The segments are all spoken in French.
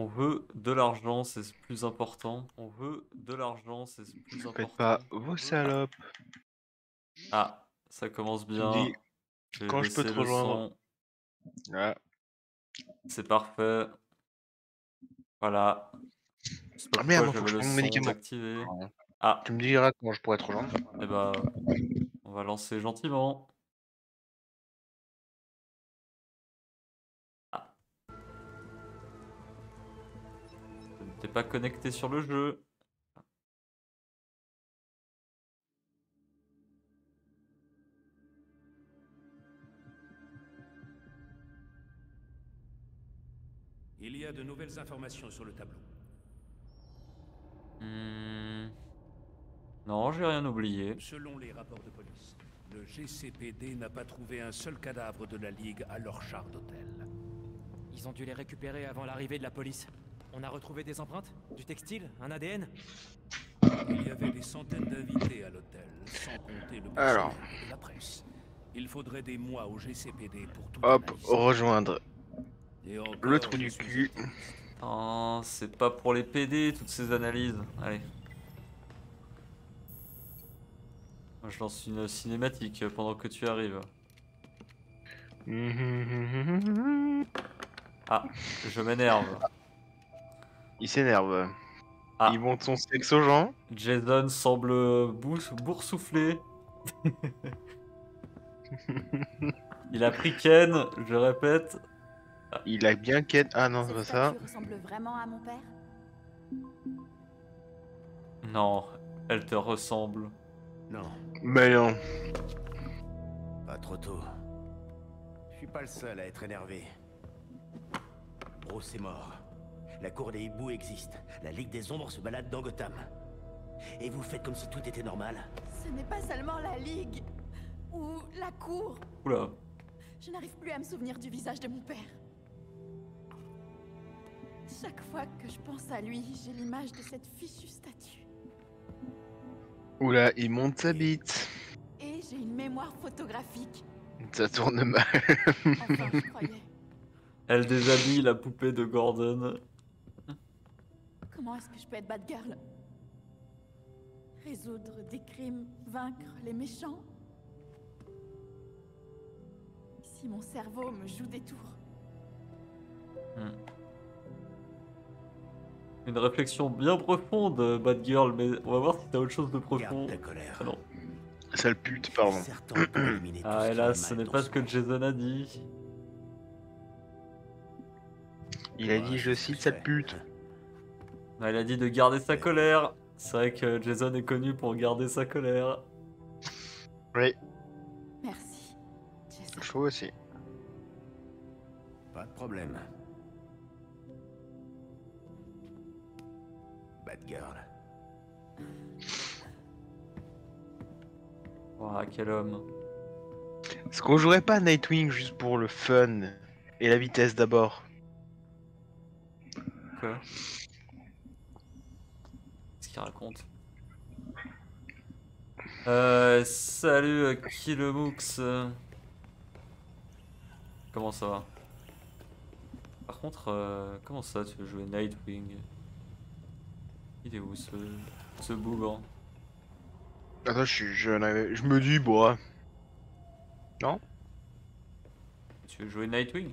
On veut de l'argent, c'est le plus important. On veut de l'argent, c'est le plus important. Faites pas vos salopes. Ah, ça commence bien. dis Je vais quand je peux te rejoindre. son. Ah, C'est parfait. Voilà. Ah merde, faut que je prenne mon médicament. Ah, Tu me diras quand je pourrais te rejoindre. et bah, on va lancer gentiment. N'étais pas connecté sur le jeu. Il y a de nouvelles informations sur le tableau. Hmm. Non, j'ai rien oublié. Selon les rapports de police, le GCPD n'a pas trouvé un seul cadavre de la Ligue à leur char d'hôtel. Ils ont dû les récupérer avant l'arrivée de la police. On a retrouvé des empreintes Du textile Un ADN Il y avait des centaines d'invités à l'hôtel, sans compter le Alors. et la presse. Il faudrait des mois au GCPD pour tout Hop, rejoindre Et encore, le trou du cul. Oh, c'est pas pour les PD toutes ces analyses. Allez. Moi, je lance une cinématique pendant que tu arrives. Ah, je m'énerve. Il s'énerve. Ah. Il monte son sexe aux gens. Jason semble bou- boursouflé. Il a pris Ken, je répète. Il a bien quête. Ah non, c'est pas ça. ressemble vraiment à mon père? Non, elle te ressemble. Non, Mais non. Pas trop tôt. Je suis pas le seul à être énervé. Bruce est mort. La cour des hiboux existe. La Ligue des Ombres se balade dans Gotham. Et vous faites comme si tout était normal Ce n'est pas seulement la Ligue ou la cour. Oula. Je n'arrive plus à me souvenir du visage de mon père. Chaque fois que je pense à lui, j'ai l'image de cette fichue statue. Oula, il monte sa bite. Et j'ai une mémoire photographique. Ça tourne mal. Enfin, je croyais. Elle déshabille la poupée de Gordon. Comment est-ce que je peux être Batgirl Résoudre des crimes, vaincre les méchants? Si mon cerveau me joue des tours. Une réflexion bien profonde, Bad Girl, mais on va voir si t'as autre chose de profond. Garde ta colère. Ah non. Sale pute, pardon. Ah, hélas, ce n'est pas ce que. Jason a dit. Il a dit, je cite, sale pute. Ah, il a dit de garder sa colère. C'est vrai que Jason est connu pour garder sa colère. Oui, Merci, Jason. je trouve aussi. Pas de problème. Bad girl. Ouah, quel homme. Est-ce qu'on jouerait pas à Nightwing juste pour le fun et la vitesse d'abord? Quoi? Qu'il raconte Euh, salut euh, Kilomux. Comment ça va? Par contre, euh, comment ça tu veux jouer Nightwing? Il est où ce, ce bougre Attends, je, suis- je, n'avais- je me dis, bon, Tu veux jouer Nightwing?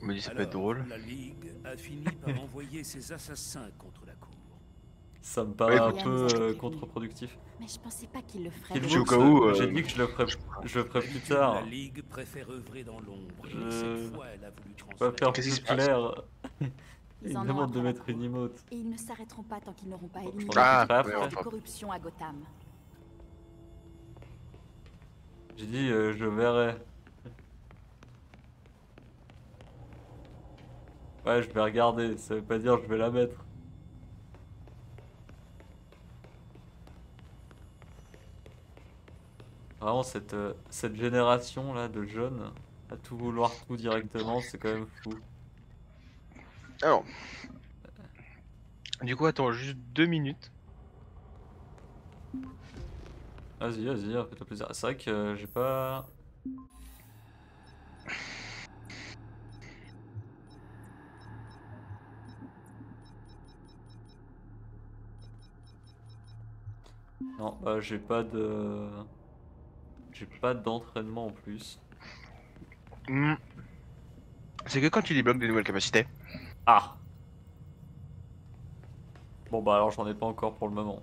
Je me dis, ça peut être drôle. La Ligue a fini par envoyer ses assassins contre. Ça me paraît Ouais, un peu euh, contre-productif. Mais je pensais pas qu'il le ferait. Au où, euh, euh, j'ai dit que je le ferais, je le ferais plus tard. La Ligue préfère œuvrer dans l'ombre. et Je- Cette fois, elle a voulu Pas faire plus clair. Ils Il en me ont demande de la mettre une emote. Et ils ne s'arrêteront pas tant qu'ils n'auront pas éliminé Ah, ouais, enfin. corruption à Gotham. J'ai dit euh, je verrai. Ouais, je vais regarder, ça veut pas dire je vais la mettre. Vraiment, cette, euh, cette génération là de jeunes à tout vouloir tout directement, c'est quand même fou. Alors, du coup, attends juste deux minutes. Vas-y, vas-y, fais-toi plaisir. C'est vrai que euh, j'ai pas. Non, bah j'ai pas de. J'ai pas d'entraînement en plus. Hmm. C'est que quand tu débloques des nouvelles capacités. Ah Bon bah alors j'en ai pas encore pour le moment.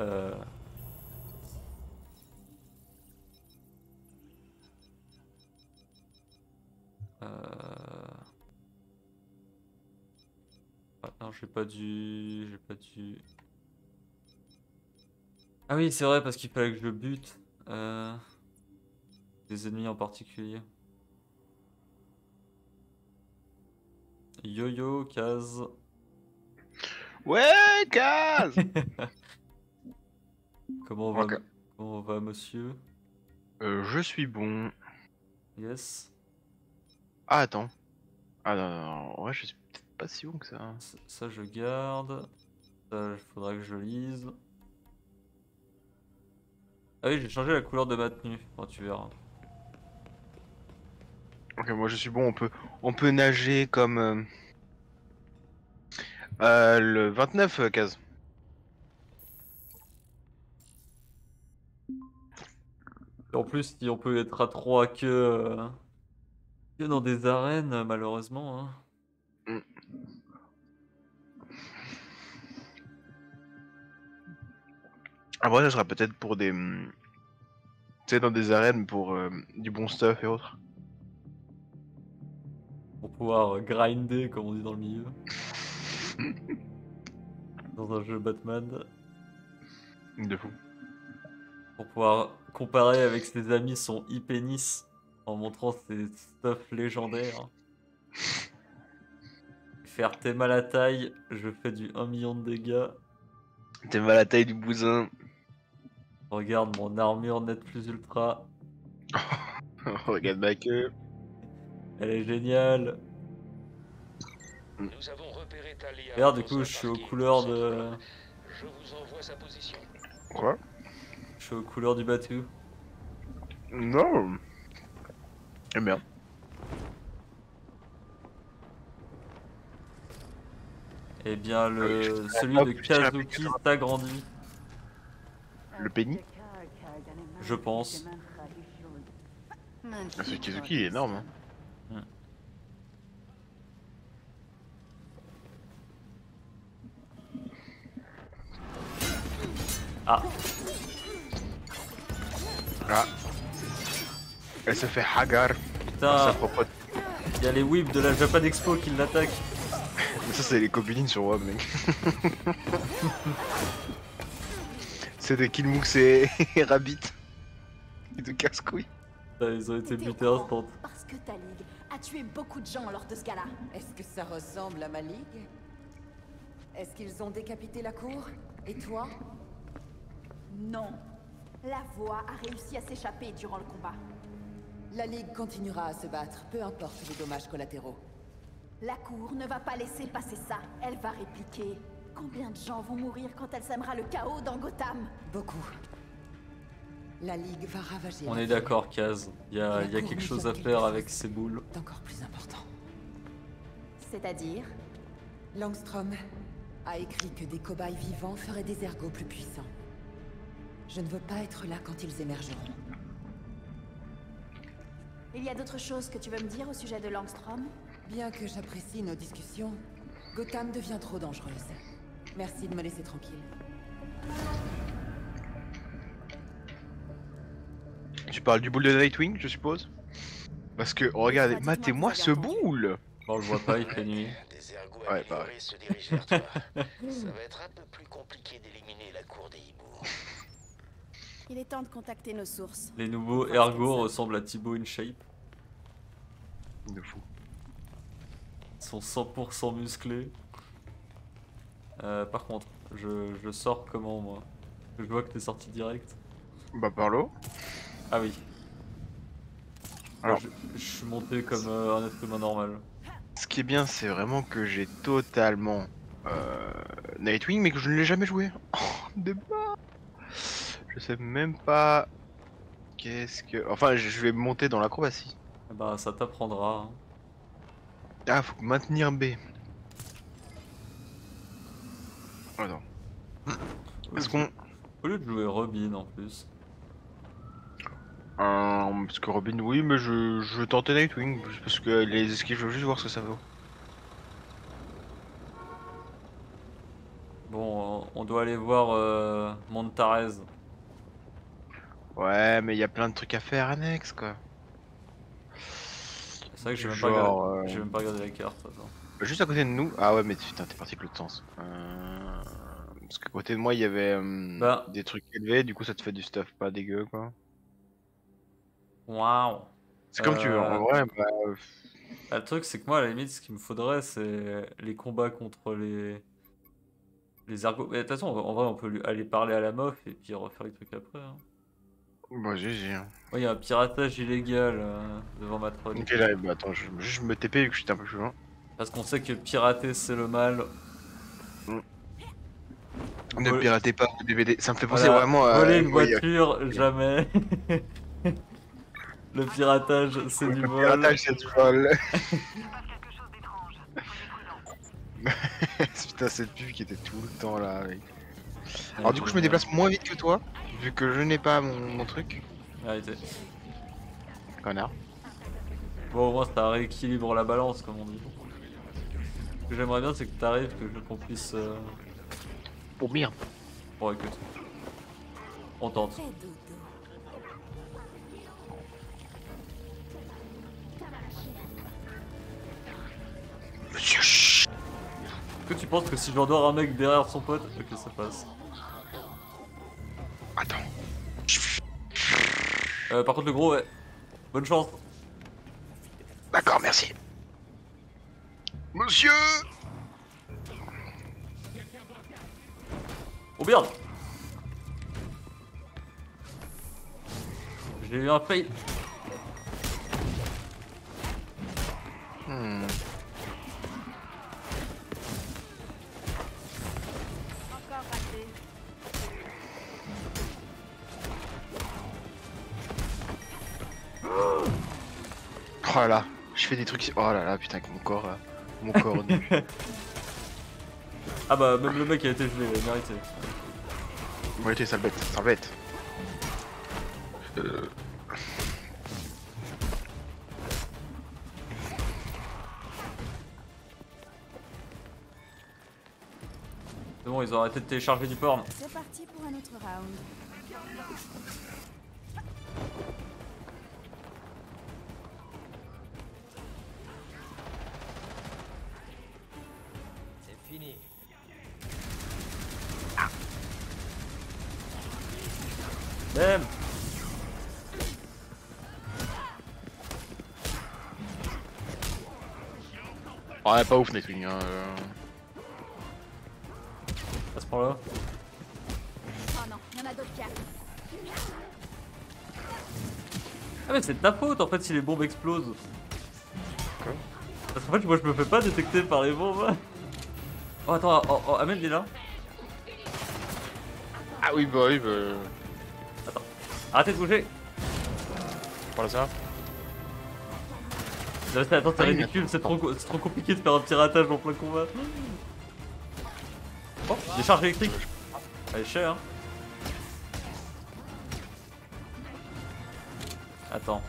Euh... Euh... Ah, non, j'ai pas dû... J'ai pas dû... Ah oui, c'est vrai, parce qu'il fallait que je bute. Euh... Des ennemis en particulier. Yo-yo, Kaz. Ouais, Kaz Comment va, Ok. comment va monsieur? Euh, Je suis bon. Yes. Ah, attends. Ah non, non, non. Ouais, je suis peut-être pas si bon que ça. Ça, ça, je garde. Ça, il faudra que je lise. Ah oui, j'ai changé la couleur de ma tenue. Tu verras. Ok, moi je suis bon. On peut, on peut nager comme euh, euh, le 29, euh, Kaz. Et en plus, si on peut être à 3 que, euh, que dans des arènes, malheureusement. hein. Après, ça sera peut-être pour des. hum, Tu sais, dans des arènes pour euh, du bon stuff et autres. Pour pouvoir grinder, comme on dit dans le milieu. dans un jeu Batman. De fou. Pour pouvoir comparer avec ses amis son e-pénis en montrant ses stuff légendaires. Faire t'es mal à taille, je fais du 1 million de dégâts. T'aimes pas la taille du bousin. Regarde mon armure net plus ultra, Regarde ma queue. elle est géniale. Nous avons repéré Talia. Regarde, du coup, je suis aux couleurs de. Je vous envoie sa position. Quoi? Je suis aux couleurs du bateau. Non. Eh bien. Eh bien, le celui Hop, de Kazuki s'agrandit. Le penny Je pense. Ah, Ce Kizuki, il est énorme. hein. Ah, Ah. Elle se fait hagar. putain, il y a les whips de la Japan Expo qui l'attaquent. Mais ça, c'est les copines sur WoW, mec. c'est des Killmooks et et Rabbit. Ils te casse couilles. Putain, Ils ont été butés instant. Parce que ta ligue a tué beaucoup de gens lors de ce gala. Est-ce que ça ressemble à ma ligue? Est-ce qu'ils ont décapité la cour? Et toi? Non. La voix a réussi à s'échapper durant le combat. La ligue continuera à se battre, peu importe les dommages collatéraux. La cour ne va pas laisser passer ça. Elle va répliquer. Combien de gens vont mourir quand elle sèmera le chaos dans Gotham Beaucoup. La ligue va ravager. On est d'accord, Kaz. Il y a, y a quelque chose à faire avec ces boules. D'encore plus important. C'est-à-dire Langstrom a écrit que des cobayes vivants feraient des ergots plus puissants. Je ne veux pas être là quand ils émergeront. Il y a d'autres choses que tu veux me dire au sujet de Langstrom? Bien que j'apprécie nos discussions, Gotham devient trop dangereuse. Merci de me laisser tranquille. Tu parles du boule de Nightwing, je suppose Parce que, oh, regardez, matez-moi ce boule Bon, on le voit pas, il fait nuit. Des ergots Ouais, améliorés pareil. se dirigent vers toi. Ça va être un peu plus compliqué d'éliminer la cour des hiboux. Il est temps de contacter nos sources. Les nouveaux ergots ressemblent à Thibaut InShape. De fou. Ils sont 100% musclés. Euh, par contre, je, je sors comment moi? Je vois que t'es sorti direct. Bah, par l'eau. Ah oui. Alors. je, je suis monté comme euh, un être humain normal. Ce qui est bien, c'est vraiment que j'ai totalement euh, Nightwing, mais que je ne l'ai jamais joué. Oh, débat Je sais même pas. Qu'est-ce que. Enfin, je vais monter dans l'acrobatie. Ben, ça t'apprendra. hein. Ah, faut maintenir B. Attends. Est-ce qu'on. Au lieu de jouer Robin en plus. Euh, parce que Robin, oui, mais je, je tenter Nightwing. Parce que les esquives, je veux juste voir ce que ça vaut. Bon, on doit aller voir euh, Montarez. Ouais, mais il y a plein de trucs à faire annexes, quoi. C'est vrai que j'ai même, pas Genre, regardé- euh, j'ai même pas regardé la carte. Attends. Juste à côté de nous. Ah ouais, mais putain, t'es parti que l'autre sens. Euh... Parce qu'à côté de moi, il y avait euh, Bah. des trucs élevés, du coup, ça te fait du stuff pas dégueu, quoi. Waouh! C'est comme tu veux, en Euh, vrai, bah. le truc, c'est que moi, à la limite, ce qu'il me faudrait, c'est les combats contre les. Les ergots. Mais de toute façon, en vrai, on peut lui- aller parler à la meuf et puis refaire les trucs après. hein. Bah, GG. hein. Ouais, il y a un piratage illégal euh, devant ma troll. Ok, là, bah, attends, je, juste me TP vu que j'étais un peu plus loin. Parce qu'on sait que pirater, c'est le mal. Ne Vol- piratez pas vos DVD. Ça me fait penser Voilà, vraiment à. Voler une oui, voiture, jamais. le piratage, c'est du le vol. piratage, c'est du vol. Putain, cette pub qui était tout le temps là. avec- Alors, du coup, je me déplace moins vite que toi, vu que je n'ai pas mon, mon truc. Arrêtez. Connard. Bon, au moins, ça rééquilibre la balance, comme on dit. Ce que j'aimerais bien, c'est que t'arrives, que qu'on puisse. euh, Pour bien. Bon, écoute. On tente. Monsieur, chut. Est-ce que tu penses que si j'endors un mec derrière son pote, ok, ça passe. Attends. Euh, par contre, le gros, ouais. Bonne chance. D'accord, merci. Monsieur Oh merde J'ai eu un fail. Hmm. Oh là là, je fais des trucs. Oh là là, putain, avec mon corps. là. Mon corps nu. Ah bah, même le mec a été gelé, il a mérité. Ouais, t'es sale bête, sale bête. Euh, C'est bon, ils ont arrêté de télécharger du porn. C'est parti pour un autre round. Même Ouais, pas ouf, Nightwing. Hein. euh. à ce point-là. Oh non, il y en a d'autres qui arrivent. Ah mais c'est de ta faute en fait si les bombes explosent. Quoi? Parce qu'en fait moi je me fais pas détecter par les bombes. Oh attends, oh, oh, Ahmed il est là? Ah oui, bah oui, bah. Arrêtez de bouger. Ça. Non, mais Attends, c'est Ah, ridicule, c'est trop, trop compliqué de faire un piratage en plein combat. Oh, des charges électriques. Elle est chère. Hein. Attends,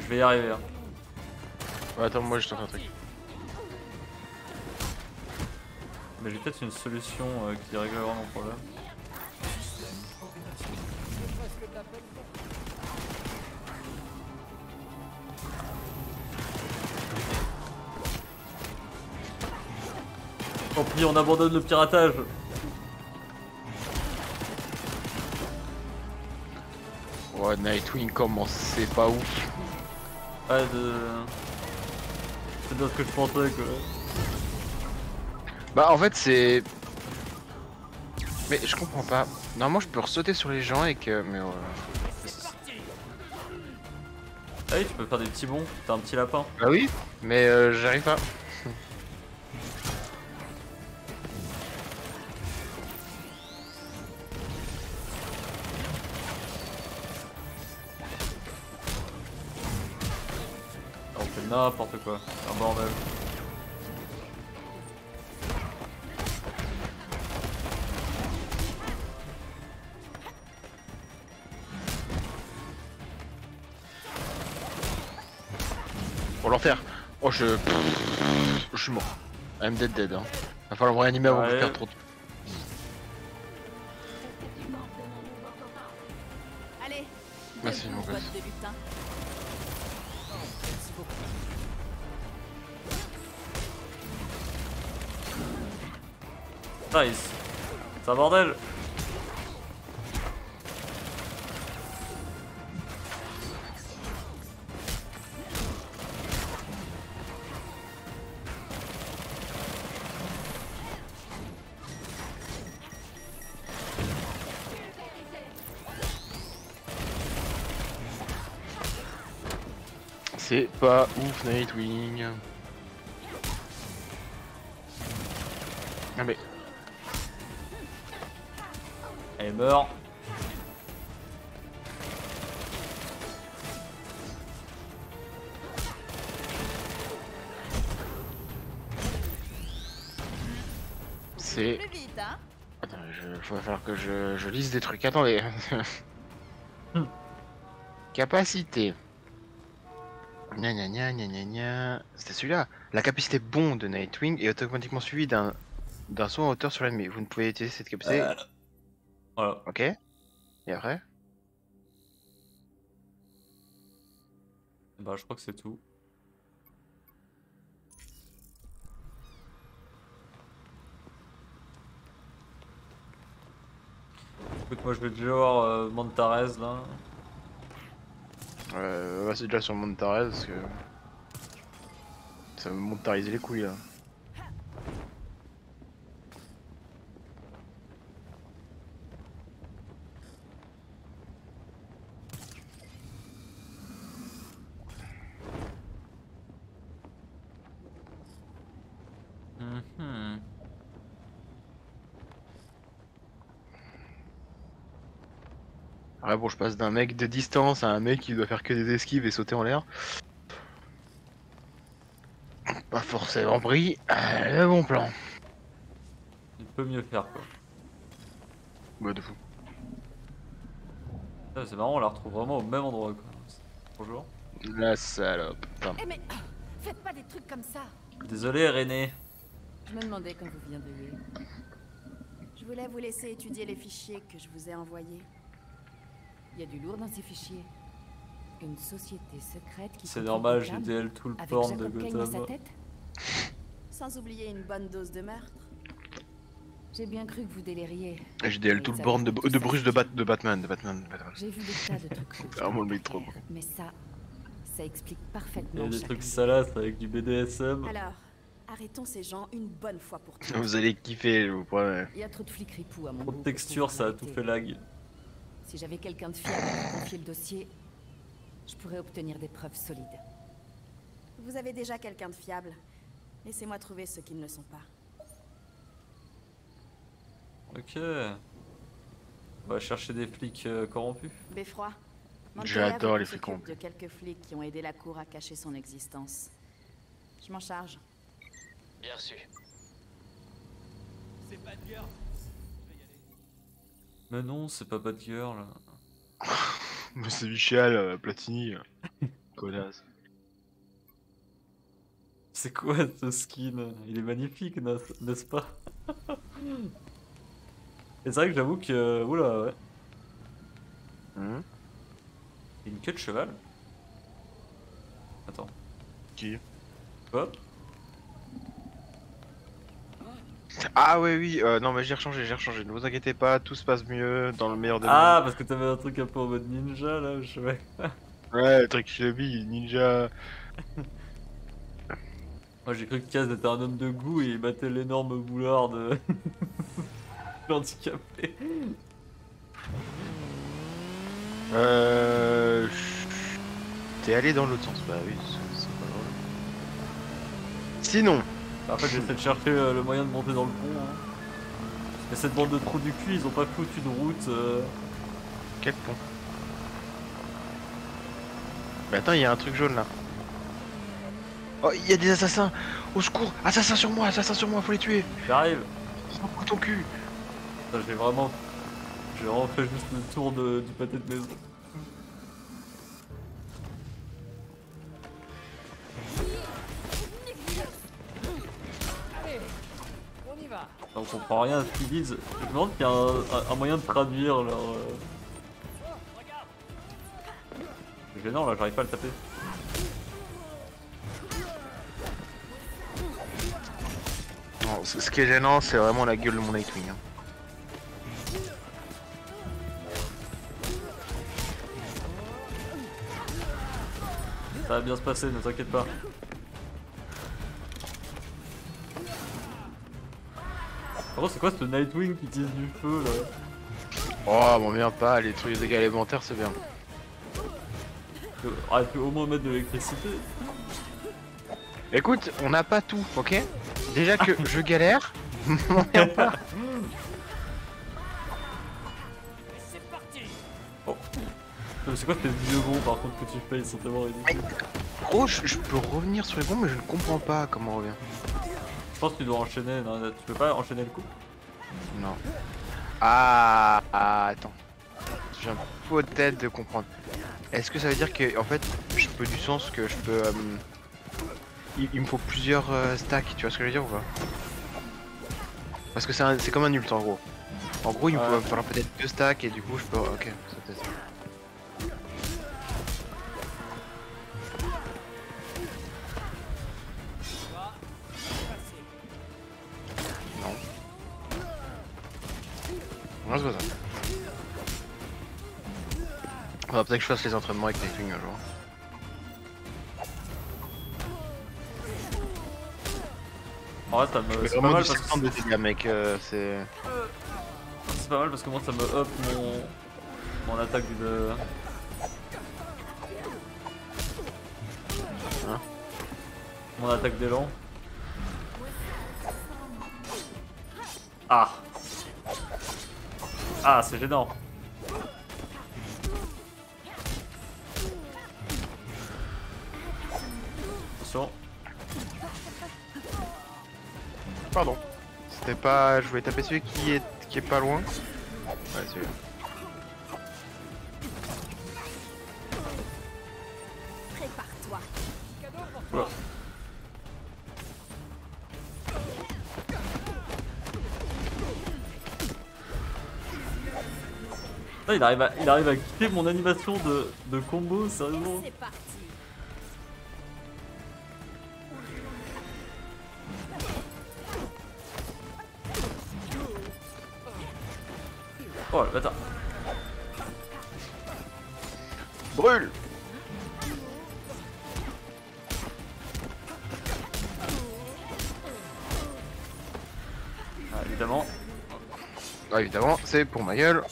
je vais y arriver. Hein. Ouais, attends, moi je tente un truc. Mais j'ai peut-être une solution euh, qui réglera mon problème. Tant pis, on abandonne le piratage. Ouais, Nightwing, comment c'est pas ouf. Ouais, de... C'est bien ce que je pensais quoi. Bah, en fait, c'est. Mais je comprends pas. Normalement, je peux sauter sur les gens et que. Mais ouais. Ah oui, tu peux faire des petits bonds, t'as un petit lapin. Bah oui, mais euh, j'arrive pas. N'importe quoi, un bordel. Oh l'enfer Oh je... Je suis mort. I'm dead dead hein. Va falloir me réanimer avant de faire trop de... Allez, Merci mon pote. Nice. C'est un bordel. C'est pas ouf, Nightwing. Ah, mais. C'est. Plus vite, hein Attends, je... va falloir que je, je lise des trucs. Attendez. Capacité. Gna gna gna gna gna gna. C'était celui-là. La capacité bon de Nightwing est automatiquement suivie d'un d'un saut en hauteur sur l'ennemi. Vous ne pouvez utiliser cette capacité. Euh, Voilà. Ok. Et après? Bah, je crois que c'est tout. Écoute, moi je vais déjà voir euh, Montarez là. euh, ouais, C'est déjà sur Montarez parce que. Ça va me montariser les couilles là. Bon, je passe d'un mec de distance à un mec qui doit faire que des esquives et sauter en l'air. Pas forcément pris. Euh, le bon plan. Il peut mieux faire quoi. Ouais, de fou. Ah, C'est marrant, on la retrouve vraiment au même endroit quoi. Bonjour. La salope. Eh mais, faites pas des trucs comme ça Désolé René. Je me demandais quand vous viendriez. Je voulais vous laisser étudier les fichiers que je vous ai envoyés. Il y a du lourd dans ces fichiers. Une société secrète qui. C'est normal, j'ai DL tout le porn de sa Gotham. tête Sans oublier une bonne dose de meurtre. J'ai bien cru que vous déliriez. HDL tout le borne de, de Bruce de, Bat, de Batman. De Batman. de Batman. J'ai vu des tas de trucs. Vraiment le mec trop. quoi. Mais ça, ça explique Il y parfaitement. a des trucs salaces avec du BDSM. Alors, arrêtons ces gens une bonne fois pour toutes. Vous allez kiffer, je vous promets. Il y a trop de flics ripoux à mon Trop de texture, ça a tout fait lag. Si j'avais quelqu'un de fiable à me confier le dossier, je pourrais obtenir des preuves solides. Vous avez déjà quelqu'un de fiable. Laissez-moi trouver ceux qui ne le sont pas. Ok. On va chercher des flics euh, corrompus. Beffroi. J'adore les flics corrompus. de quelques flics qui ont aidé la cour à cacher son existence. Je m'en charge. Bien reçu. Mais non, c'est pas Bad Girl. Mais c'est Michel, euh, Platini. euh. Connasse. C'est quoi ce skin? Il est magnifique, n'est- n'est-ce pas? Et c'est vrai que j'avoue que... Oula, ouais. A une queue de cheval? Attends. Qui? Quoi Ah ouais oui, euh, non mais j'ai rechangé, j'ai rechangé, ne vous inquiétez pas, tout se passe mieux dans le meilleur des Ah, parce que t'avais un truc un peu en mode ninja là, je sais. Ouais, truc Shinobi, ninja. Moi j'ai cru que Kaz était un homme de goût et il battait l'énorme boulard de... handicapé. Euh... T'es allé dans l'autre sens, bah oui, c'est pas drôle. Sinon, En fait j'essaie de chercher euh, le moyen de monter dans le pont. Hein. Et cette bande de trous du cul, ils ont pas foutu de route. euh. quel pont? Mais attends, il y a un truc jaune là. Oh, il y a des assassins Au secours Assassins sur moi, assassins sur moi, faut les tuer J'arrive. Oh, ton cul J'ai vraiment... J'ai vraiment fait juste le tour de- du pâté de maison. On comprend rien à ce qu'ils disent. Je me demande qu'il y a un, moyen de traduire leur. euh, C'est gênant là, j'arrive pas à le taper. Non, ce ce qui est gênant, c'est vraiment la gueule de mon Nightwing. hein. Ça va bien se passer, ne t'inquiète pas. Par contre, c'est quoi ce Nightwing qui tisse du feu là Oh, m'en viens pas, les trucs de dégâts élémentaires, c'est bien. Euh, Arrête au moins mettre de l'électricité. Écoute, on n'a pas tout, ok? Déjà que je galère, m'en viens pas. Euh, C'est quoi tes vieux bons par contre que tu fais Ils sont tellement ridicules. Gros, je, je peux revenir sur les bombes, mais je ne comprends pas comment on revient. Je pense que tu dois enchaîner. Non, tu peux pas enchaîner le coup Non. Ah, ah, attends. Je viens peut-être de comprendre. Est-ce que ça veut dire que, en fait, je peux du sens que je peux... euh, il, il me faut plusieurs euh, stacks, tu vois ce que je veux dire ou pas? Parce que c'est un- comme un ult en gros. En gros, il me faut peut-être deux stacks et du coup, je peux... Ok, c'est peut-être ça. Faudra peut-être que je fasse les entraînements avec Nightwing un jour. En vrai, ça me. C'est pas mal parce que 50 de dégâts, mec, euh, c'est... c'est pas mal parce que moi ça me up mon mon attaque de. Hein Mon attaque d'élan. Ah. Ah, c'est gênant. Pardon. C'était pas... Je voulais taper celui qui est, qui est pas loin. Ouais, celui-là. Prépare-toi. Il arrive à, il arrive à quitter mon animation de, de combo, sérieusement. Brûle Ah, évidemment. Ah, évidemment, c'est pour ma gueule.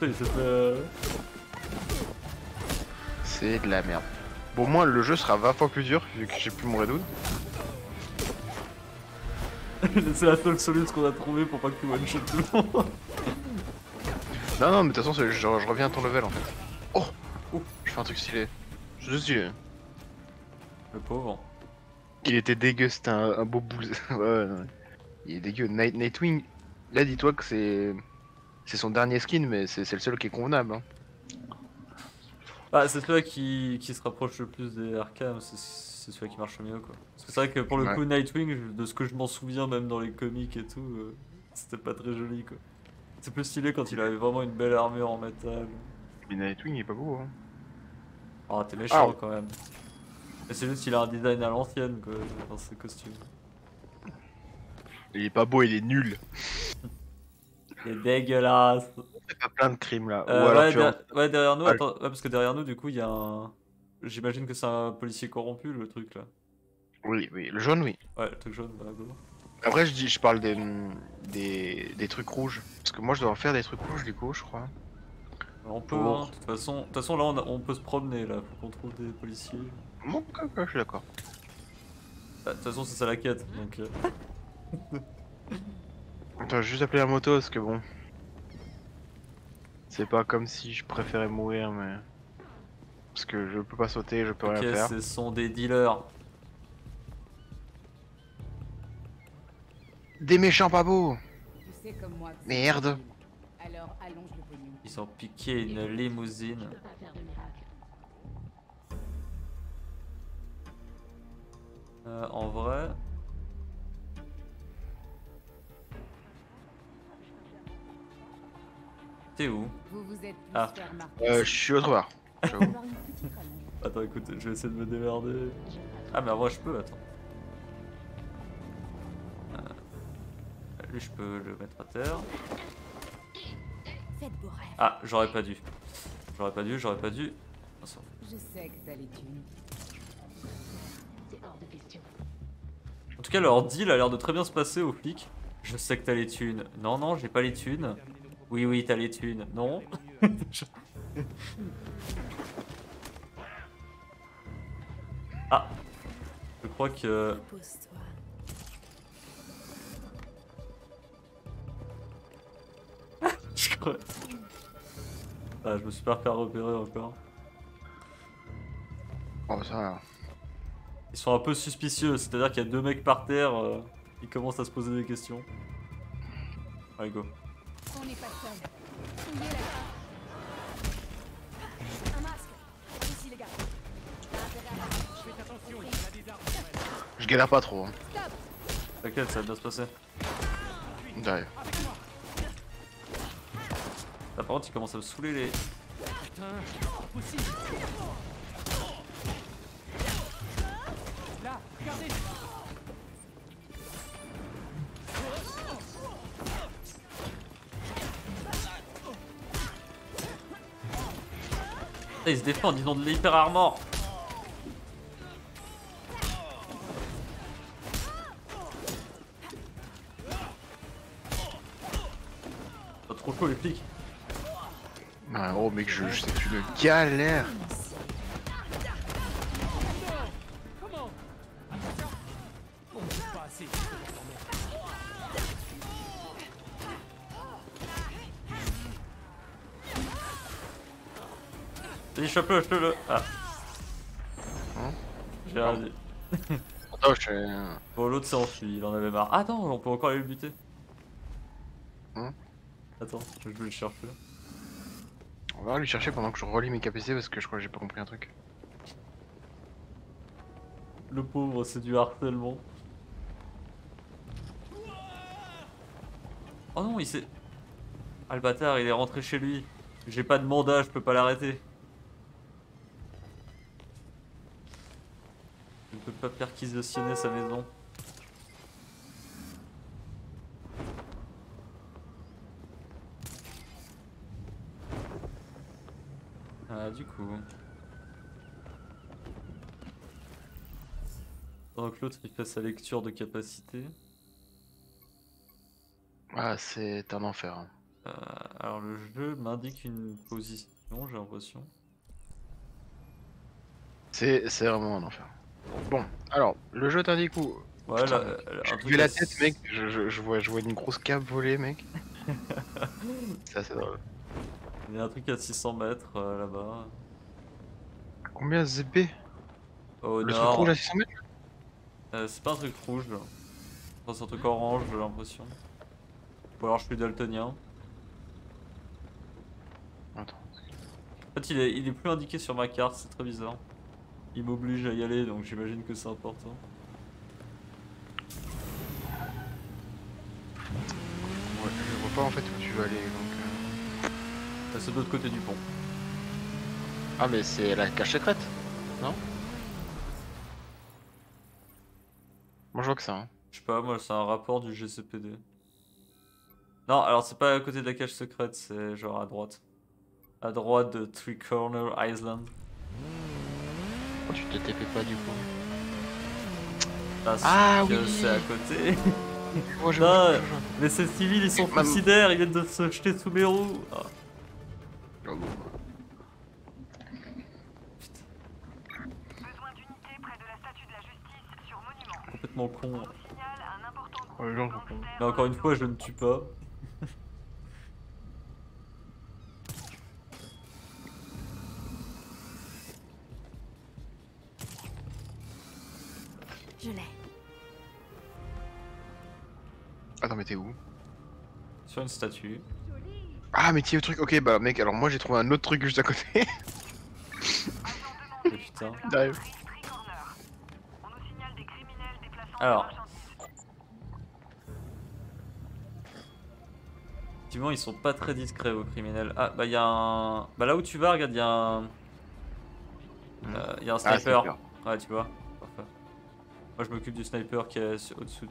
Fait. euh, C'est de la merde. Bon, au moins, le jeu sera 20 fois plus dur, vu que j'ai plus mon redouble. c'est la seule solution qu'on a trouvée pour pas que tu one shot tout le monde. Non, non, mais de toute façon, je, je reviens à ton level, en fait. Oh Ouf. Je fais un truc stylé. Juste stylé. Le pauvre. Il était dégueu, c'était un, un beau boule. ouais, ouais, ouais. Il est dégueu. Night, Nightwing, là, dis-toi que c'est... C'est son dernier skin, mais c'est le seul qui est convenable. Hein. Ah, c'est celui-là qui, qui se rapproche le plus des Arkham, c'est c'est celui qui marche le mieux quoi. C'est vrai que pour le Ouais. coup, Nightwing, de ce que je m'en souviens, même dans les comics et tout, euh, c'était pas très joli quoi. C'est plus stylé quand il avait vraiment une belle armure en métal. Mais Nightwing, il est pas beau. Hein. Ah, t'es méchant Ah. quand même. Mais c'est juste qu'il a un design à l'ancienne quoi, dans ses costumes. Il est pas beau, il est nul. Il est dégueulasse. Il pas plein de crimes là. Euh, Ou alors ouais, tu der- ouais, derrière nous, Ouais. attends, ouais, parce que derrière nous, du coup, il y a un. J'imagine que c'est un policier corrompu le truc là. Oui, oui, le jaune, oui. Ouais, le truc jaune, bah, go. Après, je dis, je parle des, des, des trucs rouges. Parce que moi, je dois en faire des trucs rouges, du coup, je crois. On peut, Pour- hein. de toute façon, de toute façon là on, a- on peut se promener là, faut qu'on trouve des policiers. Bon, ok, ok, je suis d'accord. Bah, De toute façon c'est ça la quête, donc euh, Attends, je vais juste appeler la moto parce que bon. C'est pas comme si je préférais mourir, mais. Parce que je peux pas sauter, je peux rien ok, faire. ce sont des dealers. Des méchants pas beaux Tu sais comme moi. que c'est Merde. difficile. Alors allonge le pognon. Ils ont piqué une limousine. Euh, en vrai. T'es où? Vous vous êtes plus Ah. Euh, je suis autre part. Attends, écoute, je vais essayer de me démerder. Ah, mais en vrai, je peux, attends. Lui, je peux le mettre à terre. Ah, j'aurais pas dû. J'aurais pas dû, j'aurais pas dû. Ça- Je sais que t'as les thunes. En tout cas, leur deal a l'air de très bien se passer aux flics. Je sais que t'as les thunes. Non, non, j'ai pas les thunes. Oui, oui, t'as les thunes. Non. Ah. Je crois que... Je crois... Ah, je me suis pas fait repérer encore. Oh, ça va. Ils sont un peu suspicieux, c'est-à-dire qu'il y a deux mecs par terre, euh, ils commencent à se poser des questions. Allez, go. On n'est pas seul. Fouillez la Un masque. Ici, les gars. T'as intérêt à Faites attention, il y a des armes. Je galère pas trop. hein. T'inquiète, ça va bien se passer. J'arrive. Là, par contre, ils commencent à me saouler les... Putain, impossible. Là, regardez. Ah, ils se défendent, ils ont de l'hyper armor. Trop chaud les flics. Ouais, oh, mec, je, je sais que tu le galère. Assez. Vas-y, chope-le, chope-le. Ah. Hein J'ai rien dit. Attends, je fais. Bon, l'autre s'est enfui, il en avait marre. Attends, on peut encore aller le buter. Hein Attends, je vais le chercher. On va lui chercher pendant que je relis mes capacités parce que je crois que j'ai pas compris un truc. Le pauvre, c'est du harcèlement. Oh non, il s'est. Ah le bâtard, il est rentré chez lui. J'ai pas de mandat, je peux pas l'arrêter. Je ne peux pas perquisitionner sa maison. Ah, du coup. Pendant que l'autre il fait sa lecture de capacité. Ah, c'est un enfer. hein. Euh, alors le jeu m'indique une position, j'ai l'impression. C'est c'est vraiment un enfer. Bon, alors, le jeu t'indique où? Ouais, Putain, là, euh, un J'ai truc vu la à tête, six- mec. Je, je, je vois, je vois une grosse cape voler, mec. Ça, c'est drôle. Il y a un truc à 600 mètres euh, là-bas. Combien ZB Au Le truc nord. rouge à 600 mètres? Euh, c'est pas un truc rouge. là. Enfin, c'est un truc orange, j'ai l'impression. Ou alors je suis daltonien. Attends. En fait, il est, il est plus indiqué sur ma carte, c'est très bizarre. Il m'oblige à y aller, donc j'imagine que c'est important. Ouais, je vois pas en fait où tu veux aller donc. C'est de l'autre côté du pont. Ah, mais c'est la cache secrète Non? Moi je vois que ça. Hein. Je sais pas, moi, c'est un rapport du GCPD. Non, alors c'est pas à côté de la cage secrète, c'est genre à droite. À droite de Three Corner Island. Pourquoi tu te TP pas du coup Parce Ah que oui. c'est à côté. Moi je Non, vois, je vois. mais ces civils, ils sont suicidaires, ils viennent de se jeter sous mes roues. Ah, Oh, Besoin d'unités près de la statue de la justice sur monument. complètement con. Signale un important groupe Ouais, de non, gangsters Mais encore une fois, je ne tue pas. Je l'ai. Attends, mais t'es où? Sur une statue. Ah, mais tiens, le truc. Ok, bah, mec, alors moi j'ai trouvé un autre truc juste à côté. Oh, putain. J'arrive. Free Corner. On nous signale des criminels déplaçant Alors. Effectivement, ils sont pas très discrets aux criminels. Ah, bah, il y a un. Bah, là où tu vas, regarde, il y a un. Euh, Il y a un Ah, sniper. sniper. ouais, tu vois. Parfait. Moi, je m'occupe du sniper qui est au-dessous-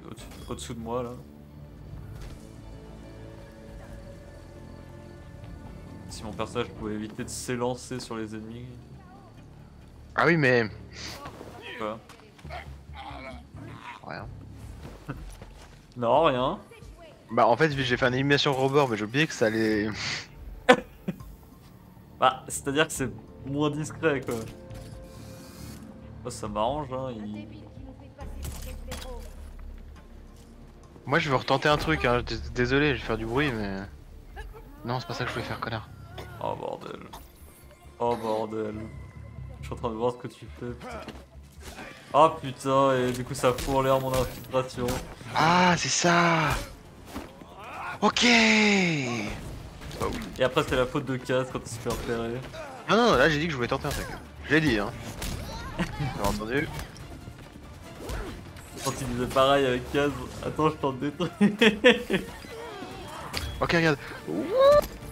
au-dessous de moi, là. Si mon personnage pouvait éviter de s'élancer sur les ennemis. Ah oui, mais. Quoi Rien. Non, rien. Bah, en fait, j'ai fait une animation rebord, mais j'ai oublié que ça allait. Bah, c'est-à-dire que c'est moins discret, quoi. Oh, ça m'arrange, hein. il- Moi, je veux retenter un truc, hein. Désolé, je vais faire du bruit, mais. Non, c'est pas ça que je voulais faire, connard. Oh bordel. Oh bordel. Je suis en train de voir ce que tu fais, putain. Oh putain, et du coup ça fout en l'air mon infiltration. Ah, c'est ça Ok Et après c'est la faute de Kaz quand il se fait repérer. Non, non, là j'ai dit que je voulais tenter un truc. Je l'ai dit, hein. T'as entendu Quand il disait pareil avec Kaz, attends je tente des trucs. Ok, regarde.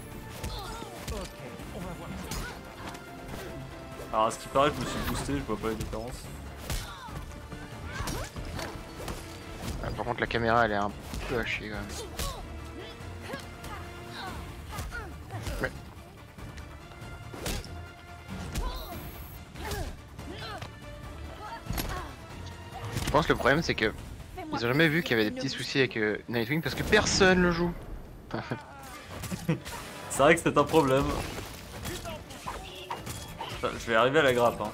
Alors à ce qui paraît je me suis boosté, je vois pas la différence. Ah, par contre, la caméra elle est un peu hachée quand même. Ouais. Je pense que le problème c'est que ils ont jamais vu qu'il y avait des petits soucis avec euh, Nightwing parce que personne le joue. C'est vrai que c'est un problème. Je vais arriver à la grappe hein.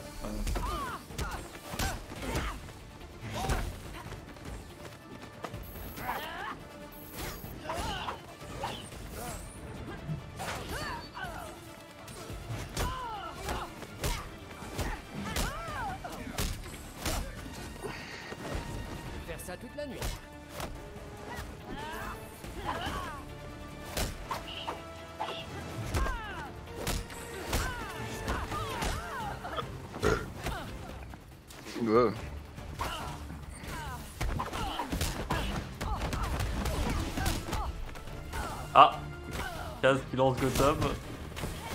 Ah Kaz qui lance Gotham.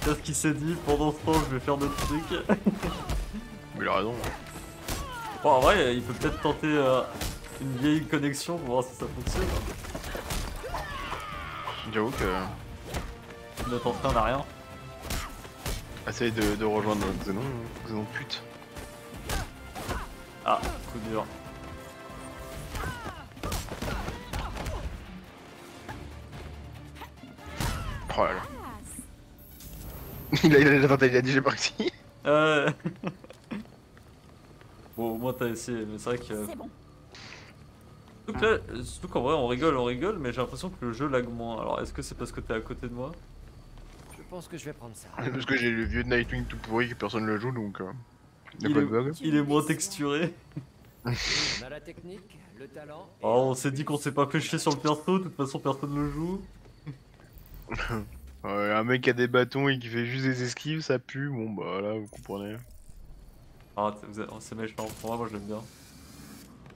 Kaz qui s'est dit pendant ce temps je vais faire d'autres trucs. Mais il a raison. Bon, en vrai, il peut peut-être tenter euh, une vieille connexion pour voir si ça fonctionne. J'avoue que. Ne tente rien n'a rien. Essaye de, de rejoindre Xenon, Xenon pute. Coup dur. Oh là là. il a, il a déjà tenté, il a dit j'ai pas réussi. Euh... bon, au moins t'as essayé, mais c'est vrai que. C'est bon. Surtout que là, surtout qu'en vrai, on rigole, on rigole, mais j'ai l'impression que le jeu lag moins. Alors, est-ce que c'est parce que t'es à côté de moi? Je pense que je vais prendre ça. Parce que j'ai le vieux Nightwing tout pourri que personne le joue donc. Euh, est, il est moins texturé. On a la technique, le talent. et Oh, on s'est dit qu'on s'est pas fait chier sur le perso, de toute façon personne le joue. Ouais, un mec qui a des bâtons et qui fait juste des esquives, ça pue, bon bah là vous comprenez. Ah, c'est méchant. Pour moi, moi je l'aime bien.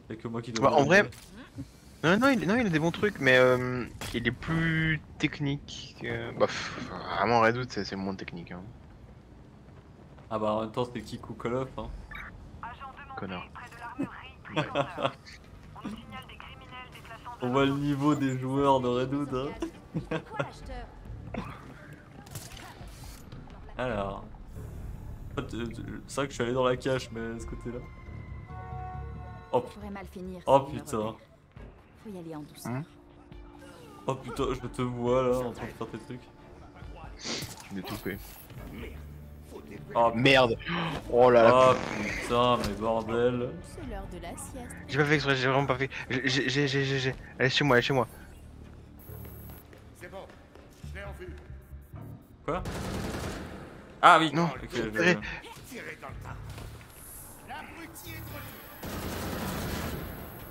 Y'a que moi qui dois. Bah, en vrai. Non, non, il, non, il a des bons trucs, mais euh, il est plus technique. Que... Bah, pff, vraiment, Redout, c'est c'est moins technique. Hein. Ah, bah en même temps, c'était Kick ou Call of. Hein. Connard. On voit le niveau des joueurs de Redwood. Hein. Alors. Euh, C'est vrai que je suis allé dans la cache, mais ce côté-là. Oh, oh putain. repère. Faut y aller en douceur. Hein Oh putain, je te vois là en train de faire tes trucs. Je l'ai tout fait. Oh, Merde Oh là là oh putain, mais bordel. C'est l'heure de la sieste. J'ai pas fait exprès, j'ai vraiment pas fait. J'ai, j'ai, j'ai, j'ai. Allez chez moi, allez chez moi. Quoi? Ah oui Non, Ok, je- tirez.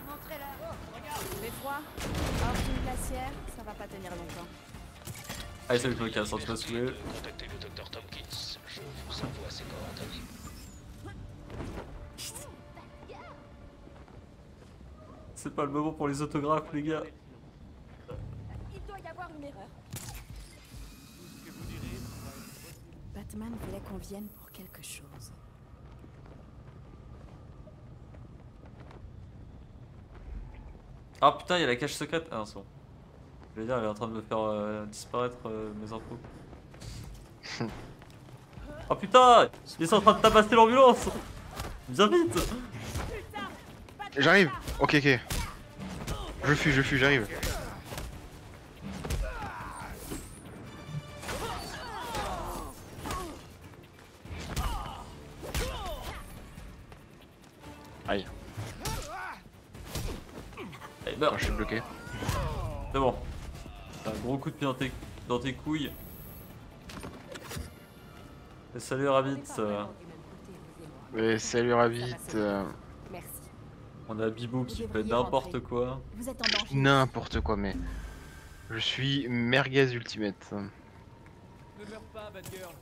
Montrez-la. Fait froid. Hors d'une glacière, ça va pas tenir longtemps. Allez, salut, je me casse, hein, C'est pas le moment pour les autographes, les gars. Il doit y avoir une erreur. Batman voulait qu'on vienne pour quelque chose. Ah putain, il y a la cache secrète. Ah non, c'est bon. Je vais dire, elle est en train de me faire euh, disparaître euh, mes infos. oh putain Ils sont en train de tabasser l'ambulance Viens vite J'arrive Ok, ok. Je fuis, je fuis, j'arrive. Aïe, Allez, ah, meurs je suis bloqué. C'est bon. T'as un gros coup de pied dans tes, dans tes couilles. Et salut Rabbit, salut Rabbit. On a Bibou qui fait n'importe quoi. Vous êtes en danger. N'importe quoi, mais. Je suis merguez ultimate. Ne meurs pas, Batgirl.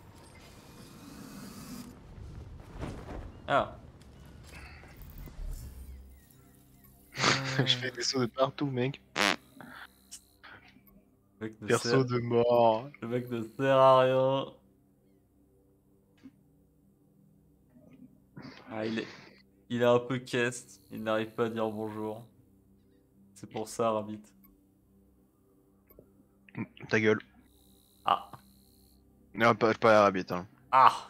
Ah je fais des sauts de partout, mec. Le mec ne Perso sert- de mort. le mec ne sert à rien. Ah, il est, il est un peu caisse, il n'arrive pas à dire bonjour. C'est pour ça, Rabbit. Ta gueule. Ah, Non, pas, pas Rabbit. Hein. ah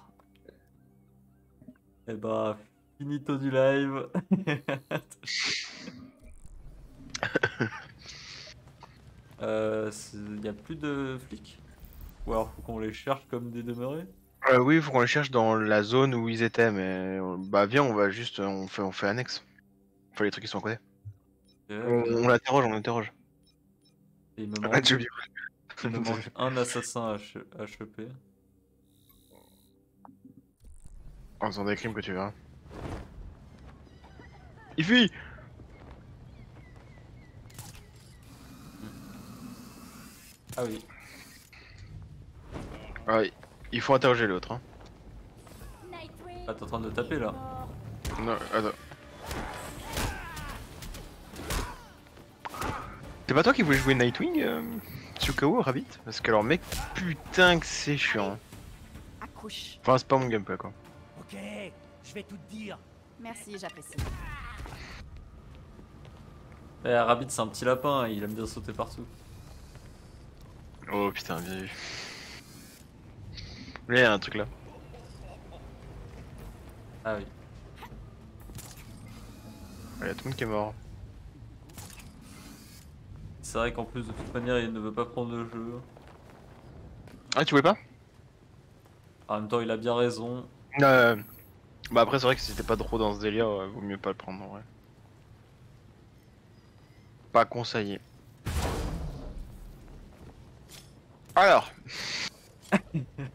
Et bah, finito du live. euh, il y a plus de flics Ou alors faut qu'on les cherche comme des demeurés Euh, oui, faut qu'on les cherche dans la zone où ils étaient, mais euh, bah viens, on va juste, euh, on fait, on fait annexe. Enfin les trucs qui sont à côté. Ok, On, on l'interroge, on l'interroge. Et il me Ah, manque, j'ai oublié. il me manque un assassin à choper. En faisant des crimes que tu verras. Il fuit Ah oui. Ouais, il faut interroger l'autre. Hein. Ah, t'es en train de taper là Non, attends. C'est pas toi qui voulais jouer Nightwing euh, sur KO Rabbit? Parce que alors mec, putain que c'est chiant. Accouche. Enfin c'est pas mon gameplay quoi. Ok, je vais tout te dire. Merci, j'apprécie. Eh, Rabbit, c'est un petit lapin, il aime bien sauter partout. Oh putain, bien vu. Là, il y a un truc là. Ah oui. Il y a tout le monde qui est mort. C'est vrai qu'en plus, de toute manière, il ne veut pas prendre le jeu. Ah, tu voulais pas? En même temps, il a bien raison. euh... Bah après, c'est vrai que si t'es pas trop dans ce délire, euh, vaut mieux pas le prendre en vrai. Pas conseillé. Alors.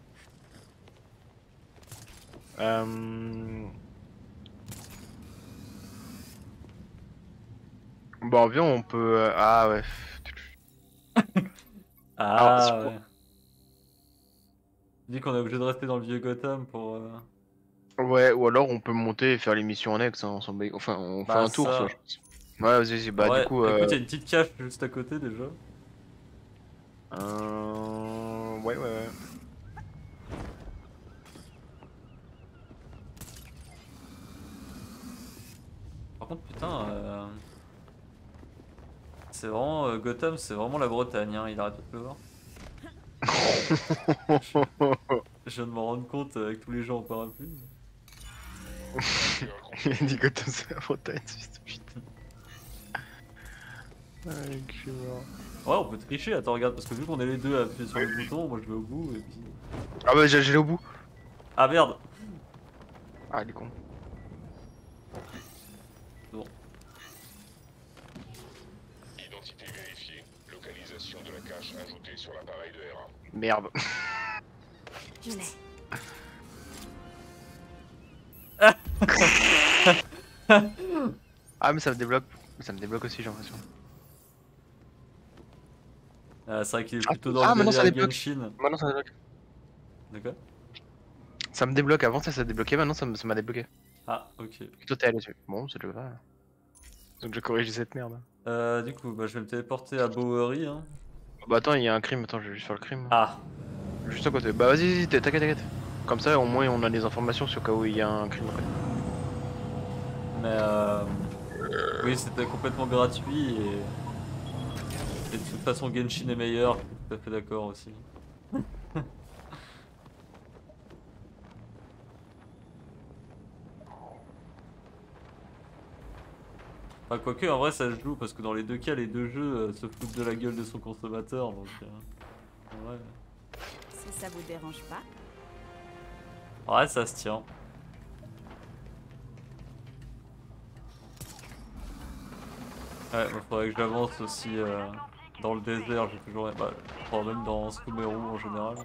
euh... Bon, viens, on peut. euh, Ah ouais. Ah, c'est ouais. Dit qu'on est obligé de rester dans le vieux Gotham pour. euh, Ouais, ou alors on peut monter et faire l'émission annexe, hein, ensemble. Enfin, on fait Bah, un tour, ça. ça, je pense. Ouais, vas-y, vas-y, bah ouais, du coup. Écoute, euh, il y a une petite cache juste à côté déjà. euh, Ouais, ouais, ouais. Contre, putain. euh, C'est vraiment. euh, Gotham, c'est vraiment la Bretagne, hein, il arrête pas de pleuvoir. Je viens de m'en rendre compte avec tous les gens en parapluie. Il a dit Gotham, c'est la Bretagne, c'est putain. Ah, que je suis mort. Ouais, on peut tricher, attends, regarde, parce que vu qu'on est les deux à appuyer sur le bouton, moi je vais au bout et puis. Ah bah, j'ai j'ai au bout. Ah merde Ah, il est con. Identité vérifiée. Localisation de la cache ajoutée sur l'appareil de R1. Merde. Je l'ai. Ah, mais ça me débloque. Ça me débloque aussi, j'ai l'impression. Ah, c'est vrai qu'il est Ah, plutôt dans ah, le maintenant, ça délire. Genshin. Maintenant ça débloque. D'accord Ça me débloque, avant ça ça débloquait, maintenant ça m'a débloqué. Ah, ok. Et toi t'es allé dessus. Bon, c'est déjà va. Donc je corrige cette merde. Euh, du coup, bah, je vais me téléporter à Bowery. Hein. Bah attends, il y a un crime, attends, je vais juste faire le crime. Ah, Juste à côté. Bah vas-y, vas-y, t'inquiète, t'inquiète. Comme ça, au moins, on a des informations sur cas où il y a un crime. mais euh... oui, c'était complètement gratuit et... et de toute façon, Genshin est meilleur. Je suis tout à fait d'accord aussi. Enfin, quoique, en vrai, ça se joue parce que dans les deux cas, les deux jeux euh, se foutent de la gueule de son consommateur. Donc, euh, en vrai, Si ça vous dérange pas. vrai, ça se tient. Ouais, il faudrait que j'avance aussi euh, dans le désert. J'ai toujours. Bah, enfin, même dans Sumeru en général.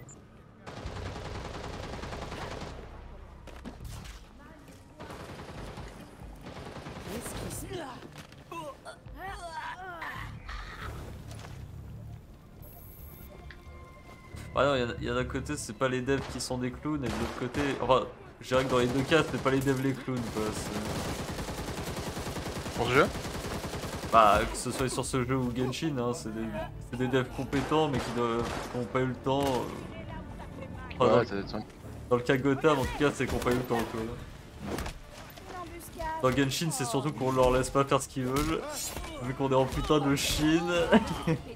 Qu'est-ce qui se Ouais, non, il y a- il y, a d'un côté, c'est pas les devs qui sont des clowns, et de l'autre côté. Enfin, je dirais que dans les deux cas, c'est pas les devs les clowns, quoi. Pour ce jeu? Bah, que ce soit sur ce jeu ou Genshin, hein, c'est des, devs compétents, mais qui n'ont pas eu le temps. euh, enfin, dans, Ouais, ça doit être- dans le cas Gotham, en tout cas, c'est qu'on pas eu le temps, quoi. Dans Genshin, c'est surtout qu'on leur laisse pas faire ce qu'ils veulent, vu qu'on est en putain de Chine.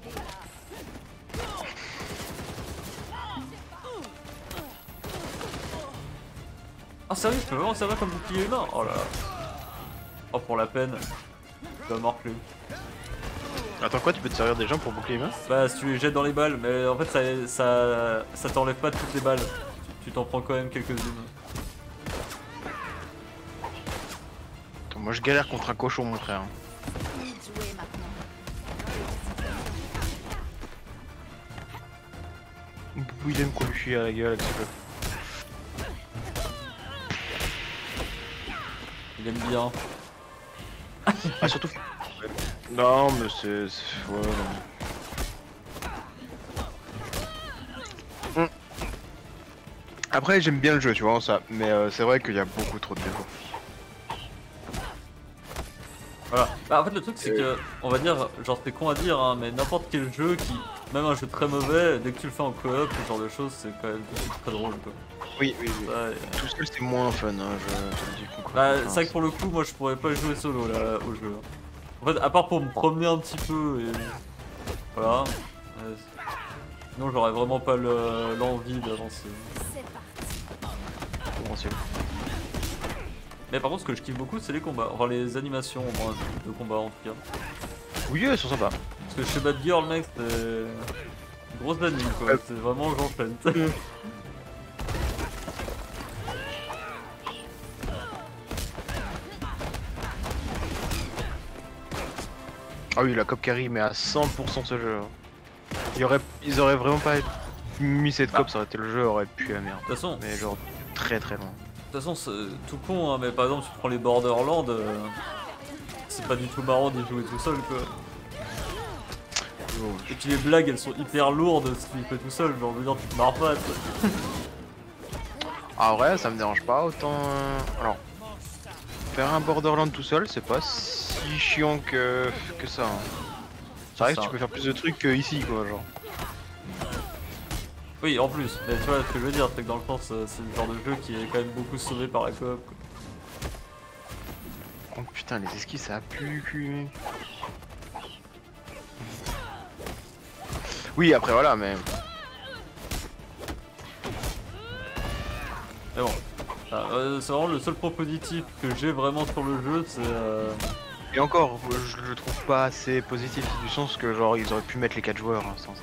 Ah sérieux, tu peux vraiment servir comme bouclier humain Oh là là. Oh pour la peine. Tu vas morfler. Attends, quoi Tu peux te servir des gens pour boucler les mains Bah si tu les jettes dans les balles, mais en fait ça, ça, ça t'enlève pas toutes les balles. Tu- t'en prends quand même quelques-unes. Moi je galère contre un cochon, mon frère. Qu'on lui à la gueule avec ce Il aime bien. Ah, surtout. Non, mais c'est. Ouais, non. Après, j'aime bien le jeu, tu vois, ça. Mais euh, c'est vrai qu'il y a beaucoup trop de défauts. Voilà. Bah, en fait le truc c'est que, on va dire, genre c'est con à dire, hein, mais n'importe quel jeu qui, même un jeu très mauvais, dès que tu le fais en coop, ce genre de choses, c'est quand même très drôle quoi. Oui, oui, oui. Ça, et- Tout seul, c'est moins fun, hein, je te le dis. concrètement. Bah, Enfin, c'est vrai que pour le coup, moi je pourrais pas jouer solo là au jeu. En fait, à part pour me promener un petit peu et. Voilà. Ouais, Sinon, j'aurais vraiment pas le- l'envie d'avancer. C'est parti. c'est compréhensible. Mais par contre, ce que je kiffe beaucoup, c'est les combats. Enfin, les animations au moins, de combat en tout cas. Oui, elles sont sympas. Parce que chez Bad Girl, mec, c'est. Grosse anime quoi. C'est vraiment j'enchaîne. Ah oui, la cop carry, mais à 100% ce jeu. hein. Il y aurait... Ils auraient vraiment pas mis cette cop, ça aurait été le jeu, aurait pu la merde. De toute façon, Mais genre, très très loin. De toute façon, c'est tout con, hein, mais par exemple, tu prends les Borderlands, euh, c'est pas du tout marrant d'y jouer tout seul, quoi. Et puis les blagues, elles sont hyper lourdes si tu fais tout seul, genre, je veux dire, tu te marres pas, toi. Ah ouais, ça me dérange pas autant. euh, Alors, faire un Borderland tout seul, c'est pas si chiant que, que ça. hein. C'est vrai que tu peux faire plus de trucs que ici, quoi, genre. Oui, en plus, mais tu vois ce que je veux dire, c'est que dans le sens, euh, c'est le genre de jeu qui est quand même beaucoup sauvé par la coop. Oh putain, les esquisses, ça a le cul. Oui, après voilà, mais. Mais bon, Ah, euh, c'est vraiment le seul point positif que j'ai vraiment sur le jeu, c'est... euh, Et encore, je le trouve pas assez positif, du sens que genre ils auraient pu mettre les 4 joueurs hein, sans ça.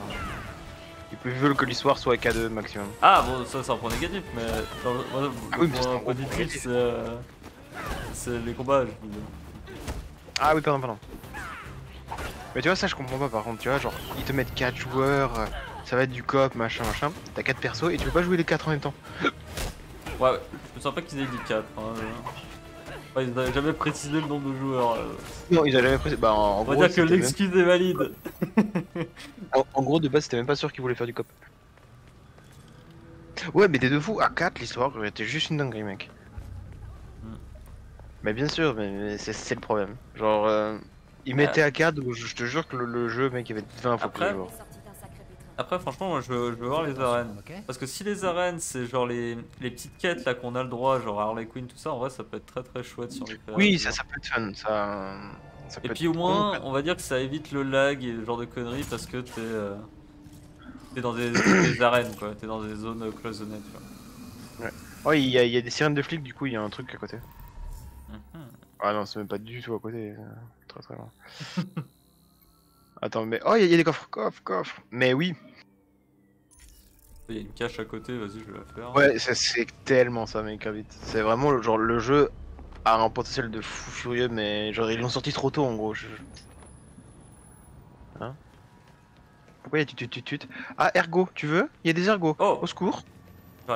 Ils veulent que l'histoire soit K2 maximum. Ah bon, ça c'est un point négatif, mais dans le, Ah oui, mais un positif, c'est... euh, C'est les combats, je. Ah oui, pardon, pardon. Mais tu vois, ça je comprends pas par contre, tu vois, genre ils te mettent 4 joueurs, euh, ça va être du coop, machin, machin. T'as 4 persos et tu peux pas jouer les 4 en même temps. Ouais, ouais, je me sens pas qu'ils aient dit 4. Hein. Enfin, ils n'avaient jamais précisé le nombre de joueurs. euh. Non, ils avaient jamais pris. Bah, en, en On va gros, dire que même- l'excuse est valide. en, en gros, de base, c'était même pas sûr qu'ils voulaient faire du cop. Ouais, mais des deux fous à 4, l'histoire été juste une dinguerie, mec. Hmm. Mais bien sûr, mais, mais c'est le problème. Genre, euh, ils mettaient à 4, donc je, je te jure que le, le jeu, mec, il y avait 20 fois plus de joueurs. Après, franchement, moi je veux, je veux voir les arènes. Parce que si les arènes, c'est genre les, les petites quêtes là qu'on a le droit, genre Harley Quinn, tout ça, en vrai, ça peut être très très chouette sur les Oui, ça, ça peut être fun, ça. ça Et puis être au moins, on va dire que ça évite le lag et le genre de conneries parce que t'es euh, t'es dans des, des arènes quoi, t'es dans des zones cloisonnées. Tu vois. Oh, il y, a- il y a des sirènes de flics, du coup, il y a un truc à côté. Mhm. Ah non, c'est même pas du tout à côté. euh, Très très loin. Attends, mais. Oh, il y, a- il y a des coffres, coffres, coffres. Mais oui, Il y a une cache à côté, vas-y, je vais la faire. ouais, ça, c'est tellement ça, mec, vite. C'est vraiment le genre, le jeu a un potentiel de fou furieux, mais genre, ils l'ont sorti trop tôt en gros. je- Hein Pourquoi il y a tut tut tut tut Ah, ergo, tu veux? Il y a des ergots. Oh. Au secours. Je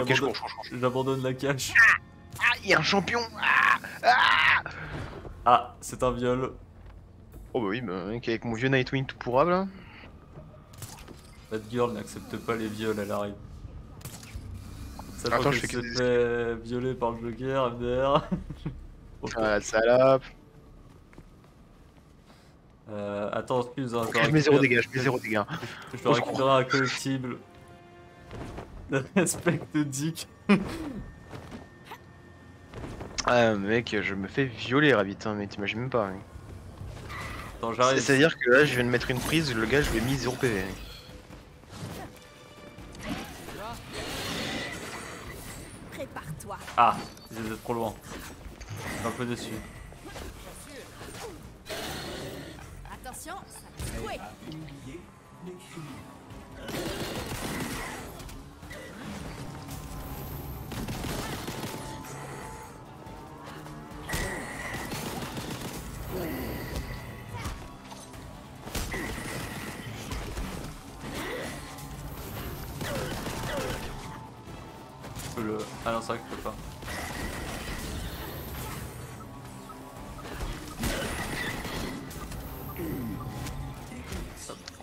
abandonne- cours, je cours, je cours. J'abandonne la cache. Ah, il y a un champion Ah Ah Ah, c'est un viol. Oh bah oui, bah, mec, avec mon vieux Nightwing tout pourrable. hein. Bad girl n'accepte pas les viols, elle arrive. Ça Attends, je fais des- violer par le Joker, MDR. Ok. Ah, la salope. Euh, attends, excuse, hein, Ok, dois je mets zéro dégâts, je mets zéro dégâts. Je dois récupérer un collectible. Respecte Dick. Ah, mec, je me fais violer, Rabbit, hein, mais t'imagines même pas. Attends, j'arrive. C'est-à-dire que là, je viens de mettre une prise, le gars, je lui ai mis 0 PV. mec. Ah, ils étaient trop loin. Un peu déçu. Attention, ça. Ah non, c'est vrai que je peux pas.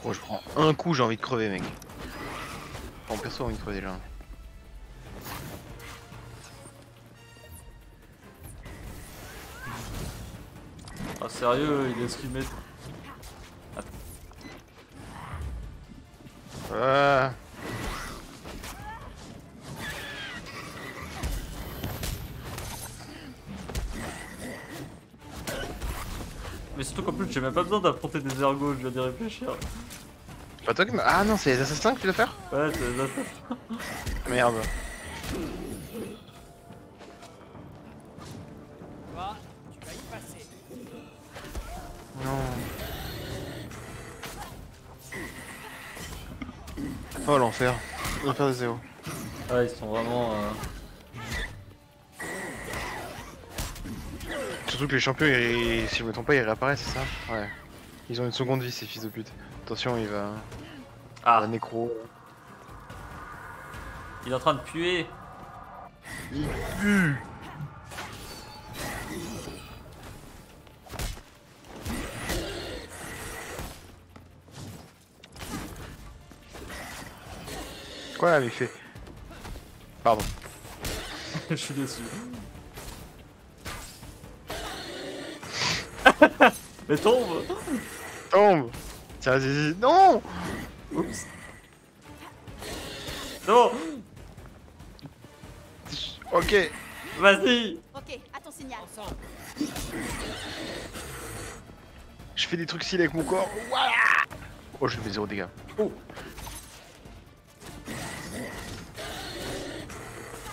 Oh, je prends un coup, j'ai envie de crever, mec. En perso, j'ai envie de crever déjà. Ah, sérieux, il est met. Ah. Mais surtout qu'en plus, j'ai même pas besoin d'affronter des ergots, je viens d'y réfléchir. C'est pas toi qui m'as. Ah non, c'est les assassins que tu dois faire Ouais, c'est les assassins. Merde. Toi, tu vas y passer. Non. Oh l'enfer. L'enfer de Zéo. Ah, ils sont vraiment. euh, Surtout que les champions, ils- si je me trompe pas, ils réapparaissent, c'est ça? Ouais. Ils ont une seconde vie, ces fils de pute. Attention, il va. Ah, La nécro. il est en train de puer. Il pue Quoi, il fait. Pardon. je suis déçu. Mais tombe Tombe Tiens, vas-y, non Oups Non Ok Vas-y Ok, à ton signal. Ensemble. Je fais des trucs stylés avec mon corps. Voilà oh, je fais zéro dégâts. Oh.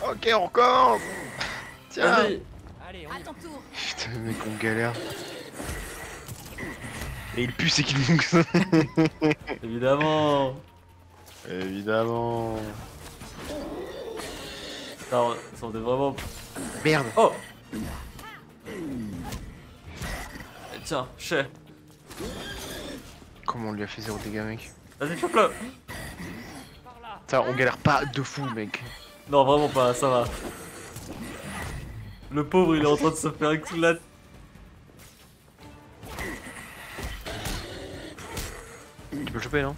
Ok, on recommence Tiens Allez, on À ton tour. Putain, mec, on galère. Et il pue, c'est ça. Évidemment Évidemment. Ça on est vraiment... Merde. Oh Tiens, chais Comment on lui a fait zéro dégâts, mec Vas-y, chope-le Ça, on galère pas de fou, mec. Non, vraiment pas, ça va. Le pauvre, il est en train de se faire éclater. Choper, non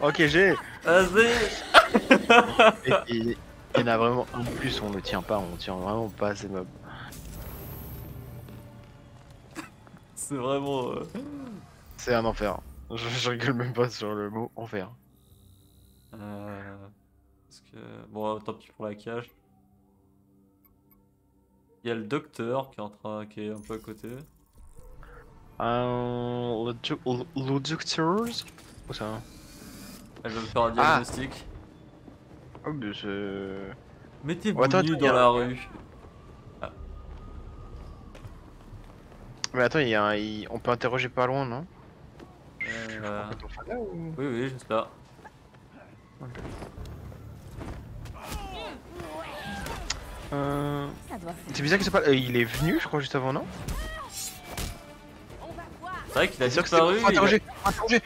Ok, j'ai Vas-y Il y en a vraiment un plus, on le tient pas, on tient vraiment pas ces mobs. C'est vraiment... euh, C'est un enfer. Je, je rigole même pas sur le mot enfer. Euh... Parce que... Bon, tant pis pour la cage. Il y a le docteur qui est en train... qui est un peu à côté. Euh, le, du- le, le docteur? Où ça Elle veut me faire un Ah. diagnostic. Oh, mais c'est... Mettez-vous Oh, attends, nu attends, dans la rue. Mais attends, il y a un- il- on peut interroger pas loin, non? Euh... Là ou- Oui, oui, juste là. Euh... Doit faire. C'est bizarre que c'est pas... euh, il est venu, je crois, juste avant, non? C'est vrai qu'il a disparu. pour il a- interroger interroger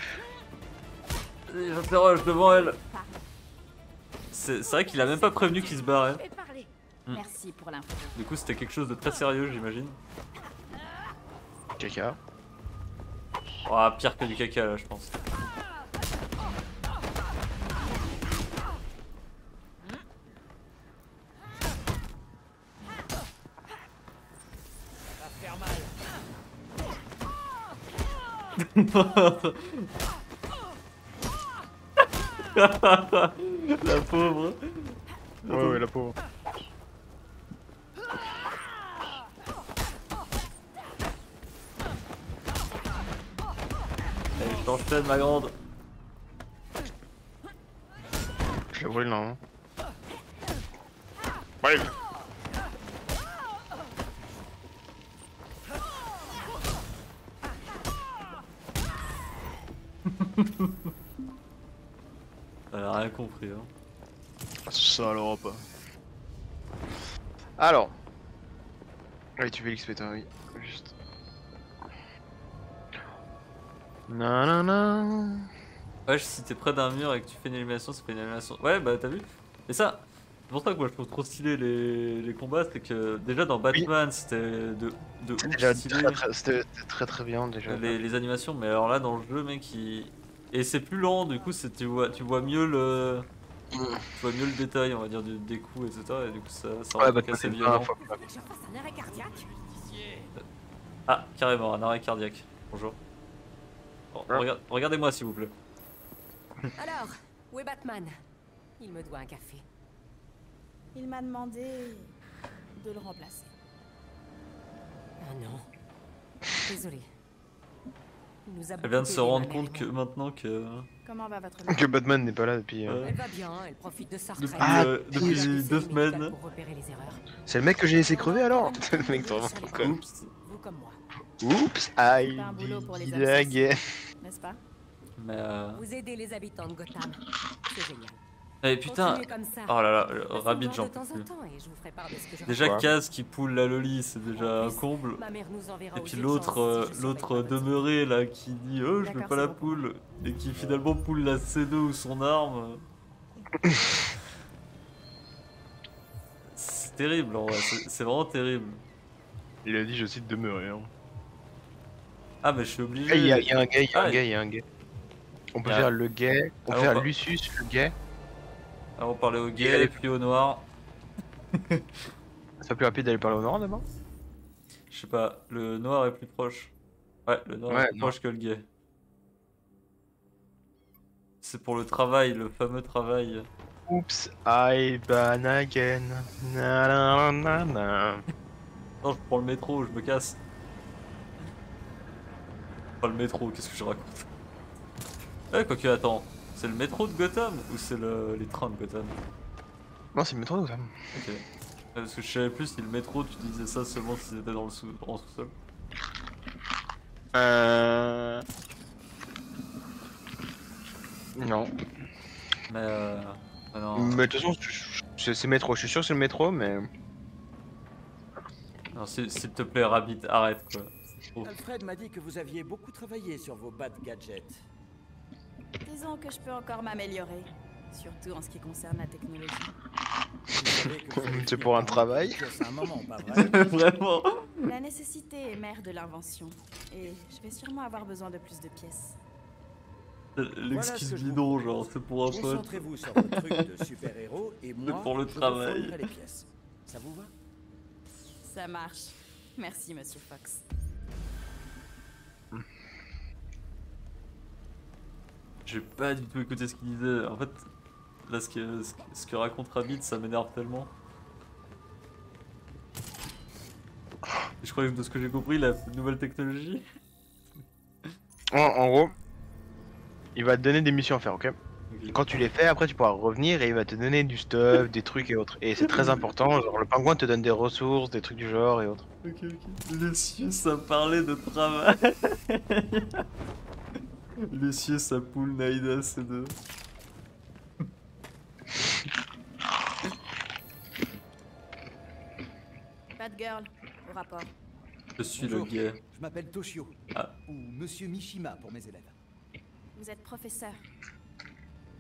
J'interroge devant elle. C'est vrai qu'il a même pas prévenu qu'il se barrait. Hmm. Merci pour l'info. Du coup, c'était quelque chose de très sérieux, j'imagine. Caca. Ah, pire que du caca là, je pense. La pauvre. Ouais, ouais, la pauvre. Allez, je t'enchaîne, ma grande. Je la brûle, non Ouais. Elle a rien compris, hein. Ça alors pas. Alors. Oui, tu fais l'XP toi, oui. Juste. Nanana. Ouais, si t'es près d'un mur et que tu fais une animation, ça fait une animation. Ouais, bah t'as vu Et ça, c'est pour ça que moi je trouve trop stylé les, les combats, c'est que déjà dans Batman c'était de, de ouf très, très, c'était c'était très très bien déjà. les, les animations, mais alors là dans le jeu, mec, il... Et c'est plus lent, du coup tu vois, tu vois mieux le... Tu vois mieux le détail, on va dire, du- des coups, etc. Et du coup ça, ça rend Ouais, bah, assez violent. Ah, carrément, un arrêt cardiaque. Bonjour. Bon, regarde- Regardez-moi s'il vous plaît. Alors, où est Batman? Il me doit un café. Il m'a demandé de le remplacer. Ah non. Désolé. Il nous a Elle vient de se rendre compte que maintenant que... Comment va votre Que Batman n'est pas là depuis. euh, Ouais. Elle va bien, elle profite de sa Depuis, retraite. Ah, euh, depuis Elle a deux semaines. médicaments Pour repérer les erreurs. C'est le mec que j'ai laissé crever alors Le mec trop con. Oups. Vous comme moi. Oups, I pas un boulot pour les did absents. again. N'est-ce pas Mais euh... Vous aidez les habitants de Gotham. C'est génial. Eh putain. Oh là là, Rabbit j'en de peux plus. Déjà Kaz qui poule la loli c'est déjà un comble. Et puis l'autre euh, l'autre demeuré là qui dit oh je veux pas la poule et qui finalement poule la C2 ou son arme. c'est terrible en vrai, c'est vraiment terrible. Il a dit, je cite demeurer. Hein. Ah mais je suis obligé. Eh, Il y, a- il y a un gay, il y a Ah, un gay, il y a un gay. On peut Ah. faire le gay, on Ah, peut on faire va- Lucius, le gay. Alors on parlait au gay et puis au noir. C'est plus rapide d'aller parler au nord d'abord Je sais pas, le noir est plus proche. Ouais, le noir Ouais, est plus non. proche que le gay. C'est pour le travail, le fameux travail. Oups, I ban again. Na, na. Non, je prends le métro, je me casse. Pas le métro, qu'est-ce que je raconte? Eh, quoique, attends, c'est le métro de Gotham ou c'est le... les trains de Gotham Non, c'est le métro, ça. Ok. Ouais, Parce que je savais plus si le métro, tu disais ça seulement si c'était dans le sous... en sous-sol. Euh. Non. Mais euh... ah non, Mais de toute façon, c'est métro. Je suis sûr que c'est le métro, mais. non s'il s'il te plaît, Rabbit, arrête quoi. Alfred m'a dit que vous aviez beaucoup travaillé sur vos bad gadgets. Disons que je peux encore m'améliorer. Surtout en ce qui concerne la technologie. C'est pour un travail. un moment, pas vrai Vraiment. La nécessité est mère de l'invention. Et je vais sûrement avoir besoin de plus de pièces. L'excuse bidon, genre, c'est pour un pote. Concentrez-vous sur votre truc de super-héros et moi, pour le je travail. fournirai les pièces. Ça vous va? Ça marche. Merci, monsieur Fox. J'ai pas du tout écouté ce qu'il disait. En fait, là, ce que, ce que- ce que raconte Rabbit, ça m'énerve tellement. Je crois que de ce que j'ai compris, la nouvelle technologie. En, en gros, il va te donner des missions à faire, ok? Quand tu les fais, après tu pourras revenir et il va te donner du stuff, des trucs et autres. Et c'est très important, genre le pingouin te donne des ressources, des trucs du genre et autres. Ok, ok. L'essieu, ça parlait de travail. L'essieu, sa poule, Naïda, c'est deux. Bad Girl, au rapport. Je suis Bonjour, le gay. Je m'appelle Toshio. Ah. Ou Monsieur Mishima pour mes élèves. Vous êtes professeur.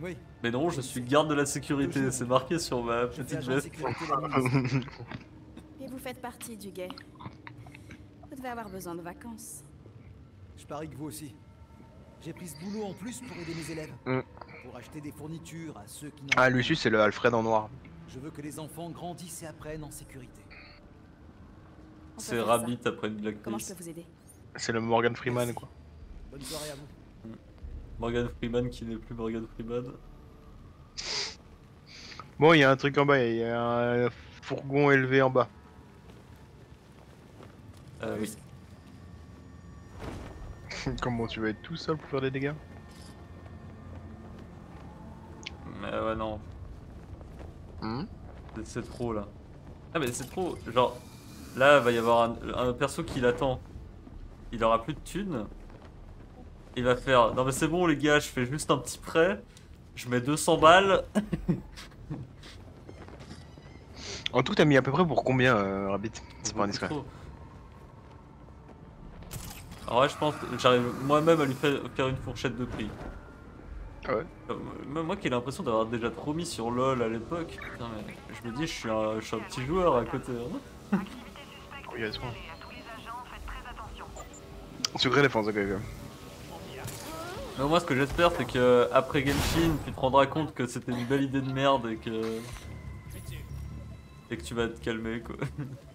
Oui. Mais non, je suis garde de la sécurité, c'est marqué sur ma petite veste. Et vous faites partie du guet. Vous devez avoir besoin de vacances. Je parie que vous aussi. J'ai pris ce boulot en plus pour aider mes élèves. Mm. Pour acheter des fournitures à ceux qui n'en Ah. Lucius, c'est le Alfred en noir. Je veux que les enfants grandissent et apprennent en sécurité. C'est Rabbit après une Comment je peux vous aider C'est le Morgan Freeman, quoi. Bonne soirée à vous. Morgan Freeman qui n'est plus Morgan Freeman. Bon, il y a un truc en bas, il y a un fourgon élevé en bas. Euh, oui. Comment tu vas être tout seul pour faire des dégâts Mais ouais, non. Hmm C'est- trop là. Ah, mais c'est trop. Genre, là, va y avoir un, un perso qui l'attend. Il aura plus de thunes. Il va faire. Non, mais c'est bon, les gars, je fais juste un petit prêt. Je mets 200 balles. En tout, t'as mis à peu près pour combien, euh, Rabbit? C'est pas indiscret. trop. Alors ouais, je pense que j'arrive moi-même à lui faire, une fourchette de prix. Ah ouais Euh, Même moi qui ai l'impression d'avoir déjà trop mis sur LoL à l'époque, putain mais je me dis je suis un, je suis un petit joueur à côté. hein. Oui, à ce point. Secret défense, ok, ok. Mais moi ce que j'espère c'est que après Genshin tu te rendras compte que c'était une belle idée de merde et que... Et que tu vas te calmer quoi.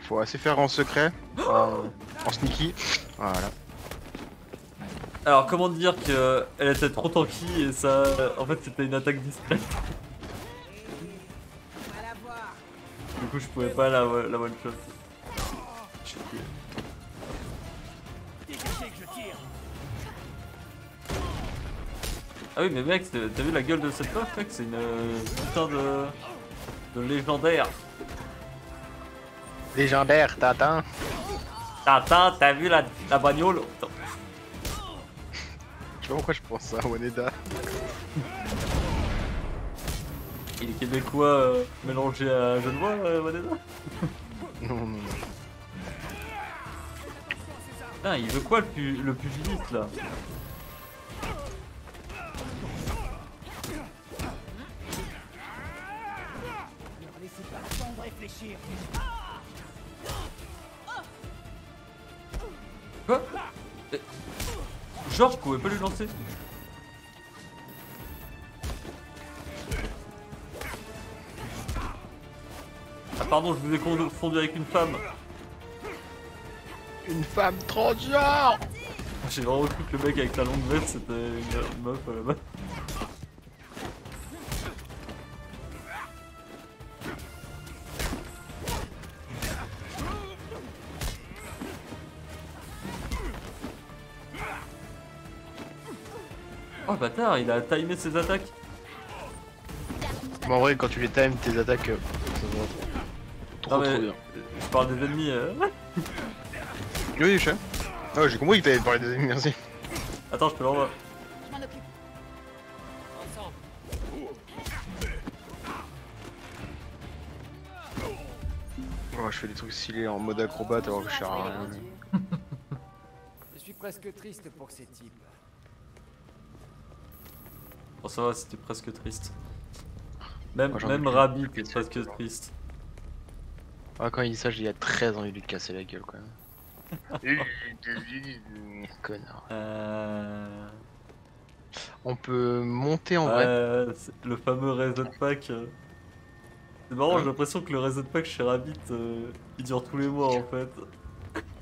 Faut assez faire en secret, en, sneaky. Voilà. Alors comment dire que elle était trop tanky et ça... En fait c'était une attaque discrète. Du coup je pouvais pas la, la one shot. Ah oui mais mec t'as t'as vu la gueule de cette meuf mec? C'est une euh, putain de... de légendaire. Légendaire, Tintin. Tintin t'as vu la, la bagnole. Je sais pas pourquoi je pense ça, Waneda. Il est québécois euh, mélangé à Genevois, euh, Vanessa Non, non, non. Putain, il veut quoi le, pu le pugiliste là? Ne laissez pas le temps de réfléchir Quoi Eh, Georges pouvait pas lui lancer Ah pardon, je vous ai confondu avec une femme. Une femme transgenre J'ai vraiment cru que le mec avec la longue veste c'était une, meuf à Oh bâtard, il a timé ses attaques. Mais en vrai, quand tu les times, tes attaques, euh, trop, Non, mais, trop bien. Je parle des ennemis. euh. Oui, je sais. Ah j'ai compris que t'avais parlé des ennemis, merci. Attends, je m'en occupe. Oh, je fais des trucs stylés en mode acrobate alors que je suis à rien. Je suis presque triste pour ces types. Bon, ça va, c'était presque triste. Même, Moi, même est presque triste. Ah, quand il dit ça, j'ai très envie de lui casser la gueule quand même. Connard. Euh... On peut monter en vrai. C'est le fameux reset pack. euh. C'est marrant, Hein j'ai l'impression que le reset pack chez Rabbit, euh, il dure tous les mois en fait.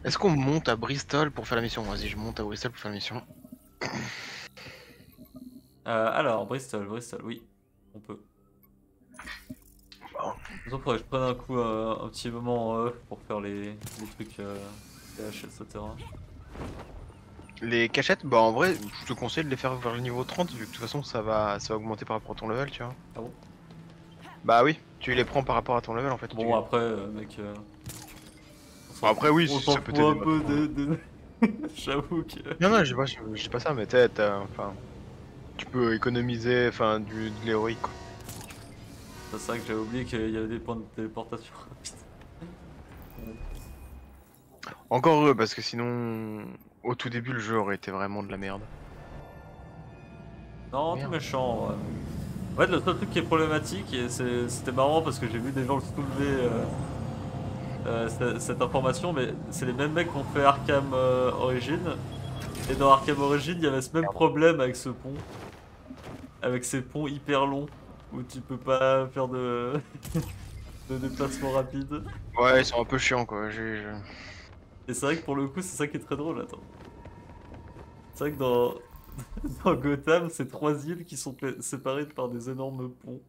Est-ce qu'on monte à Bristol pour faire la mission? Vas-y, je monte à Bristol pour faire la mission. Euh, alors, Bristol, Bristol, oui, on peut. Bon. Faudrait que je prenne un coup, euh, un petit moment en off pour faire les, les trucs euh, PH, etc. Les cachettes, bah en vrai, je te conseille de les faire vers le niveau 30 vu que de toute façon ça va, ça va augmenter par rapport à ton level, tu vois. Ah bon? Bah oui, tu les prends par rapport à ton level en fait. Bon, tu- après, euh, mec. euh, après, oui, on ça peut un peu de. de- J'avoue que. Non, non, j'ai pas, pas ça, mais t'as- enfin, tu peux économiser, enfin, du, de l'héroïque quoi. C'est ça que j'avais oublié qu'il y avait des points de téléportation rapide. Encore heureux parce que sinon, au tout début, le jeu aurait été vraiment de la merde. Non, tout méchant. ouais. En fait, le seul truc qui est problématique, et c'est- c'était marrant parce que j'ai vu des gens le soulever euh, euh, cette, cette information, mais c'est les mêmes mecs qui ont fait Arkham euh, Origin. Et dans Arkham Origin, il y avait ce même problème avec ce pont. Avec ces ponts hyper longs, où tu peux pas faire de, de déplacement rapide. Ouais, ils sont un peu chiants quoi. Et c'est vrai que pour le coup, c'est ça qui est très drôle, attends. C'est vrai que dans, dans Gotham, c'est trois îles qui sont pa- séparées par des énormes ponts.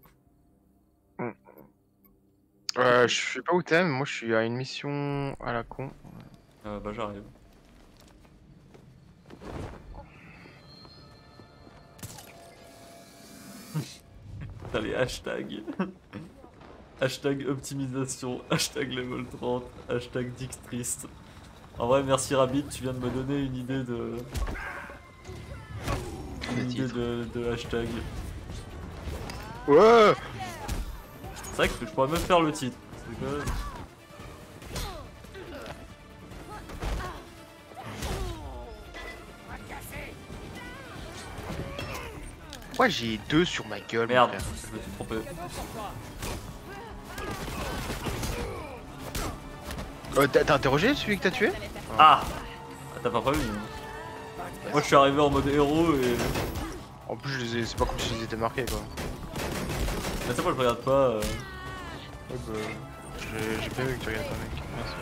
Euh, je sais pas où t'es, moi je suis à une mission à la con. Euh, bah j'arrive. T'as les hashtags. hashtag optimisation, hashtag level 30, hashtag Dix triste. En vrai, merci Rabbit, tu viens de me donner une idée de. Une idée de, de hashtag. Ouais C'est vrai que je pourrais même faire le titre. C'est quand Pourquoi j'ai deux sur ma gueule Merde, je me suis trompé. Euh, t'as, interrogé celui que t'as tué Ah T'as pas prévu. Moi je suis arrivé en mode héros et. En plus, je les ai- c'est pas comme si ils étaient marqués quoi. Mais ça, moi je regarde pas. euh, Ouais, bah, j'ai, j'ai pas vu que tu regardes pas, mec. Merci.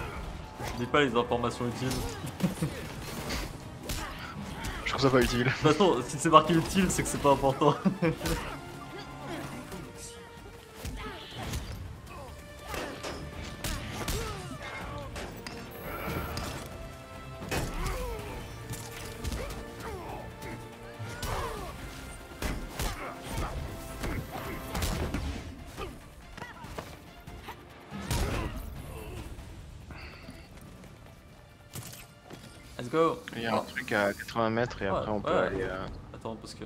Je dis pas les informations utiles. Trouve ça pas utile. De toute façon, si c'est marqué utile, c'est que c'est pas important. y a un truc à 80 mètres et après on peut ouais. aller à... Attends, parce que...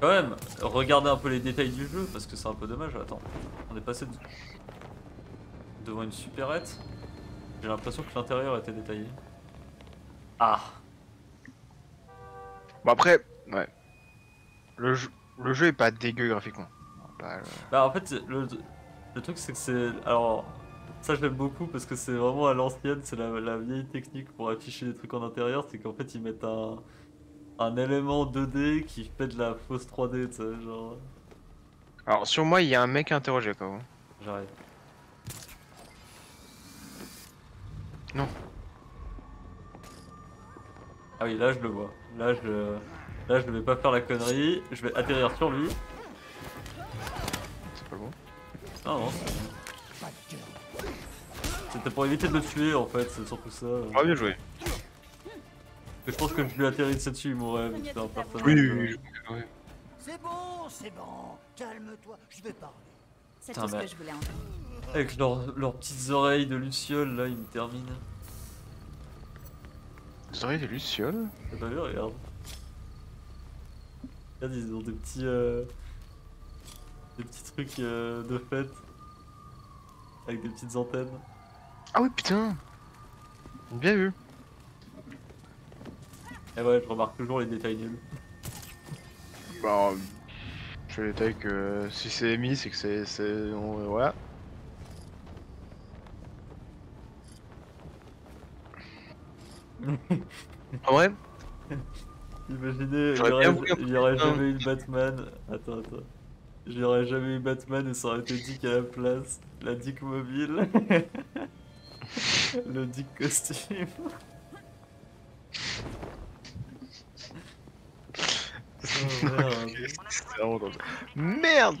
Quand même, regardez un peu les détails du jeu, parce que c'est un peu dommage. Attends, on est passé de- devant une supérette. J'ai l'impression que l'intérieur était détaillé. Ah Bon après, ouais. Le jeu, le jeu est pas dégueu graphiquement. Pas, euh, Bah en fait, le, le truc c'est que c'est... Alors, ça je l'aime beaucoup parce que c'est vraiment à l'ancienne, c'est la, la vieille technique pour afficher des trucs en intérieur, c'est qu'en fait ils mettent un, un élément 2D qui fait de la fausse 3D, tu sais, genre... Alors sur moi, il y a un mec à interroger quoi. J'arrive. Non. Ah oui, là je le vois. Là je, là je vais pas faire la connerie. Je vais atterrir sur lui. C'est pas bon. Non, non, c'est- C'était pour éviter de le tuer en fait, c'est surtout ça. Ah, bien joué. Je pense que je lui atterrissais dessus, il vu c'était un personnage. Oui, euh, oui, oui. C'est bon, c'est bon. Calme-toi, je vais parler. C'est tout ce que je voulais entendre. Avec leurs leurs petites oreilles de luciole, là, ils me terminent. Les oreilles de Luciole? T'as pas vu, regarde. Regarde, ils ont des petits. euh, des petits trucs euh, de fête. Avec des petites antennes. Ah oui, putain Bien vu. Et ouais, je remarque toujours les détails nuls. Bah, je Je détaille que si c'est mis, c'est que c'est. c'est- on- Voilà. En vrai, Imaginez, il y J'aurais aurait, il y jamais eu Batman. Attends, attends. Il y aurait jamais eu Batman et ça aurait été Dick à la place. La Dick mobile. Le Dick costume. Oh, merde. vraiment. Merde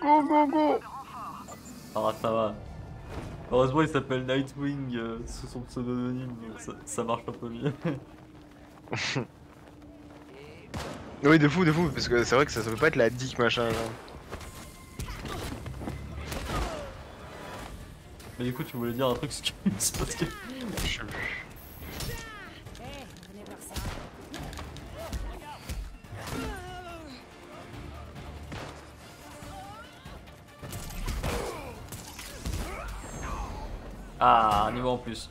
Go go go Ah, ça va. Heureusement, il s'appelle Nightwing euh, sous son pseudonyme, donc ça, ça marche un peu mieux. Oui, de fou, de fou, parce que c'est vrai que ça, ça peut pas être la dick machin. genre. Mais du coup, tu voulais dire un truc, Skins, parce que. Ah, un niveau en plus.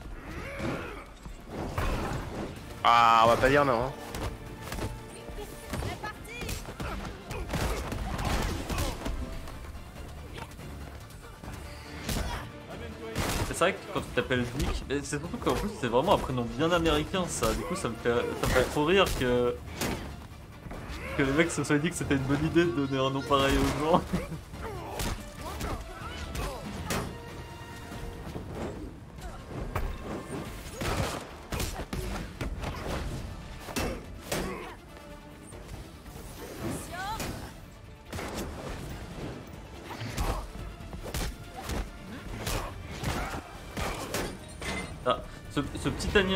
Ah, on va pas dire non. hein. Quand tu t'appelles mais c'est surtout qu'en plus c'est vraiment un prénom bien américain ça, du coup ça me fait, ça me fait trop rire que que les mecs se soient dit que c'était une bonne idée de donner un nom pareil aux gens.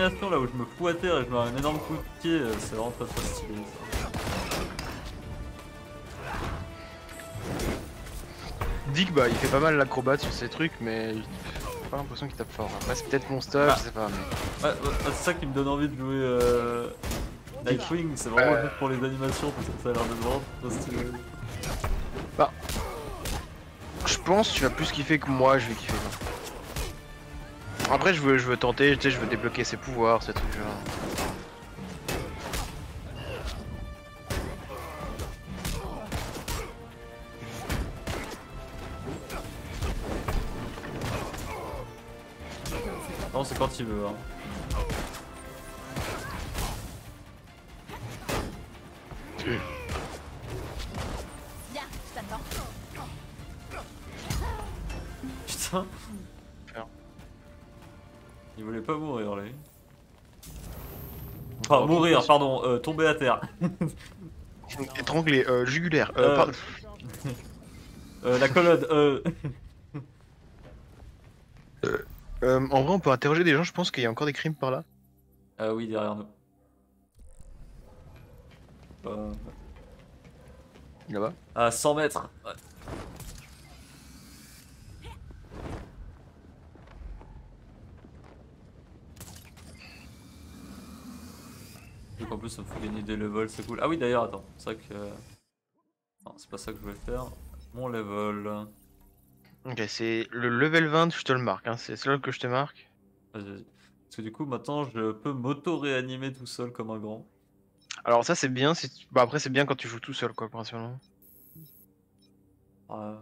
animation là où je me fous à terre et je me mets un énorme coup de pied, euh, c'est vraiment très très stylé ça. Dick, bah, il fait pas mal l'acrobate sur ces trucs, mais j'ai pas l'impression qu'il tape fort. Après, c'est peut-être mon style, Ah. je sais pas. Mais... Ouais, c'est ça qui me donne envie de jouer euh, Nightwing, c'est vraiment juste pour les animations parce que ça a l'air de vraiment trop stylé. Bah, je pense que tu vas plus kiffer que moi, je vais kiffer. Après, je veux, je veux tenter, tu sais, je veux débloquer ses pouvoirs, ces trucs Pardon, euh, tomber à terre. Étranglé, euh, jugulaire, euh, Euh, pardon. Euh, la colonne, euh. Euh, en vrai, on peut interroger des gens, je pense qu'il y a encore des crimes par là. Ah oui, derrière nous. Euh, Là-bas À 100 mètres. Ouais. Donc en plus ça me fait gagner des levels, c'est cool. Ah oui d'ailleurs attends, c'est vrai que... Non c'est pas ça que je voulais faire. Mon level... Ok, c'est le level 20, je te le marque, hein. c'est celui que je te marque. Vas-y, vas-y. Parce que du coup maintenant je peux m'auto-réanimer tout seul comme un grand. Alors ça c'est bien, si tu- bah après c'est bien quand tu joues tout seul quoi, principalement. Ouais.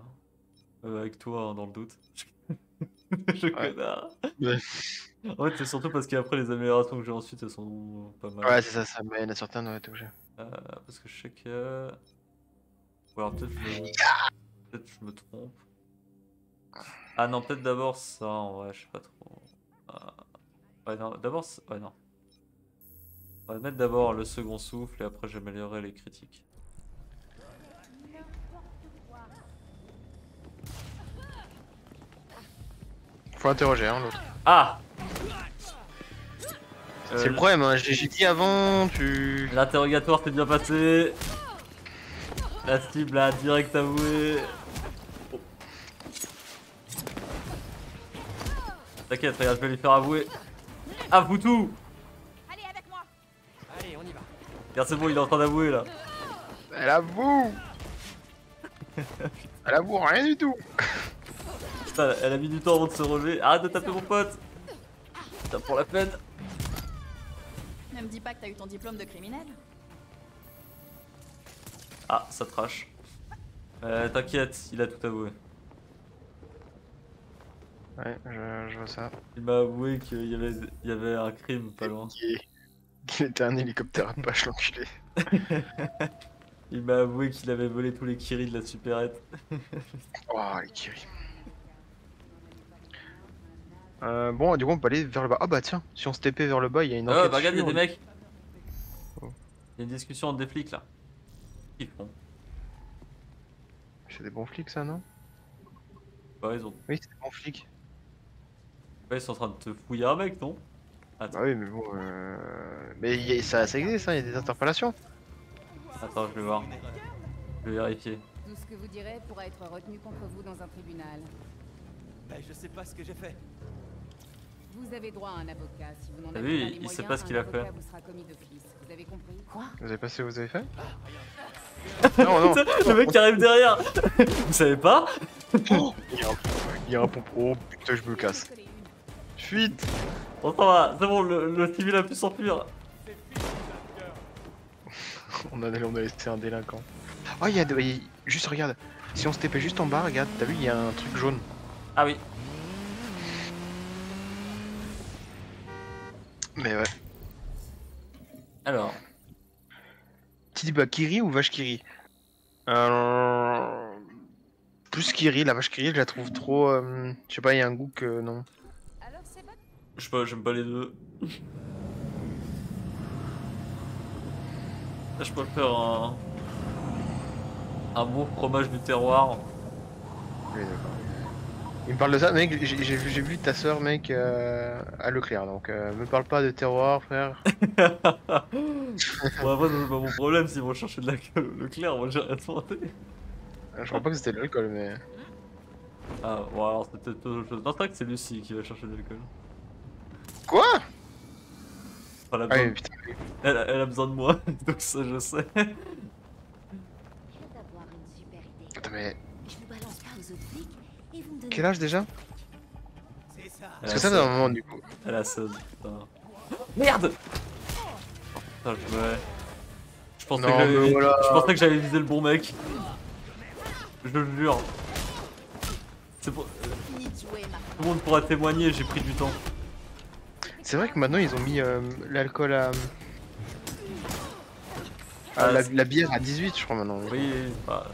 Euh, avec toi hein, dans le doute. je connard. Ouais. En fait c'est surtout parce qu'après les améliorations que j'ai ensuite elles sont pas mal. Ouais c'est ça, ça mène à certains, ouais t'es obligé. Euh, parce que je sais que. Ou alors peut-être je... peut-être je me trompe. Ah non, peut-être d'abord ça, en vrai, je sais pas trop. Euh, Ouais, non, d'abord. Ouais, non. On va mettre d'abord le second souffle et après j'améliorerai les critiques. Faut interroger hein, l'autre. Ah C'est Euh, le problème, hein. j'ai j'ai dit avant, tu... L'interrogatoire s'est bien passé. La cible a direct avoué. Oh. T'inquiète, regarde, je vais lui faire avouer. Avoue tout Allez, avec moi Allez, on y va. Regarde, c'est bon, il est en train d'avouer là. Elle avoue Elle avoue rien du tout Putain, elle a mis du temps avant de se relever. Arrête de taper mon pote Putain, pour la peine. Ne me dis pas que t'as eu ton diplôme de criminel. Ah, ça trash. Euh, T'inquiète, il a tout avoué. Ouais, je, je vois ça. Il m'a avoué qu'il y avait, il y avait un crime pas loin. Il était un hélicoptère Apache, l'enculé. Il m'a avoué qu'il avait volé tous les Kiri de la supérette. Oh, les Kiri. Euh, bon, du coup, on peut aller vers le bas. Ah bah tiens, si on se TP vers le bas, il y a une Oh, enquête bah regarde, il y a des mecs. Oh. Il y a une discussion entre des flics là. Ils font. C'est des bons flics, ça, non? Bah, ils ont. Oui, c'est des bons flics. Ouais, ils sont en train de te fouiller un mec, non? Bah oui, mais bon... Euh... Mais il y a- ça, ça existe, hein, il y a des interpellations. Attends, je vais voir. Je vais vérifier. Tout ce que vous direz pourra être retenu contre vous dans un tribunal. Ben, je sais pas ce que j'ai fait. Vous avez droit à un avocat. Si vous n'en avez vu, pas il- les il moyens, sait pas ce qu'il un a fait. avocat vous sera commis d'office. Vous avez compris? Quoi? Vous avez passé, vous avez fait? Non, non. le mec qui arrive derrière Vous savez pas? Il y a un, il y a un pompe. Oh putain, je me casse. Fuite On s'en va, c'est bon, le, le civil a pu s'enfuir. on, a, on a laissé un délinquant. Oh, il y a Juste, regarde. Si on se TP juste en bas, regarde, t'as vu, il y a un truc jaune. Ah oui. Mais ouais. Alors, Tu dis bah Kiri ou vache Kiri? Euh... Plus Kiri, la vache Kiri, je la trouve trop... euh, Je sais pas, il y a un goût que... Non. je sais pas, j'aime pas les deux. Là, je préfère un. Un bon fromage du terroir. Oui, d'accord. Il me parle de ça, mec, j'ai vu, j'ai vu ta soeur, mec, euh, à Leclerc, donc euh, me parle pas de terroir, frère. Bon, après, c'est pas mon problème s'ils vont chercher de la Leclerc, moi j'ai rien demandé. Je crois pas que c'était de l'alcool, mais... Ah, bon, alors c'est peut-être autre chose. Non, que c'est Lucie qui va chercher de l'alcool. Quoi? Elle a, Ah besoin... oui, putain. elle, a- elle a besoin de moi, donc ça je sais. Attends, mais... Je pas aux autres flics et vous me donnez. Quel âge déjà? C'est ça. Parce que ça, c'est un moment, du coup. Merde Putain, je me... Je pensais, Non, que voilà. je pensais que j'avais visé le bon mec. Je le jure. C'est pour... Tout le monde pourra témoigner, j'ai pris du temps. C'est vrai que maintenant, ils ont mis euh, l'alcool à... Ah, la, bière à 18, je crois, maintenant. Oui, bah,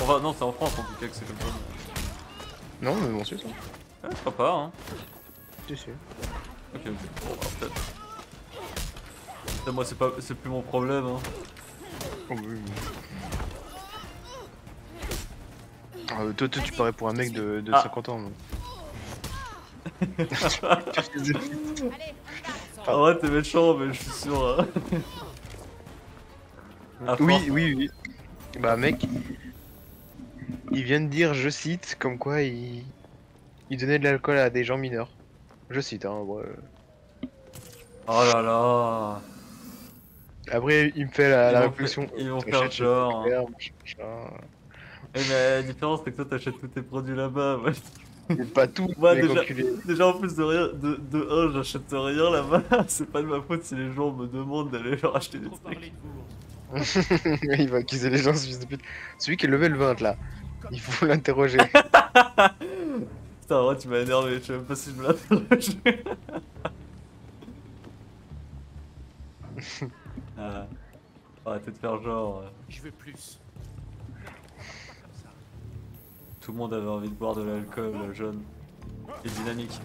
on va- non, c'est en France en tout cas que c'est comme ça. Non, mais bon, c'est ça. Ouais, je crois pas, hein. Si, si. Ok, ok. Bon, bah, peut-être. Moi, c'est pas... c'est plus mon problème, hein. Oh, oui, oui. Ah, euh, toi, toi, tu parais pour un mec de, de Ah. 50 ans. moi. Ah ouais, t'es méchant, mais je suis sûr. hein. Oui, oui, oui. Bah, mec, il vient de dire, je cite, comme quoi il, il donnait de l'alcool à des gens mineurs. Je cite, hein. ouais. Oh là là. Après, il me fait la, Ils la vont réflexion. faire- ils vont faire genre. Eh, mais la différence, c'est que toi, t'achètes tous tes produits là-bas. Moi, Mais pas tout, Moi, déjà, déjà, en plus de rien, de, de un, j'achète rien là-bas. C'est pas de ma faute si les gens me demandent d'aller leur acheter des trucs. il va accuser les gens, ce fils de pute. Celui qui est level 20 là, il faut l'interroger. Putain, ouais, tu m'as énervé, je sais même pas si je me l'interroger. ah. Arrêtez de faire genre. euh, Je veux plus. Tout le monde avait envie de boire de l'alcool, jeune et dynamique.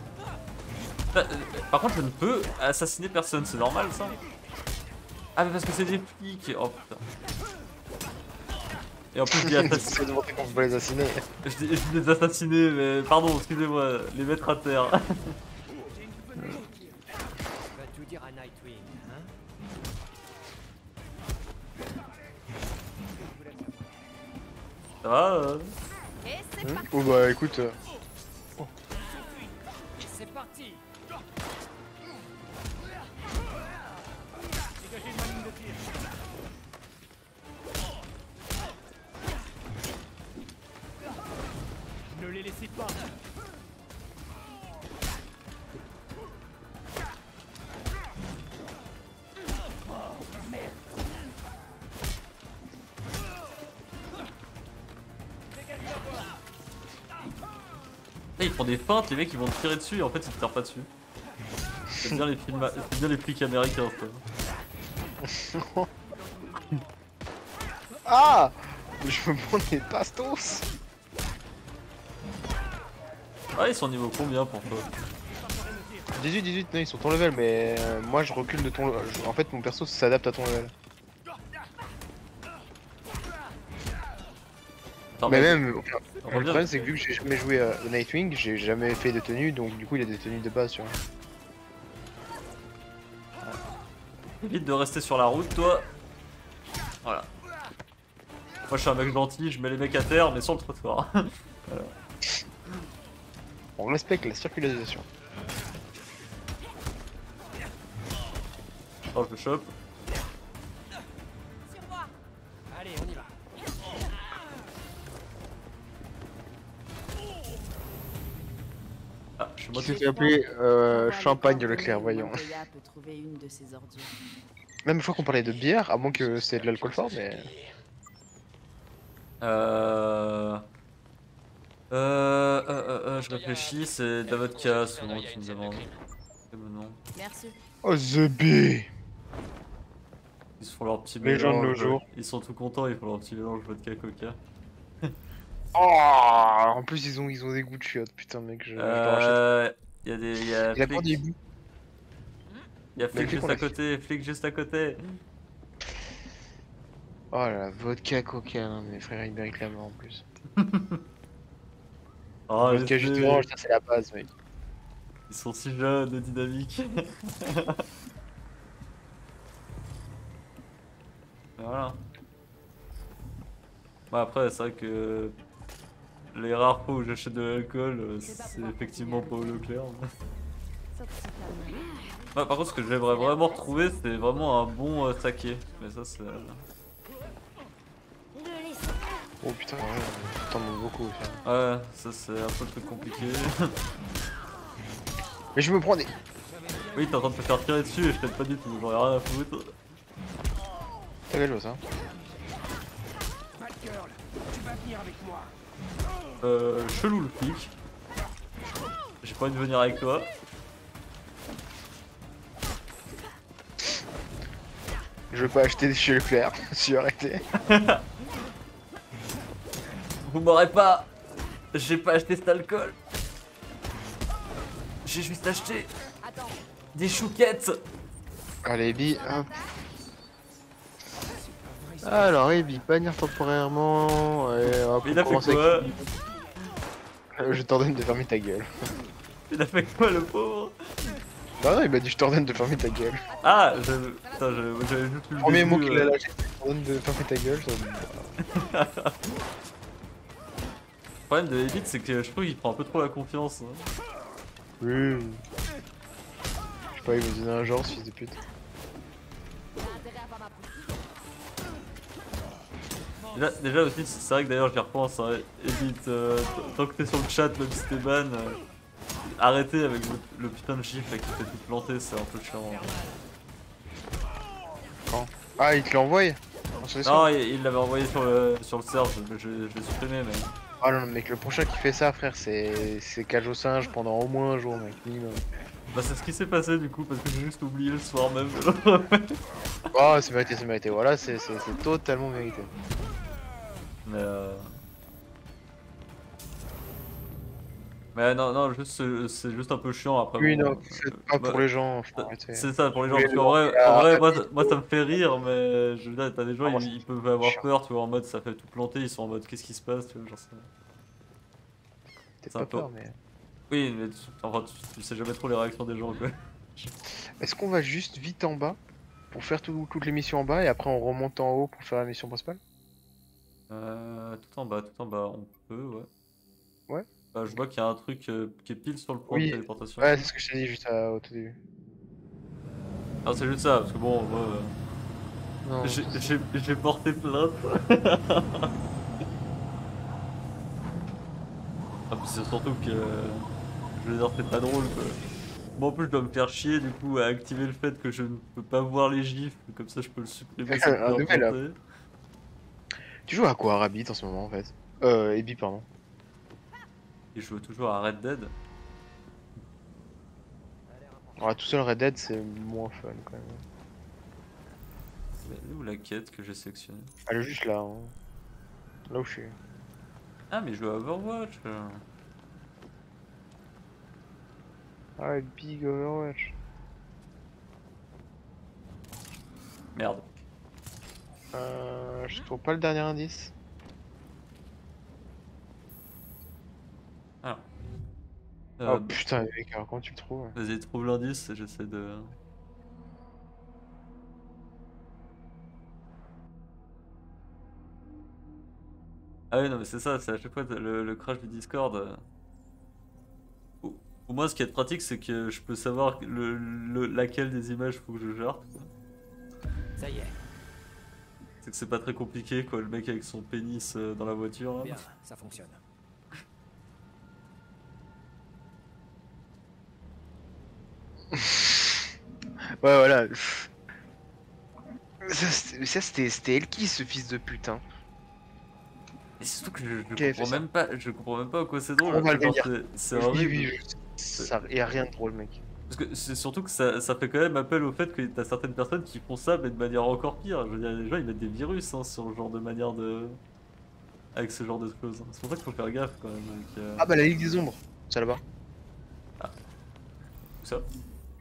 Ah, euh, Par contre, je ne peux assassiner personne, c'est normal ça Ah, mais parce que c'est des flics Oh putain. Et en plus, je de montrer qu'on peut pas les assassiner. Je dis, je les assassiner, mais pardon, excusez-moi, les mettre à terre. Hein Ça va euh Hein? Parti Oh bah écoute, euh, les laissez pas. Ils font des feintes, les mecs ils vont te tirer dessus et en fait ils te tirent pas dessus. C'est bien les films, c'est bien les flics américains. Ah Je me prends des pastos Ah ils sont niveau combien pour toi 18, 18, non, ils sont ton level, mais euh, moi je recule de ton. je- En fait, mon perso s'adapte à ton level. Attends, mais mais- même, le problème c'est que vu que j'ai jamais joué à Nightwing, j'ai jamais fait de tenue, donc du coup il a des tenues de base, tu vois. Évite de rester sur la route toi. Voilà. Moi je suis un mec gentil, je mets les mecs à terre mais sur le trottoir. voilà. On respecte la circulation. Oh je le chope. Sur moi Allez, on y va. Ah, je suis fait appeler euh, Champagne le clairvoyant. Montoya peut trouver une de ces ordures. Même une fois qu'on parlait de bière, à moins que c'est de l'alcool fort, mais. Euh... Euh, euh, euh, euh, je réfléchis, c'est de la vodka souvent qui me demande. C'est le nom? Merci. Oh the B Ils se font leur petit Les gens de mélange. nos jours. Ils sont tout contents, ils font leur petit mélange vodka coca. Oh En plus ils ont ils ont des goûts de chiottes, putain mec, je, je. Euh, il y a des, il y a Il a pas flic, des goûts. il y a Mais flic juste à côté, flic juste à côté. Oh la vodka coca, non, mes frères ils méritent la mort en plus. Oh, deux. d'orange, ça c'est la base mec. Ils sont si jeunes et dynamiques. voilà. Bon après c'est vrai que les rares fois où j'achète de l'alcool, euh, c'est effectivement pas au Leclerc. Ouais, par contre ce que j'aimerais vraiment retrouver c'est vraiment un bon euh, saké. Mais ça c'est... Oh putain, ouais, t'en manques beaucoup ça. Ouais, ça c'est un peu le truc compliqué. Mais je me prends des. oui t'es en train de te faire tirer dessus et je t'aide pas du tout, j'en ai rien à foutre. T'as quelle chose hein Batgirl, tu vas venir avec moi. Euh, chelou le flic. J'ai pas envie de venir avec toi. Je veux pas acheter chez Leclerc, je suis arrêté. Vous m'aurez pas. J'ai pas acheté cet alcool. J'ai juste acheté des chouquettes. Allez, Ebi, hop. Alors, Ebi, bannir temporairement. Et hop, Mais on il a fait avec quoi. Euh, Je t'ordonne de fermer ta gueule. Il a fait quoi le pauvre? Non, non, il m'a dit je t'ordonne de fermer ta gueule. Ah, je... Putain, je- j'avais juste le Premier mot qu'il a euh. lâché, je t'ordonne de fermer ta gueule. problème de Elite, c'est que je trouve qu'il prend un peu trop la confiance. hein. Oui. Je sais pas, il me donnait un genre, fils de pute. Déjà, déjà aussi, c'est vrai que d'ailleurs j'y repense, hein, Elite, euh, tant que t'es sur le chat, même si t'es ban, euh, arrêtez avec le, le putain de gif là, qui fait tout planter, c'est un peu chiant. hein. Quand? Ah, il te l'a envoyé? En solution Non, il l'avait envoyé sur le, sur le serve, je, je, je l'ai supprimé, mais. Ah non, mec, le prochain qui fait ça, frère, c'est cage au singe pendant au moins un jour, mec, minimum. Bah, c'est ce qui s'est passé du coup, parce que j'ai juste oublié le soir même. Oh, c'est mérité, c'est mérité. Voilà, c'est totalement mérité. Mais euh... Mais non, non, juste, c'est- juste un peu chiant après. Oui, bon, non, euh, c'est pas bah, pour les gens. C'est ça, pour les gens. Parce vrai, en vrai euh, moi, ça- moi ça me fait rire, mais je veux dire, t'as des gens, Ah, ils, peuvent avoir chiant. peur, tu vois, en mode ça fait tout planter, ils sont en mode qu'est-ce qui se passe, tu vois, genre ça. Un pas peu- peur, mais. Oui, mais tu, enfin, tu, tu sais jamais trop les réactions des gens, quoi. Est-ce qu'on va juste vite en bas pour faire tout- toutes les missions en bas et après on remonte en haut pour faire la mission principale? Euh, tout en bas, tout en bas, on peut, ouais. Bah, je vois qu'il y a un truc euh, qui est pile sur le point Oui, de téléportation. ouais, c'est ce que je t'ai dit juste à- au tout début. Ah, c'est juste ça, parce que bon, moi. euh, j'ai- porté plainte. ah, puis c'est surtout que. Je veux dire, c'est pas drôle quoi. Moi en plus, je dois me faire chier du coup à activer le fait que je ne peux pas voir les gifs, comme ça je peux le supprimer. Tu joues à quoi, Rabbit en ce moment en fait? Euh, Ebi, pardon. Il joue toujours à Red Dead. Ouais, tout seul Red Dead, c'est moins fun quand même. Elle est où la quête que j'ai sélectionnée Elle est juste là. hein. Là où je suis. Ah, mais il joue à Overwatch. euh. Ah Big Overwatch. Merde. Euh, je trouve pas le dernier indice. Alors. Oh Euh, putain, mec, alors comment tu le trouves Vas-y, trouve l'indice, j'essaie de. Ah oui, non, mais c'est ça, c'est à chaque fois le, le crash du Discord. euh. Au, au moins, ce qui est pratique, c'est que je peux savoir le, le- laquelle des images faut que je gère. Ça y est. C'est que c'est pas très compliqué, quoi, le mec avec son pénis euh, dans la voiture. là. Bien, ça fonctionne. Ouais, voilà. Ça, c'était- Elki, ce fils de putain. Et surtout que je, comprends même pas, je comprends même pas à quoi c'est drôle. C'est- Oui, oui, je- ça, y a rien de drôle, mec. Parce que c'est surtout que ça, ça fait quand même appel au fait que t'as certaines personnes qui font ça, mais de manière encore pire. Je veux dire, les gens ils mettent des virus hein, sur le genre de manière de. avec ce genre de choses. C'est pour ça qu'il faut faire gaffe quand même. Avec, euh, Ah bah la Ligue des Ombres, c'est là-bas. Où ça?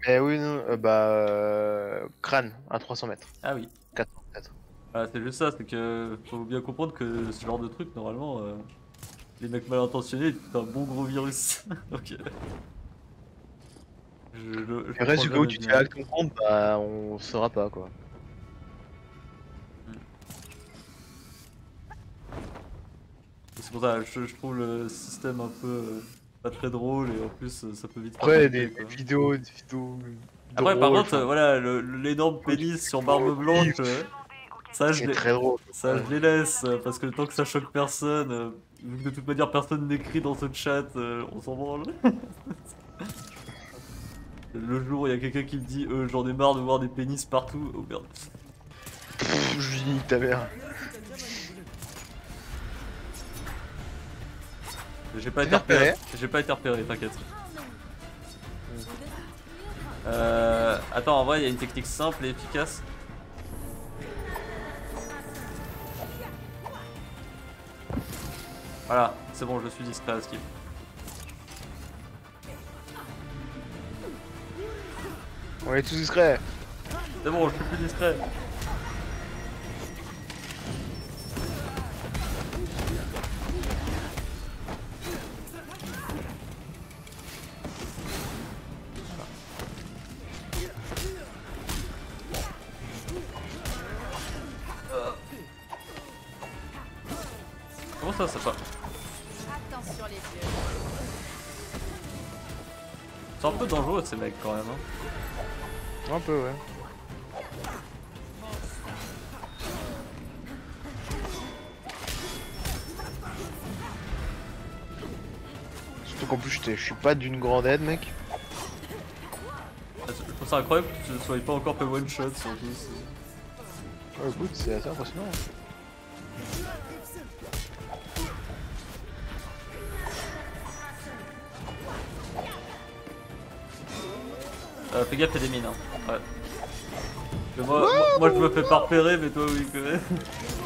Eh oui, non, euh, bah... euh, crâne, à 300 mètres. Ah oui. 400 mètres. Voilà, c'est juste ça, c'est que faut bien comprendre que ce genre de truc, normalement, euh, les mecs mal intentionnés, font un bon gros virus. Donc. euh, Je, je, je Le reste comprends du cas où jamais tu te bien. fais hack ton compte, bah on saura pas quoi. C'est pour ça, je, je trouve le système un peu euh, pas très drôle et en plus euh, ça peut vite. Après, des, des vidéos, des vidéos. Après, par contre, euh, voilà, l'énorme pénis sur barbe blanche, euh, ça je les, très drôle. ça je les laisse euh, parce que temps que ça choque personne, euh, vu que de toute manière personne n'écrit dans ce chat, euh, on s'en branle. le jour où il y a quelqu'un qui me dit, euh, j'en ai marre de voir des pénis partout, oh merde. Pff, je ta mère. J'ai pas été repéré, j'ai pas été repéré, t'inquiète. Euh, attends, en vrai, il y a une technique simple et efficace. Voilà, c'est bon, je suis discret à skip. On est tous discrets. C'est bon, je suis plus discret. Ça, ça pas. C'est un peu dangereux ces mecs quand même. Hein. Un peu, ouais. Surtout qu'en plus, je suis pas d'une grande aide, mec. Je trouve ça incroyable que tu ne sois pas encore fait one shot surtout. c'est- Ouais, écoute, c'est assez impressionnant. hein. Euh, fais gaffe, y'a des mines. Hein. Ouais. Moi, moi, moi, je me fais pas repérer, mais toi oui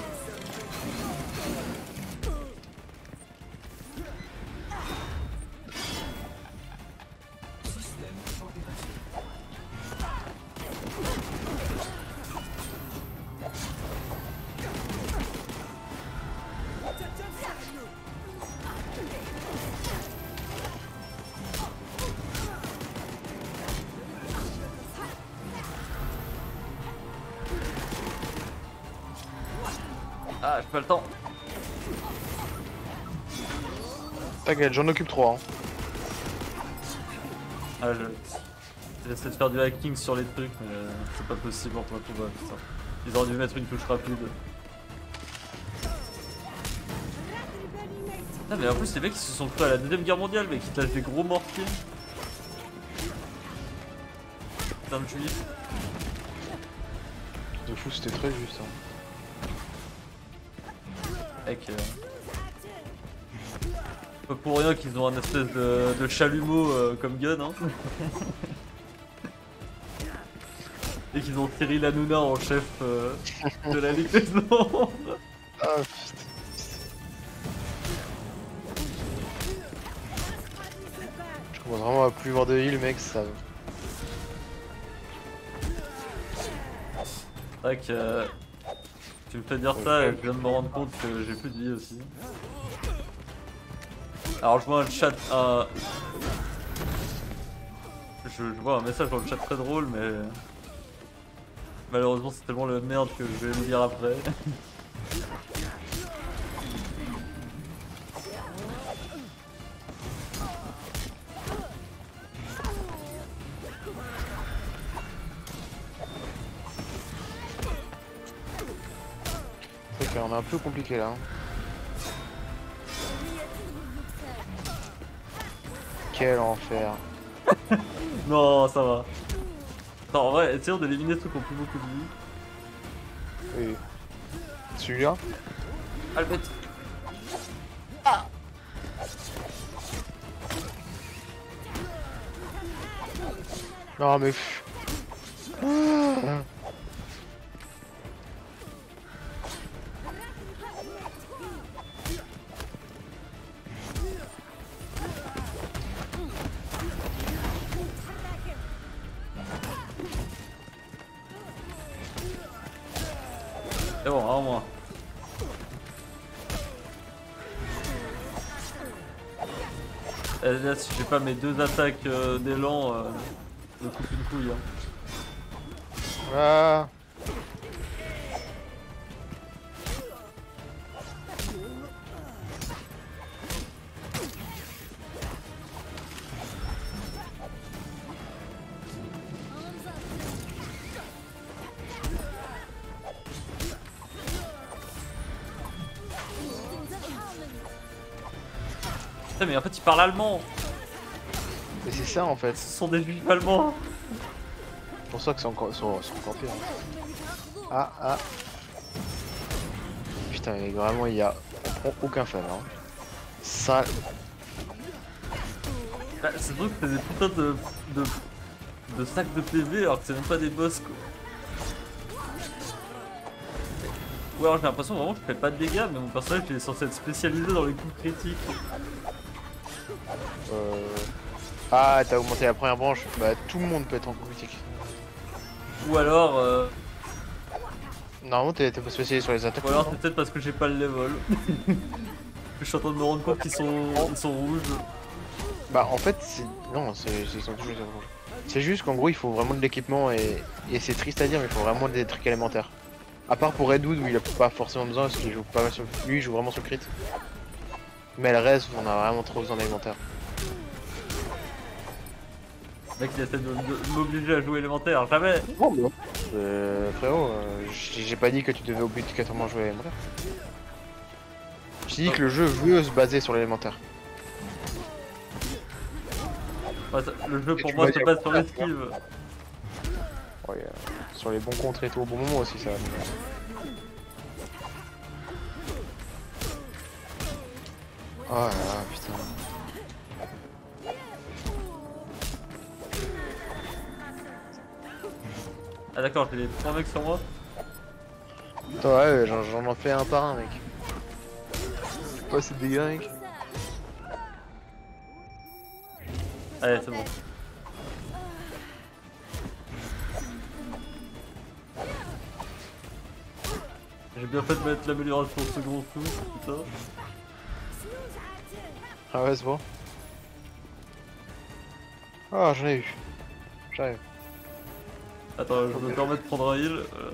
T'inquiète, j'en occupe trois. Hein. Ah, je... J'essaie de faire du hacking sur les trucs, mais euh, c'est pas possible en tant que combat, putain. Ils auraient dû mettre une touche rapide. Ah, mais en plus, les mecs ils se sont cru à la deuxième guerre mondiale, mec, ils te lâchent des gros mortiers. Putain de juif. De fou, c'était très juste. Hein. Mec, euh... Pas pour rien qu'ils ont un espèce de, de chalumeau euh, comme gun, hein. Et qu'ils ont Cyril Hanouna en chef euh, de la Ligue des. Ah putain. Je commence vraiment à plus voir de heal, mec, ça. Que euh, tu me fais dire ça et je viens de me rendre compte que j'ai plus de vie aussi. Alors je vois un chat, un... Je, je vois un message dans le chat très drôle mais... Malheureusement c'est tellement le merde que je vais le lire après. C'est qu'on est un peu compliqué là. hein. Quel enfer. non ça va. Attends en vrai, essayons d'éliminer ceux qui ont plus beaucoup de vie. Oui. Celui-là Ah le bête Non mais... Ah. Là, si j'ai pas mes deux attaques euh, d'élan, euh, je me coupe une couille. Hein. Ah. Putain, mais en fait, il parle allemand Mais c'est ça en fait. Ce sont des juifs allemands C'est pour ça que c'est encore, c'est c'est encore pire. Ah ah. Putain mais vraiment il y a on prend aucun fan hein. Ça Bah, c'est vrai que t'as des putains de, de, de sacs de PV alors que c'est même pas des boss quoi. Ou alors j'ai l'impression vraiment que je fais pas de dégâts mais mon personnage est censé être spécialisé dans les coups critiques. euh... Ah t'as augmenté la première branche. Bah tout le monde peut être en critique. Ou alors, euh, Normalement t'es pas spécialisé sur les attaques. ou alors c'est peut-être parce que j'ai pas le level. je suis en train de me rendre compte qu'ils sont, ils sont rouges. Bah en fait c'est. Non c'est ils sont toujours rouges. C'est juste qu'en gros il faut vraiment de l'équipement et, et c'est triste à dire mais il faut vraiment des trucs élémentaires. À part pour Redwood où il a pas forcément besoin parce qu'il joue pas mal sur lui il joue vraiment sur le crit. Mais le reste on a vraiment trop besoin d'élémentaires. Mec il essaie de m'obliger à jouer élémentaire, jamais Euh, frérot, euh, j'ai pas dit que tu devais obligatoirement jouer à l'élémentaire. J'ai dit que le jeu veut se baser sur l'élémentaire. Ouais, Le jeu pour moi se base sur l'esquive. Ouais, euh, sur les bons contres et tout au bon moment aussi ça. Oh là là, putain. Ah d'accord, j'ai les trois mecs sur moi. Ouais, j'en j'en en fais un par un, mec. C'est quoi ces dégâts, mec Allez, c'est bon. J'ai bien fait de mettre l'amélioration second coup, putain. Ah ouais, c'est bon. Ah, j'en ai eu. J'arrive. Attends, je me permets de prendre un heal. Euh,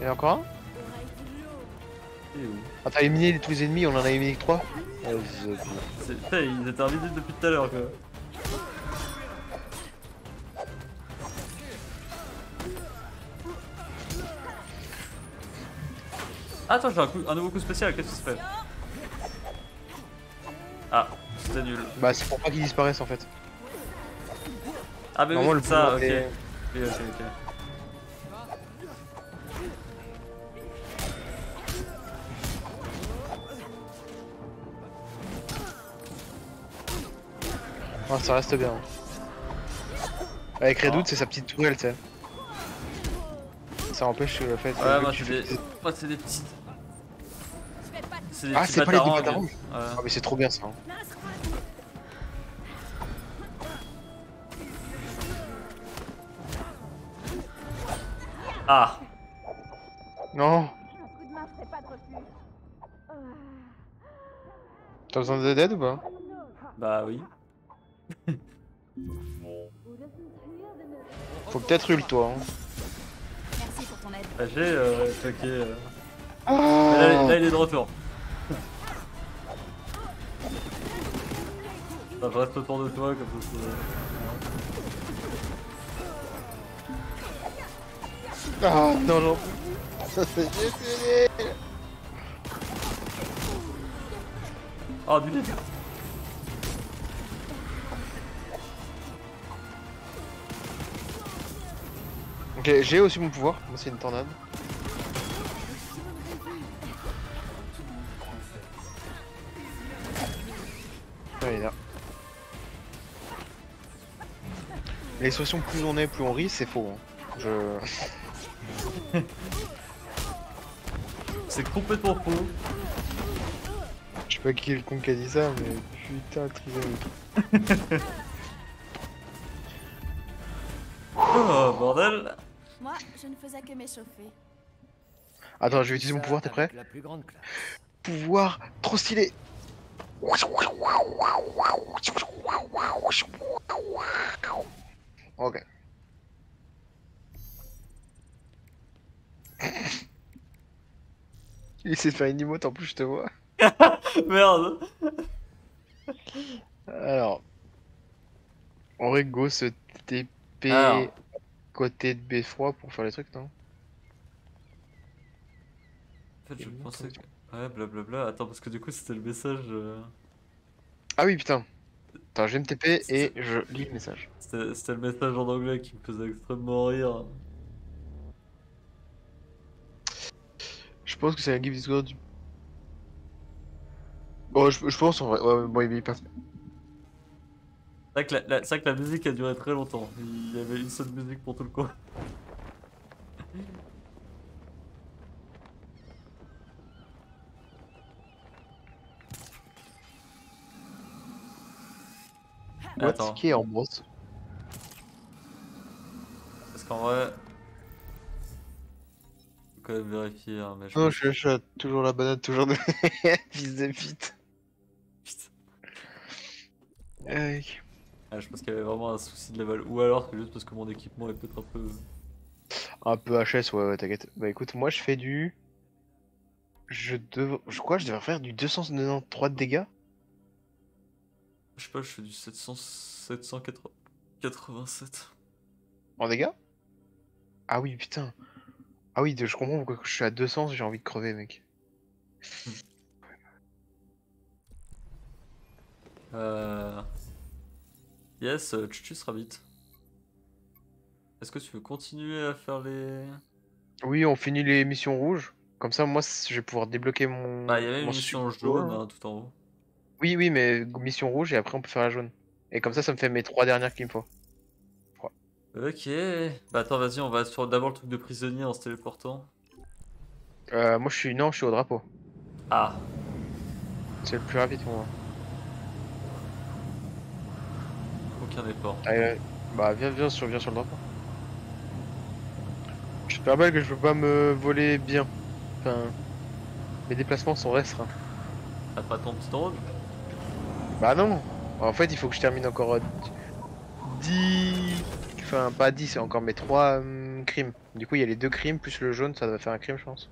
Il y en a encore un et où? Ah, t'as éliminé tous les ennemis, on en a éliminé que 3 C'est- Putain, ils étaient invisibles depuis tout à l'heure quoi. Ah, Attends, j'ai un, coup- un nouveau coup spécial, qu'est-ce que ça fait? Ah, c'était nul. Bah, c'est pour pas qu'ils disparaissent en fait. Ah, mais Normalement, oui, ça, ok. est- Prioriteter. Oh, ah, ça reste bien. Hein. Avec Redoute, c'est sa petite tourelle, tu sais. Ça empêche le fait. Ouais, moi, je fais. c'est des petites. Ah, c'est pas les deux bataillons Ah, mais c'est trop bien ça. Hein. Ah Non Un coup de main ferait pas de refus. T'as besoin de d'aide ou pas? Bah oui. Faut peut-être hurle toi. Hein. Merci pour ton aide. Bah, J'ai euh, euh. Ah Mais là, là, il est de retour. Bah, je reste autour de toi comme ça. Ah non, peux. Ça fait défiler. Oh du début. Ok, j'ai aussi mon pouvoir. Moi, c'est une tornade. Ah, il est là. L'expression plus on est, plus on rit, c'est faux. hein. Je. C'est complètement faux. Je sais pas qui est le con qui a dit ça, mais putain, Trisel. Oh bordel. Moi, je ne faisais que m'échauffer. Attends, je vais utiliser mon pouvoir, t'es prêt? La plus grande classe. Pouvoir trop stylé. Ok. Il essaie de faire une emote en plus, je te vois. Merde. Alors. Origo se TP Alors. côté de B3 pour faire les trucs, non? En fait, je pensais que. Ouais, blablabla. Attends, parce que du coup, c'était le message. euh, Ah oui, putain. Attends, je vais me TP et je lis le message. C'était c'était le message en anglais qui me faisait extrêmement rire. Pense que c'est un give Discord du. Oh, je, je pense en vrai. Ouais, bon, il passe. C'est vrai, que la, la- c'est vrai que la musique a duré très longtemps. Il y avait une seule musique pour tout le coin. What's Attends. qui est en brosse Parce qu'en vrai. Quand même vérifier, hein, mais je Non, je suis toujours la banane, toujours de. Fils de pute. Euh, Ah, je pense qu'il y avait vraiment un souci de level. Ou alors c'est juste parce que mon équipement est peut-être un peu. Un peu HS, ouais, ouais, t'inquiète. Bah écoute, moi je fais du. Je dev... Je crois que je devrais faire du 293 de dégâts. Je sais pas, je fais du 700... 787. En dégâts? Ah oui, putain. Ah oui, je comprends pourquoi je suis à 200, j'ai envie de crever, mec. Euh... Yes, euh, Chuchu sera vite. Est-ce que tu veux continuer à faire les. Oui, on finit les missions rouges. Comme ça, moi, je vais pouvoir débloquer mon. Bah, il y avait une mission jaune hein, tout en haut. Oui, oui, mais mission rouge et après on peut faire la jaune. Et comme ça, ça me fait mes trois dernières qu'il me faut. Ok. Bah, attends, vas-y, on va sur d'abord le truc de prisonnier en se téléportant. Euh, moi, je suis. Non, je suis au drapeau. Ah. C'est le plus rapide pour moi. Aucun effort. Allez, allez. bah, viens, viens sur, viens sur le drapeau. Je te rappelle que je peux pas me voler bien. Enfin, mes déplacements sont restreints. T'as pas ton petit drone Bah non En fait, il faut que je termine encore euh, 10... Enfin, pas 10, c'est encore mes 3 crimes. Du coup, il y a les deux crimes plus le jaune, ça doit faire un crime, je pense.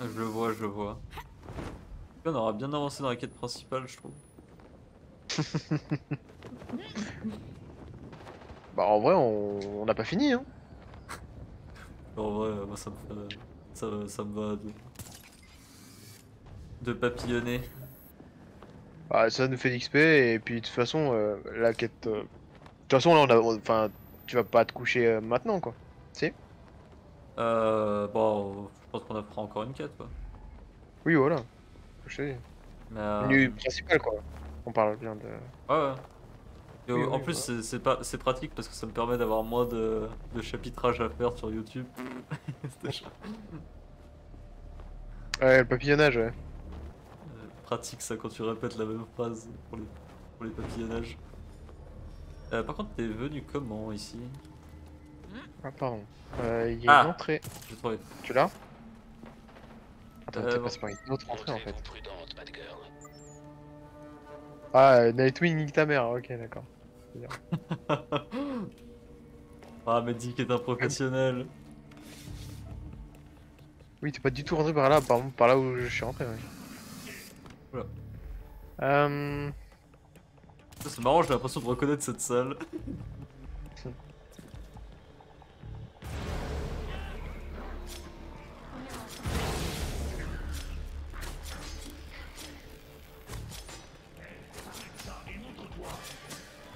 Je le vois, je le vois. On aura bien avancé dans la quête principale, je trouve. Bah, en vrai, on on n'a pas fini, hein. En vrai, moi ça me fait... ça, ça me va de... de papillonner. Bah, ça nous fait d'XP, et puis de toute façon, euh, la quête... euh, De toute façon, là, on a... Enfin, tu vas pas te coucher euh, maintenant, quoi. Si? Euh, bon, je pense qu'on a fera encore une quête quoi. Oui, voilà. je. Mais, euh, Menu principal quoi. On parle bien de. Ouais, ouais. Et Oui, en oui, plus, c'est- pas, c'est pratique parce que ça me permet d'avoir moins de, de chapitrage à faire sur YouTube. Ouais, le papillonnage, ouais. Pratique ça quand tu répètes la même phrase pour les, pour les papillonnages. Euh, par contre, t'es venu comment ici? Ah, pardon. Euh, Il y a Ah. une entrée. Trouvé. Tu l'as? Attends, Euh, t'es passé par une autre entrée en fait. Ah, Nightwing nique ta mère, ok, d'accord. Ah, mais Dick est un professionnel. Oui, t'es pas du tout rentré par là, par, par là où je suis rentré, ouais. Oula. Euh... C'est marrant, j'ai l'impression de reconnaître cette salle.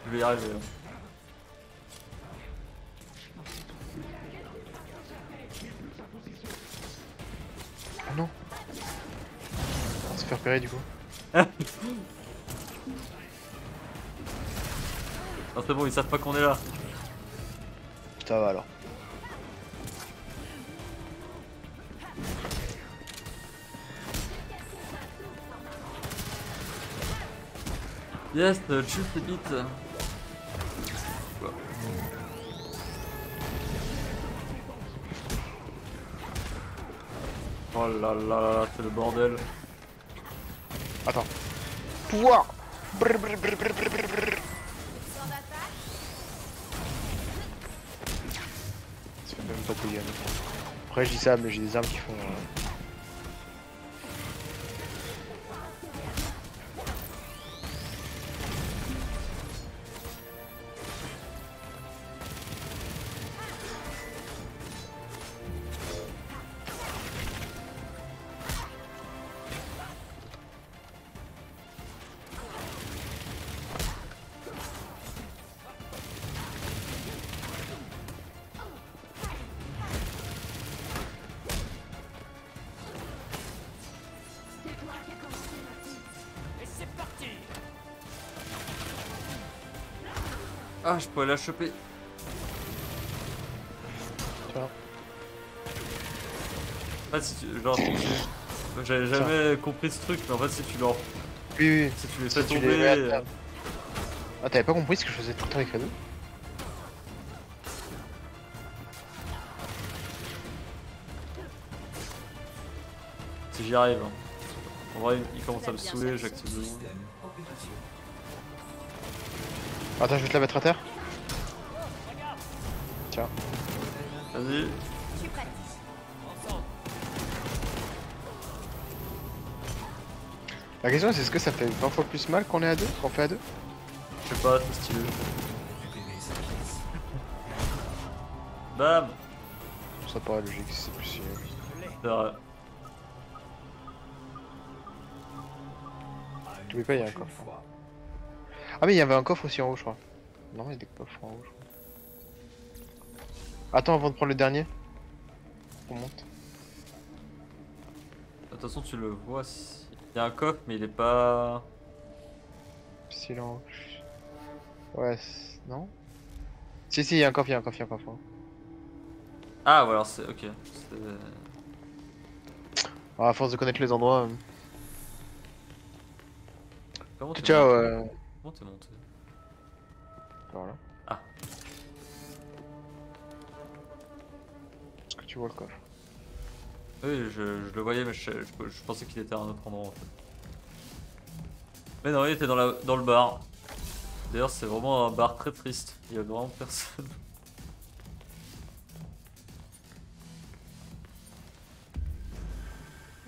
Je vais y arriver. hein. Fait repérer du coup. Non, c'est bon, ils savent pas qu'on est là. Ça va alors. Yes, uh, a bit. Oula. Oh là là là là, c'est le bordel. Attends. Pouvoir Brr, brr, brr. Ça même pas couiller, honnêtement. Après, je dis ça, mais j'ai des armes qui font. euh, je pourrais la choper. Tiens. En fait, si tu. Genre. J'avais jamais compris ce truc, mais en fait, si tu leur. Oui, oui. Si tu les fais tomber. euh. Ah, t'avais pas compris ce que je faisais tout le temps avec Rado Si j'y arrive. hein. En vrai, il commence à me saouler, j'active le. Attends, je vais te la mettre à terre. Tiens. Vas-y. La question c'est est-ce que ça fait 20 fois plus mal qu'on est à deux Qu'on fait à deux? Je sais pas, c'est stylé. Bam Ça paraît logique, c'est plus stylé. C'est vrai. N'oublie pas, il y a un coffre. Ah, mais il y avait un coffre aussi en haut, je crois. Non, il y a des coffres en haut, je crois. Attends, avant de prendre le dernier. On monte. De toute façon, tu le vois. si- Il y a un coffre, mais il est pas. Silence. Ouais, non Si, si, il y a un coffre, il y a un coffre, il y a un coffre. hein. Ah, ouais, alors c'est. Ok. C'est. Ah, à force de connaître les endroits. euh, Comment t'es Ciao, monté euh... Comment t'es monté? Voilà. Tu vois le coffre Oui, je, je le voyais, mais je, je- je pensais qu'il était à un autre endroit en fait. Mais non, il était dans, la, dans le bar. D'ailleurs, c'est vraiment un bar très triste. Il y a vraiment personne.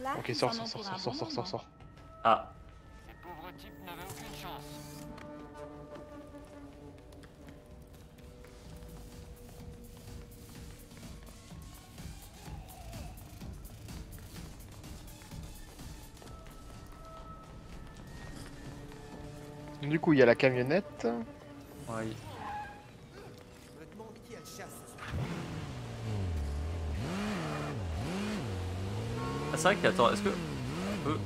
Là, Ok, sors, sors, sors, sors, sors, sors, sors, sors. Ah. Ces pauvres types n'avaient aucune chance. Du coup, il y a la camionnette. Ouais. Ah, c'est vrai qu'attends, est-ce que. on peut-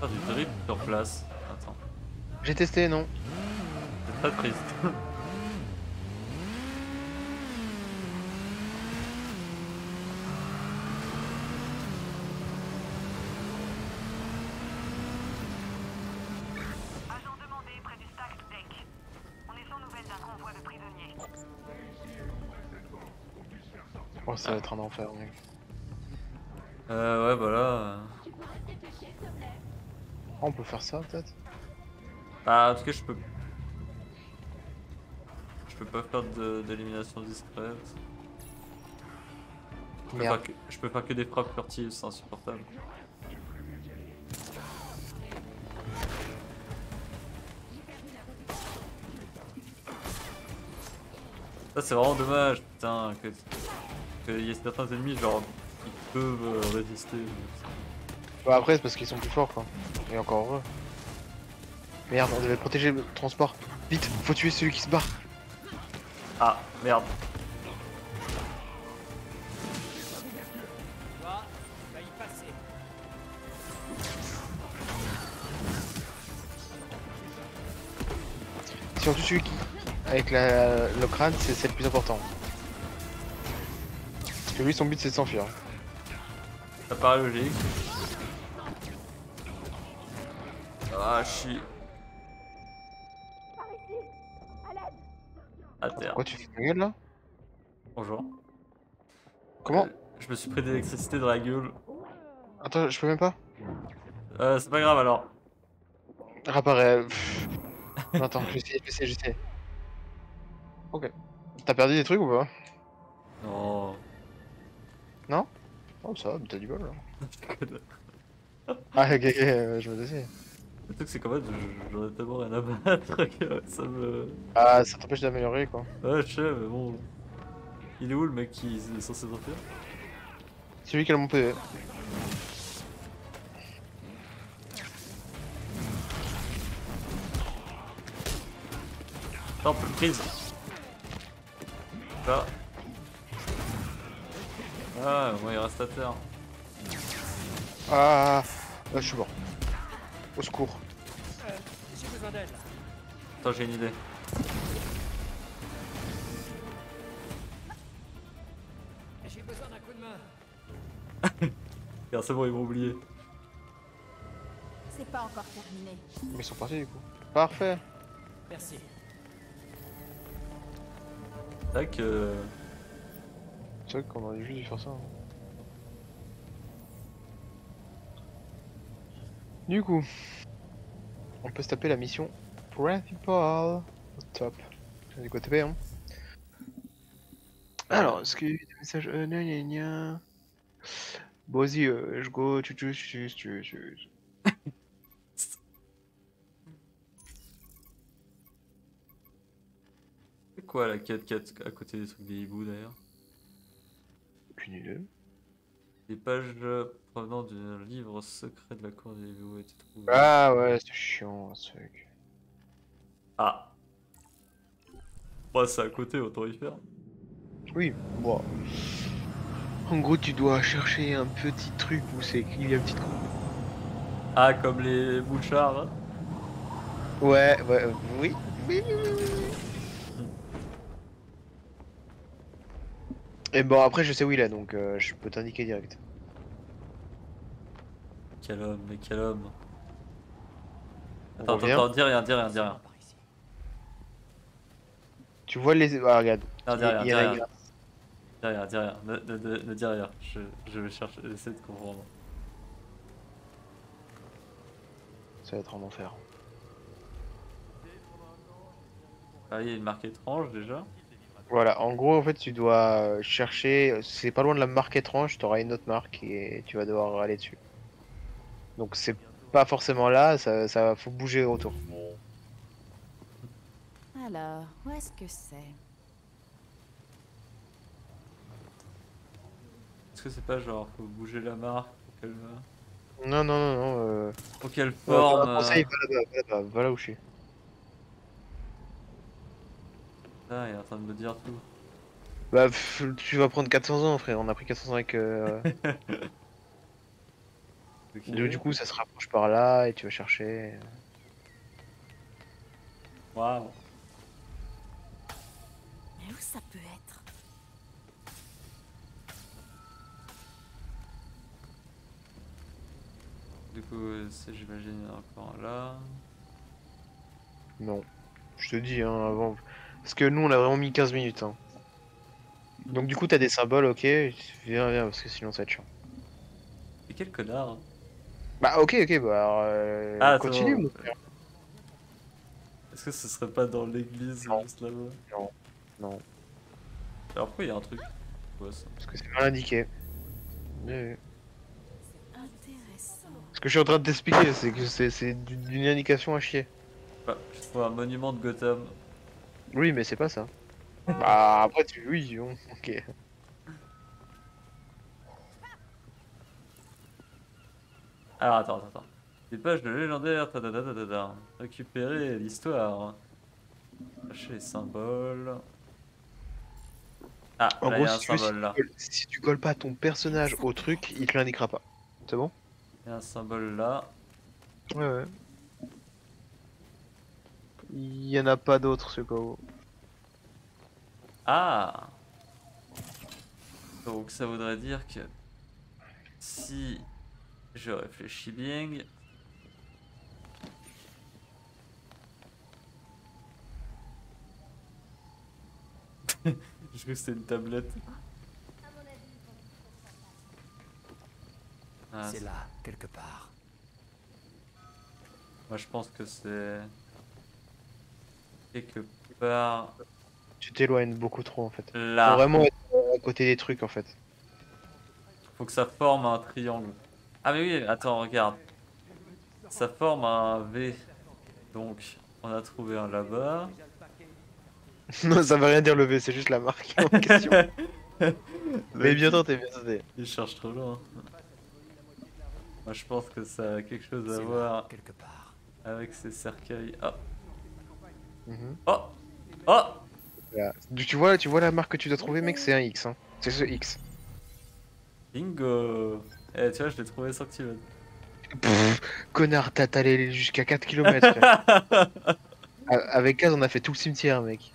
Faire du drip sur place? Attends. J'ai testé, non C'est très triste. Mec. Euh, ouais, bah là. Oh, on peut faire ça, peut-être? Ah, en tout cas, je peux. Je peux pas faire d'élimination discrète. Je peux, que... je peux faire que des frappes furtives, c'est insupportable. Ça, c'est vraiment dommage, putain, que. Qu'il y ait certains ennemis, genre, qui peuvent euh, résister. Bah, après, c'est parce qu'ils sont plus forts, quoi. Et encore heureux. Merde, on devait protéger le transport. Vite, faut tuer celui qui se barre. Ah, merde. Tue celui qui. Avec la... le crâne, c'est c'est le plus important. Que lui, son but, c'est de s'enfuir. Ça paraît logique. Ah, je ici À l'aide à terre. Pourquoi tu fais ta gueule là Bonjour. Comment Euh, Je me suis pris d'électricité dans la gueule. Attends, je peux même pas Euh, c'est pas grave alors. Réparer. pff. Non, Attends, j'essaie, j'essaie, j'essaie. Ok. T'as perdu des trucs ou pas Non. Non Oh, ça va, t'as du bol là. Ah, ok, ok, euh, je me disais. Le truc, c'est qu'en fait, je- j'en ai tellement rien à battre que ça me. Ah, ça t'empêche d'améliorer quoi. Ouais, je sais, mais bon. Il est où le mec qui est censé s'enfuir C'est lui qui a mon PV. Hop, prise Là. Ah, moi il reste à terre. Ah, là, je suis mort. Au secours. Euh, J'ai besoin d'aide. Attends, j'ai une idée. J'ai besoin d'un coup de main. Regarde, c'est bon, ils m'ont oublié. C'est pas encore terminé. Mais ils sont partis du coup. Parfait. Merci. Tac, euh... Qu'on aurait dû faire ça. hein. Du coup, on peut se taper la mission Principal au top. C'est côté B, hein? Alors, est-ce eu des messages euh, gna gna gna. Bon, vas-y, euh, je go, tu tu tu tu tu. C'est quoi la 4-4 à côté des trucs des hiboux d'ailleurs? Idée. Les pages provenant du livre secret de la cour des ont été trouvées. Ah ouais, c'est chiant ce truc. Ah Bah, c'est à côté, autant y faire. Oui, bon. En gros, tu dois chercher un petit truc où c'est écrit, il y a une petite croix. Ah, comme les bouchards. hein. Ouais, ouais, euh, oui. Oui, oui, oui, Et bon, après, je sais où il est, donc euh, je peux t'indiquer direct. Quel homme, mais quel homme. Attends, attends, dis rien, dis rien, dis rien. Tu vois les. Ah, regarde. Non, dis rien, dis rien. Dis rien, dis rien, ne, ne, ne- ne dis rien. Je, je vais chercher, essayer de comprendre. Ça va être en enfer. Ah, il y a une marque étrange déjà. Voilà, en gros, en fait, tu dois chercher. C'est pas loin de la marque étrange, tu auras une autre marque et tu vas devoir aller dessus. Donc, c'est pas forcément là, ça, ça faut bouger autour. Alors, où est-ce que c'est? Est-ce que c'est pas genre, faut bouger la marque pour qu'elle. Non, non, non, non. Euh... Pour qu'elle forme. conseil, euh, va là-bas, va là-bas, va là où je suis. Ah, il est en train de me dire tout. Bah, pff, tu vas prendre 400 ans, frère. On a pris 400 ans avec. euh. Du, du coup, ça se rapproche par là et tu vas chercher. Waouh. Mais où ça peut être? Du coup, c'est j'imagine encore là. Non. Je te dis, hein, avant. Parce que nous, on a vraiment mis 15 minutes. Hein. Donc, du coup, t'as des symboles, ok. Viens, viens, parce que sinon, ça va être chiant. Et quel connard. Bah, ok, ok, bah, alors, euh, Ah, continue. mon frère. Est-ce que ce serait pas dans l'église juste là-bas? Non. Non. Alors pourquoi il y a un truc? Ouais, ça. Parce que c'est mal indiqué. Oui. Ce que je suis en train de t'expliquer, c'est que c'est c'est d'une d'une indication à chier. Bah, je trouve un monument de Gotham. Oui, mais c'est pas ça. bah, après, tu. Oui, ok. Alors attends, attends, attends. Des pages de légendaire, tadadadadada. Récupérer l'histoire. Chercher les symboles. Ah, En là, gros, il y a un si symbole tu là. colles- si tu colles pas ton personnage au truc, il te l'indiquera pas. C'est bon? Il y a un symbole là. Ouais, ouais. Il y en a pas d'autres, ce KO. Ah Donc ça voudrait dire que si je réfléchis bien, je crois que c'était une tablette. Ah, C'est là, quelque part. Moi je pense que c'est quelque part Tu t'éloignes beaucoup trop en fait. là. Faut vraiment être à côté des trucs en fait. Faut que ça forme un triangle. Ah mais oui, attends, regarde. Ça forme un V. Donc, on a trouvé un là-bas. non, ça veut rien dire le V, c'est juste la marque en question. mais bien tenté, bien tenté. Il cherche trop loin. Moi je pense que ça a quelque chose à voir quelque part. avec ces cercueils. Oh Oh Oh Voilà. Tu vois, tu vois la marque que tu dois trouver, mec, c'est un X. Hein. C'est ce X. Bingo Eh tu vois, je l'ai trouvé l'aies. Pff, connard, t'as allé jusqu'à 4 km. Avec 15, on a fait tout le cimetière, mec.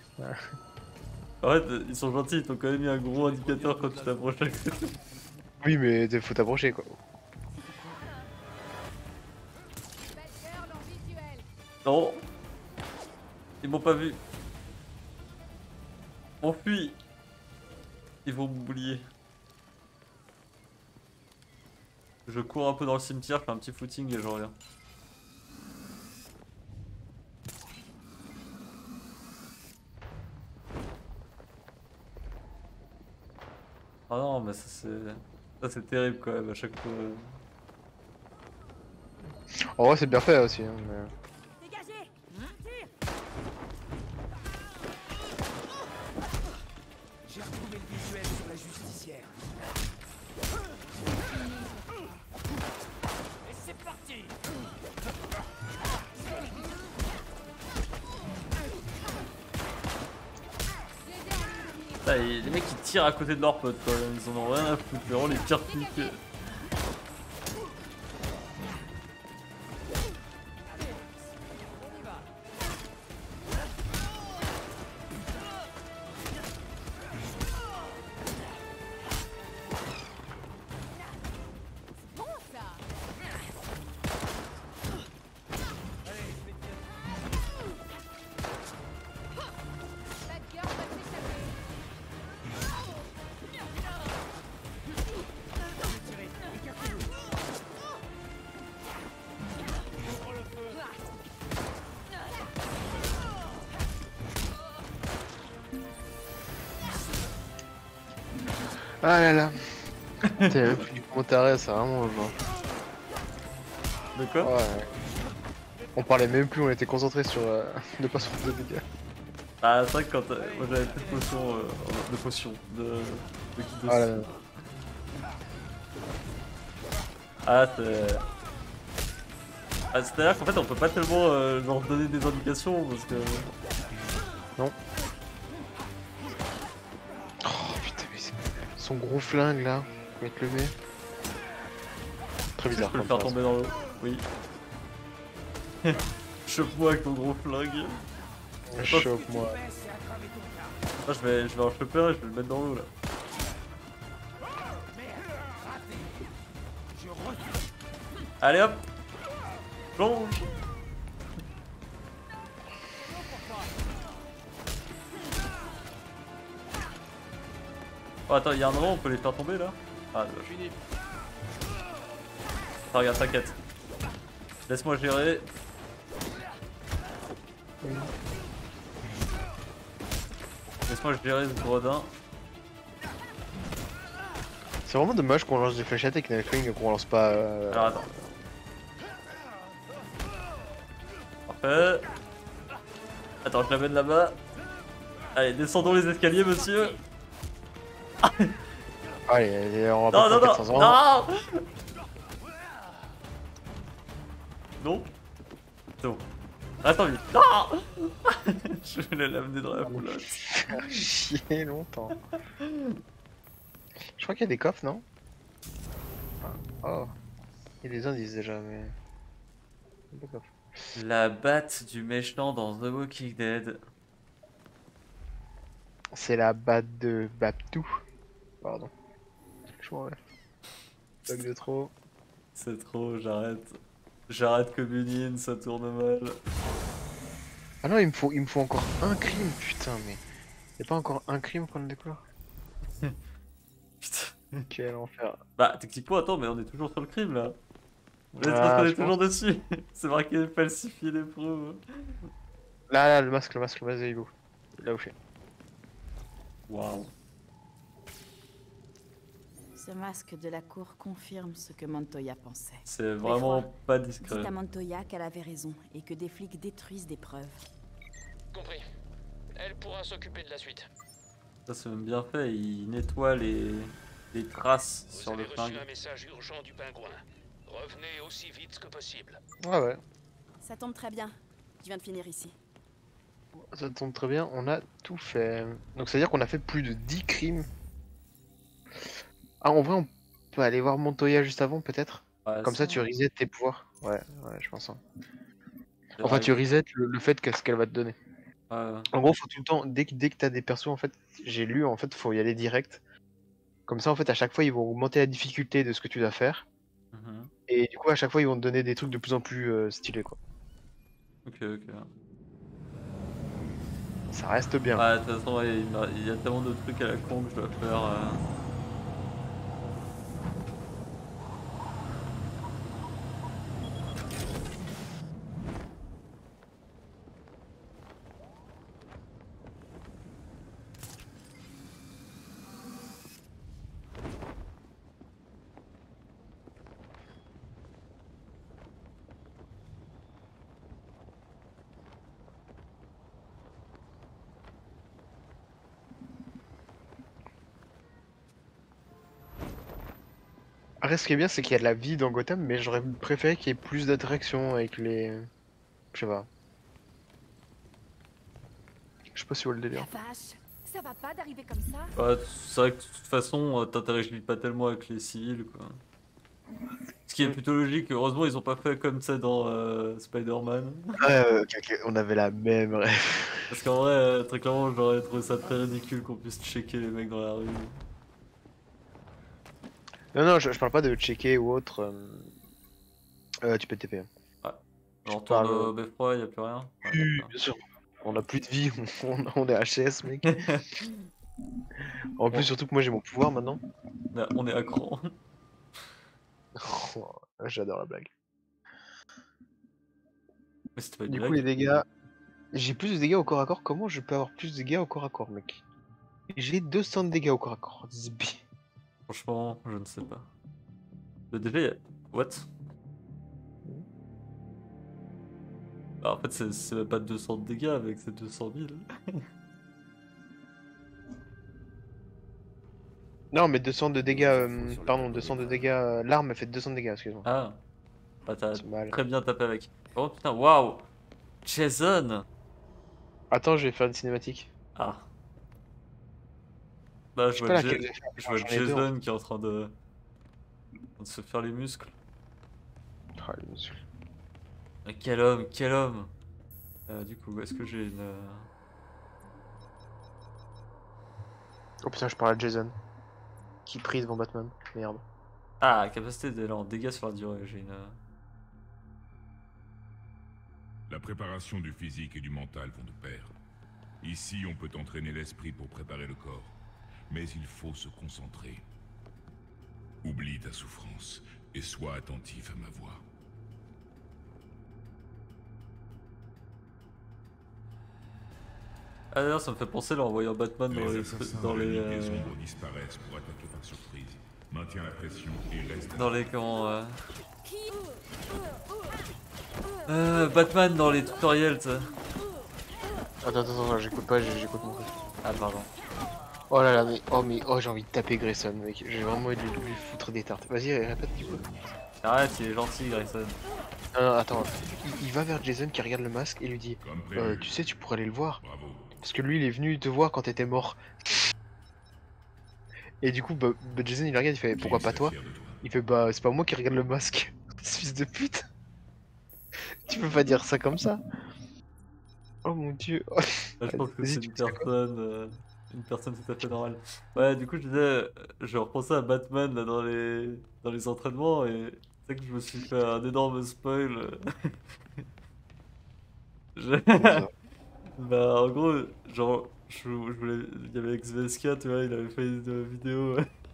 En fait, ils sont gentils, ils t'ont quand même mis un gros indicateur quand tu t'approches. Oui, mais faut t'approcher quoi. Non Ils m'ont pas vu. On fuit Ils vont m'oublier. Je cours un peu dans le cimetière, je fais un petit footing et je reviens. Ah non, mais ça c'est... Ça c'est terrible quand même à chaque fois. En vrai, c'est bien fait aussi. Hein, mais... Les mecs ils tirent à côté de leurs potes quoi, ils en ont rien à foutre, vraiment les pires flics. C'est vraiment genre. De quoi Ouais. On parlait même plus, on était concentré sur euh, ne pas se faire de dégâts. Ah c'est vrai que quand t'as- moi j'avais plus de potions, euh, de potions, de, de Kidos. Ah là là. Ah c'est... Ah, C'est-à-dire qu'en fait on peut pas tellement euh, leur donner des indications parce que... Non. Oh putain, mais c'est- son gros flingue là, faut être levé. Très bizarre. Je peux le faire tomber dans l'eau. Oui. Chope-moi avec ton gros flingue. Chope-moi. Ah, je vais, je vais en choper un et je vais le mettre dans l'eau là. Allez hop Plonge Oh attends, il y a un endroit où on peut les faire tomber là? Ah dommage. Attends, regarde, t'inquiète. Laisse-moi gérer. Laisse-moi gérer ce gredin. C'est vraiment dommage qu'on lance des fléchettes avec Nightwing et qu'on lance pas. euh, Alors attends. Parfait. Attends, je l'amène là-bas. Allez, descendons les escaliers, monsieur. Allez, on va Non, pas non, non, 400 ans. non Non C'est bon. Attends, vite. Non Je vais l'amener dans la boulotte. Faire chier longtemps. Je crois qu'il y a des coffres, non? Oh. Il y a des indices déjà, mais. Des coffres. La batte du méchant dans The Walking Dead. C'est la batte de Baptou. Pardon. Je m'en vais. Bug de trop. C'est trop, j'arrête. J'arrête Communion, ça tourne mal. Ah non, il me faut, il me faut encore un crime, putain, mais. Y'a pas encore un crime qu'on le découvre Putain. Quel enfer. Bah, techniquement, attends, mais on est toujours sur le crime là. On est, Ah, parce qu'on est toujours dessus. C'est marqué falsifier les preuves. Là, là, le masque, le masque, le masque de. Là où je suis. Waouh. Ce masque de la cour confirme ce que Montoya pensait. C'est vraiment pas Dites discret. à Montoya qu'elle avait raison et que des flics détruisent des preuves. Compris. Elle pourra s'occuper de la suite. Ça, c'est même bien fait. Il nettoie les, les traces Vous sur avez le reçu un message urgent du pingouin. Revenez aussi vite que possible. Ouais, ouais. Ça tombe très bien. Je viens de finir ici. Ça tombe très bien, on a tout fait. Donc, c'est à dire qu'on a fait plus de 10 crimes. Ah, en vrai, on peut aller voir Montoya juste avant, peut-être Ouais, Comme ça, ça- tu reset tes pouvoirs. Ouais, ouais, je pense. hein. Enfin, tu reset le, le fait qu'est-ce qu'elle va te donner. En gros, faut tout le temps, dès que, dès que t'as des persos, en fait, j'ai lu, en fait, faut y aller direct. Comme ça, en fait, à chaque fois, ils vont augmenter la difficulté de ce que tu dois faire. Mhm. Et du coup, à chaque fois, ils vont te donner des trucs de plus en plus euh, stylés, quoi. Ok, ok. Ça reste bien. Ouais, de toute façon, il y a tellement de trucs à la con que je dois faire. euh. Après, ce qui est bien, c'est qu'il y a de la vie dans Gotham, mais j'aurais préféré qu'il y ait plus d'interactions avec les. Je sais pas. Je sais pas si vous le délire. Ça va pas d'arriver comme ça Ouais, c'est vrai que de toute façon, euh, t'interagis pas tellement avec les civils, quoi. Ce qui est plutôt logique, heureusement, ils ont pas fait comme ça dans euh, Spider-Man. Ouais, ouais, ok, ok, on avait la même rêve. Parce qu'en vrai, euh, très clairement, j'aurais trouvé ça très ridicule qu'on puisse checker les mecs dans la rue. Non, non, je, je parle pas de checker ou autre. euh, tu peux TP. Ouais. Retourne parle- au beffroi, y a plus rien? Ouais, Oui, d'accord. bien sûr. On a plus de vie, on, on est HS, mec. en plus, surtout que moi j'ai mon pouvoir maintenant. On est- cran. Oh, J'adore la blague. Mais c'était pas une Du blague. coup, les dégâts. J'ai plus de dégâts au corps à corps. Comment je peux avoir plus de dégâts au corps à corps, mec? J'ai 200 de dégâts au corps à corps. Zbi. Franchement, je ne sais pas. Le DG, what? Bah, En fait, c'est- même pas 200 de dégâts avec ces 200 000. Non, mais 200 de dégâts. euh, pardon, 200 de dégâts. euh, L'arme fait 200 de dégâts, excuse-moi. Ah, bah t'as très bien tapé avec. Oh putain, waouh Jason Attends, je vais faire une cinématique. Ah. Bah, Je vois, laquelle je vois en Jason qui est en train de... en train de se faire les muscles. Ah, me saoule. Ah, Quel homme, quel homme Euh, Du coup, est-ce que j'ai une... euh, Oh putain, je parle à Jason. Qui prie devant Batman. Merde. Ah, capacité d'élan, dégâts sur la durée, j'ai une... euh, La préparation du physique et du mental vont de pair. Ici, on peut entraîner l'esprit pour préparer le corps. Mais il faut se concentrer. Oublie ta souffrance et sois attentif à ma voix. Ah d'ailleurs, ça me fait penser là en voyant Batman dans Les Dans les, euh, Ombres disparaissent pour attaquer par surprise. Maintiens la pression et reste... Dans les... comment... euh, Euh, Batman dans les tutoriels, tu sais. Attends, attends, attends, j'écoute pas, j'écoute mon truc. Ah, pardon. Oh là là, mais oh, mais oh, j'ai envie de taper Grayson, mec. J'ai vraiment envie de lui foutre des tartes. Vas-y, répète du coup. Arrête, il est gentil, Grayson. Non, non, attends. Il, il va vers Jason qui regarde le masque et lui dit euh, Tu sais, tu pourrais aller le voir. Parce que lui, il est venu te voir quand t'étais mort. Et du coup, bah, bah, Jason, il regarde, il fait Pourquoi pas toi Il fait Bah, c'est pas moi qui regarde le masque. Fils de pute. tu peux pas dire ça comme ça. Oh mon dieu. Je pense que c'est une personne, euh, une personne tout à fait normale. Ouais, du coup, je disais, euh, je repensais à Batman là, dans les dans les entraînements et c'est que je me suis fait un énorme spoil. Je- bah, en gros, genre, je, je voulais, il y avait XVSK, tu vois, il avait fait une vidéo.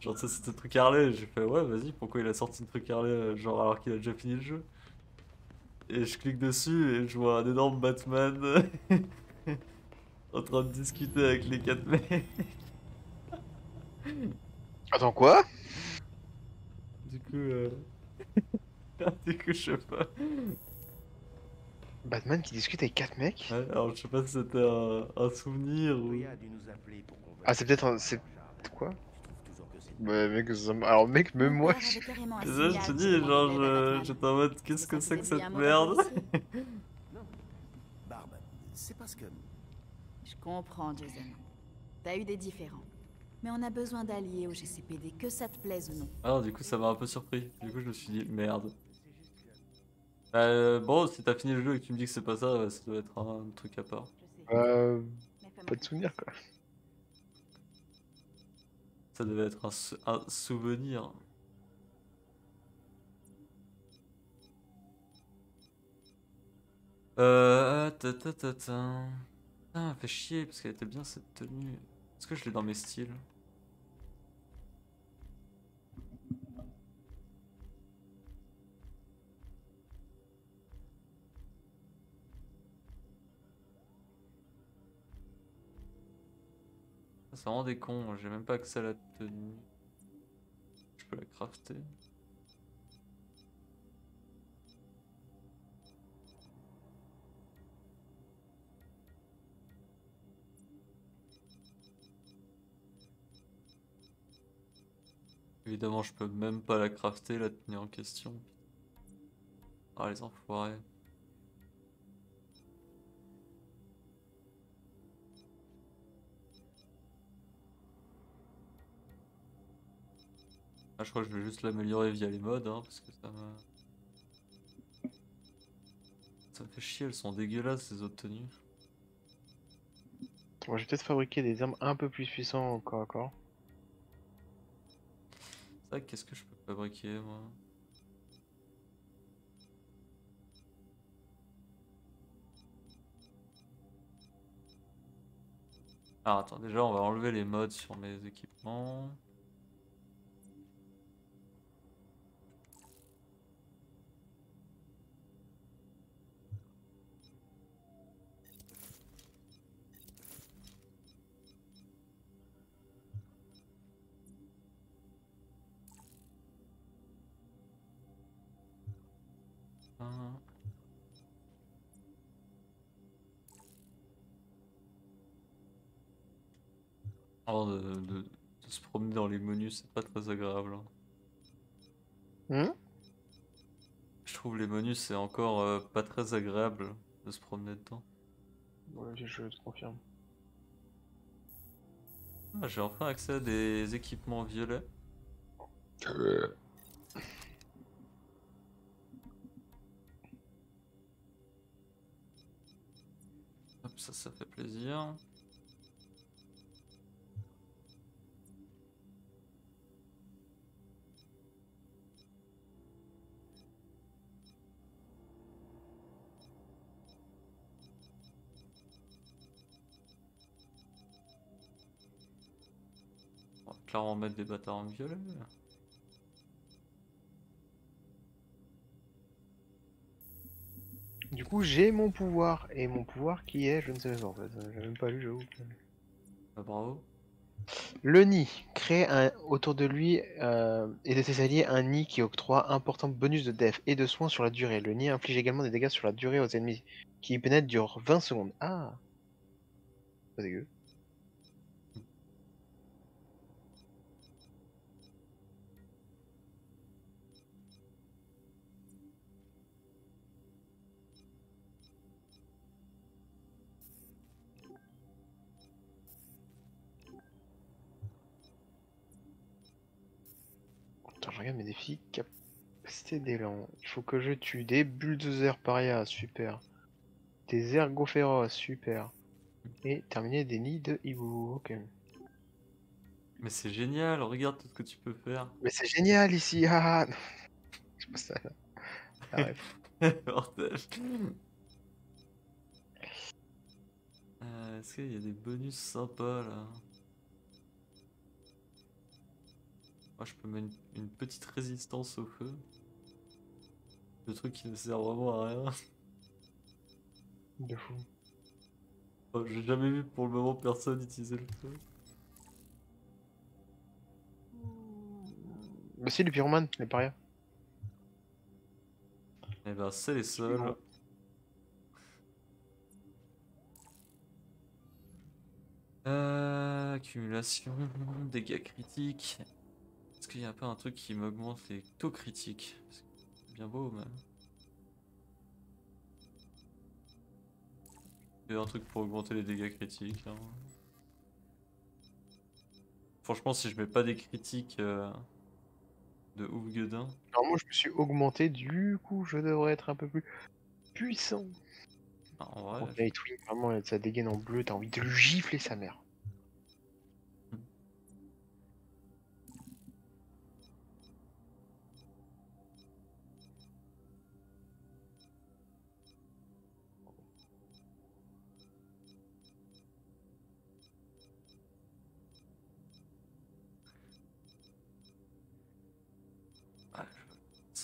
Genre, ça c'était un truc Harley. J'ai fait, ouais, vas-y, pourquoi il a sorti un truc Harley, euh, genre, alors qu'il a déjà fini le jeu? Et je clique dessus et je vois un énorme Batman en train de discuter avec les quatre mecs. Attends, quoi? Du coup, euh... du coup, je sais pas. Batman qui discute avec quatre mecs? Ouais, alors, je sais pas si c'était un, un souvenir ou. Ah, c'est peut-être un. C'est. Quoi? Ouais, mec, ça alors, mec, même moi. C'est ça, je te dis, genre, je- j'étais en mode, qu'est-ce que c'est que cette merde? Barbe, c'est parce que... Je comprends, Jason. T'as eu des différends. Mais on a besoin d'alliés au GCPD, que ça te plaise ou non. Alors, du coup, ça m'a un peu surpris. Du coup, je me suis dit, merde. Euh, bon, si t'as fini le jeu et que tu me dis que c'est pas ça, ouais, ça doit être un, truc à part. Euh. Pas de souvenir, quoi. Ça devait être un, sou- un souvenir. Euh. ta, ta, ta, ta. Putain, fait chier parce qu'elle était bien cette tenue. Est-ce que je l'ai dans mes styles? Ah, C'est vraiment des cons, j'ai même pas accès à la tenue. Je peux la crafter. Évidemment, je peux même pas la crafter, la tenue en question. Ah, les enfoirés. Ah, je crois que je vais juste l'améliorer via les modes, hein, parce que ça me... Ça me fait chier, elles sont dégueulasses ces autres tenues. Bon, je vais peut-être fabriquer des armes un peu plus puissants au corps vrai, qu'est-ce que je peux fabriquer, moi? Alors attends, déjà on va enlever les modes sur mes équipements. Un. Oh, de, de- de se promener dans les menus, c'est pas très agréable. hein. Hmm? Je trouve les menus, c'est encore euh, pas très agréable de se promener dedans. Ouais, je, je te confirme. Ah, J'ai enfin accès à des équipements violets. Ça, ça fait plaisir. On va clairement mettre des bâtards en violet. Du coup, j'ai mon pouvoir. Et mon pouvoir qui est, je ne sais pas en fait. J'ai même pas lu, j'avoue. Bah, bravo. Le nid crée un, autour de lui euh, et de ses alliés un nid qui octroie un important bonus de def et de soins sur la durée. Le nid inflige également des dégâts sur la durée aux ennemis qui y pénètrent durent 20 secondes. Ah Pas dégueu. Attends, je regarde mes défis. Capacité d'élan. Il faut que je tue des bulldozers paria, super. Des ergots féroces, super. Et terminer des nids de hibou, ok. Mais c'est génial, regarde tout ce que tu peux faire. Mais c'est génial ici, ah. Je pense à Arrête. Bordel. Euh, Est-ce qu'il y a des bonus sympas là? Moi je peux mettre une, une petite résistance au feu. Le truc qui ne sert vraiment à rien. De fou. Oh, J'ai jamais vu pour le moment personne utiliser le feu. Mais si, le pyromane, les parias. Et ben c'est les seuls. Euh, accumulation, dégâts critiques. Est-ce qu'il y a pas un truc qui m'augmente les taux critiques bien beau même. Il y a un truc pour augmenter les dégâts critiques. hein. Franchement, si je mets pas des critiques euh, de ouf gueudin. Alors moi je me suis augmenté, du coup je devrais être un peu plus puissant. Ah, en vrai, Nightwing, vraiment, ça dégaine en bleu, t'as envie de lui gifler sa mère.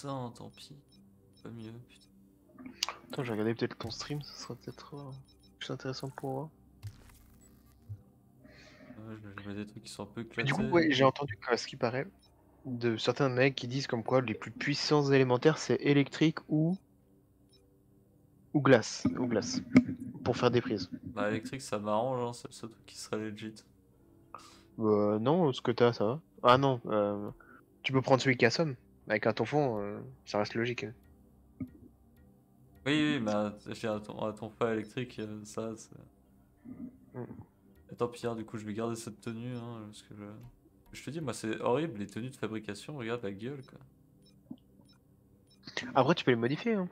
Ça, hein, tant pis. Pas mieux, putain. Attends, j'ai regardé peut-être ton stream, ça sera peut-être euh, plus intéressant pour moi. Ouais, je je mets des trucs qui sont un peu du coup, ouais, j'ai entendu, à ce qui paraît, de certains mecs qui disent comme quoi les plus puissants élémentaires c'est électrique ou ou glace, ou glace, pour faire des prises. Bah, électrique, ça m'arrange, hein, c'est le seul truc qui serait legit. Euh, non, ce que t'as, ça va. Ah non, euh, tu peux prendre celui qui assomme. Avec un tonfon, euh, ça reste logique. hein. Oui, oui, mais à- j'ai à ton, à ton fa électrique, euh, ça, c'est. Mm. Tant pis, hein, du coup, je vais garder cette tenue, hein, parce que je... je te dis, moi, c'est horrible, les tenues de fabrication, regarde la gueule, quoi. Après, tu peux les modifier. Hein.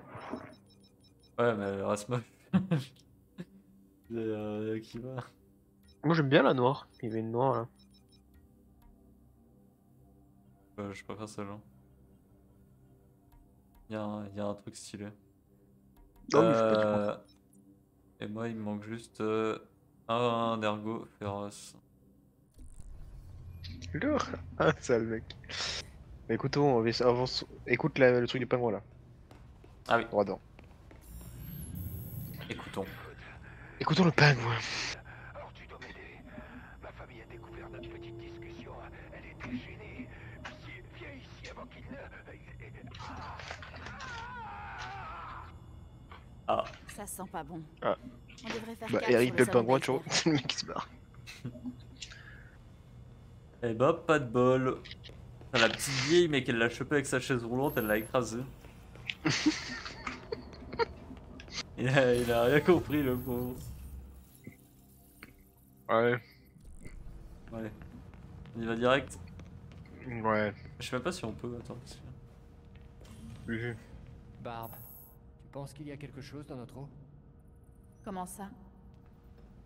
Ouais, mais elle reste moche. Euh, qui va? Moi, j'aime bien la noire. Il y avait une noire là. Ouais, je préfère celle-là. Il y, y a un truc stylé. Non, mais je te Euh, Et moi, il me manque juste euh, un ergo féroce. Lourd Ah, sale mec. Bah, écoutons, on va- avance. Écoute la- le truc du pingouin là. Ah oui. Droit dedans. Écoutons. Écoutons le pingouin. Ah. Ça sent pas bon. Ah. On devrait faire Bah, Eric le pingouin, tu vois, c'est le mec qui se barre. Eh bah, pas de bol. La petite vieille, mec, elle l'a chopé avec sa chaise roulante, elle l'a écrasé. il, a, il a rien compris, le pauvre. Ouais. Ouais. On y va direct? Ouais. Je sais même pas si on peut, attends. parce que- Barbe, penses qu'il y a quelque chose dans notre eau? Comment ça?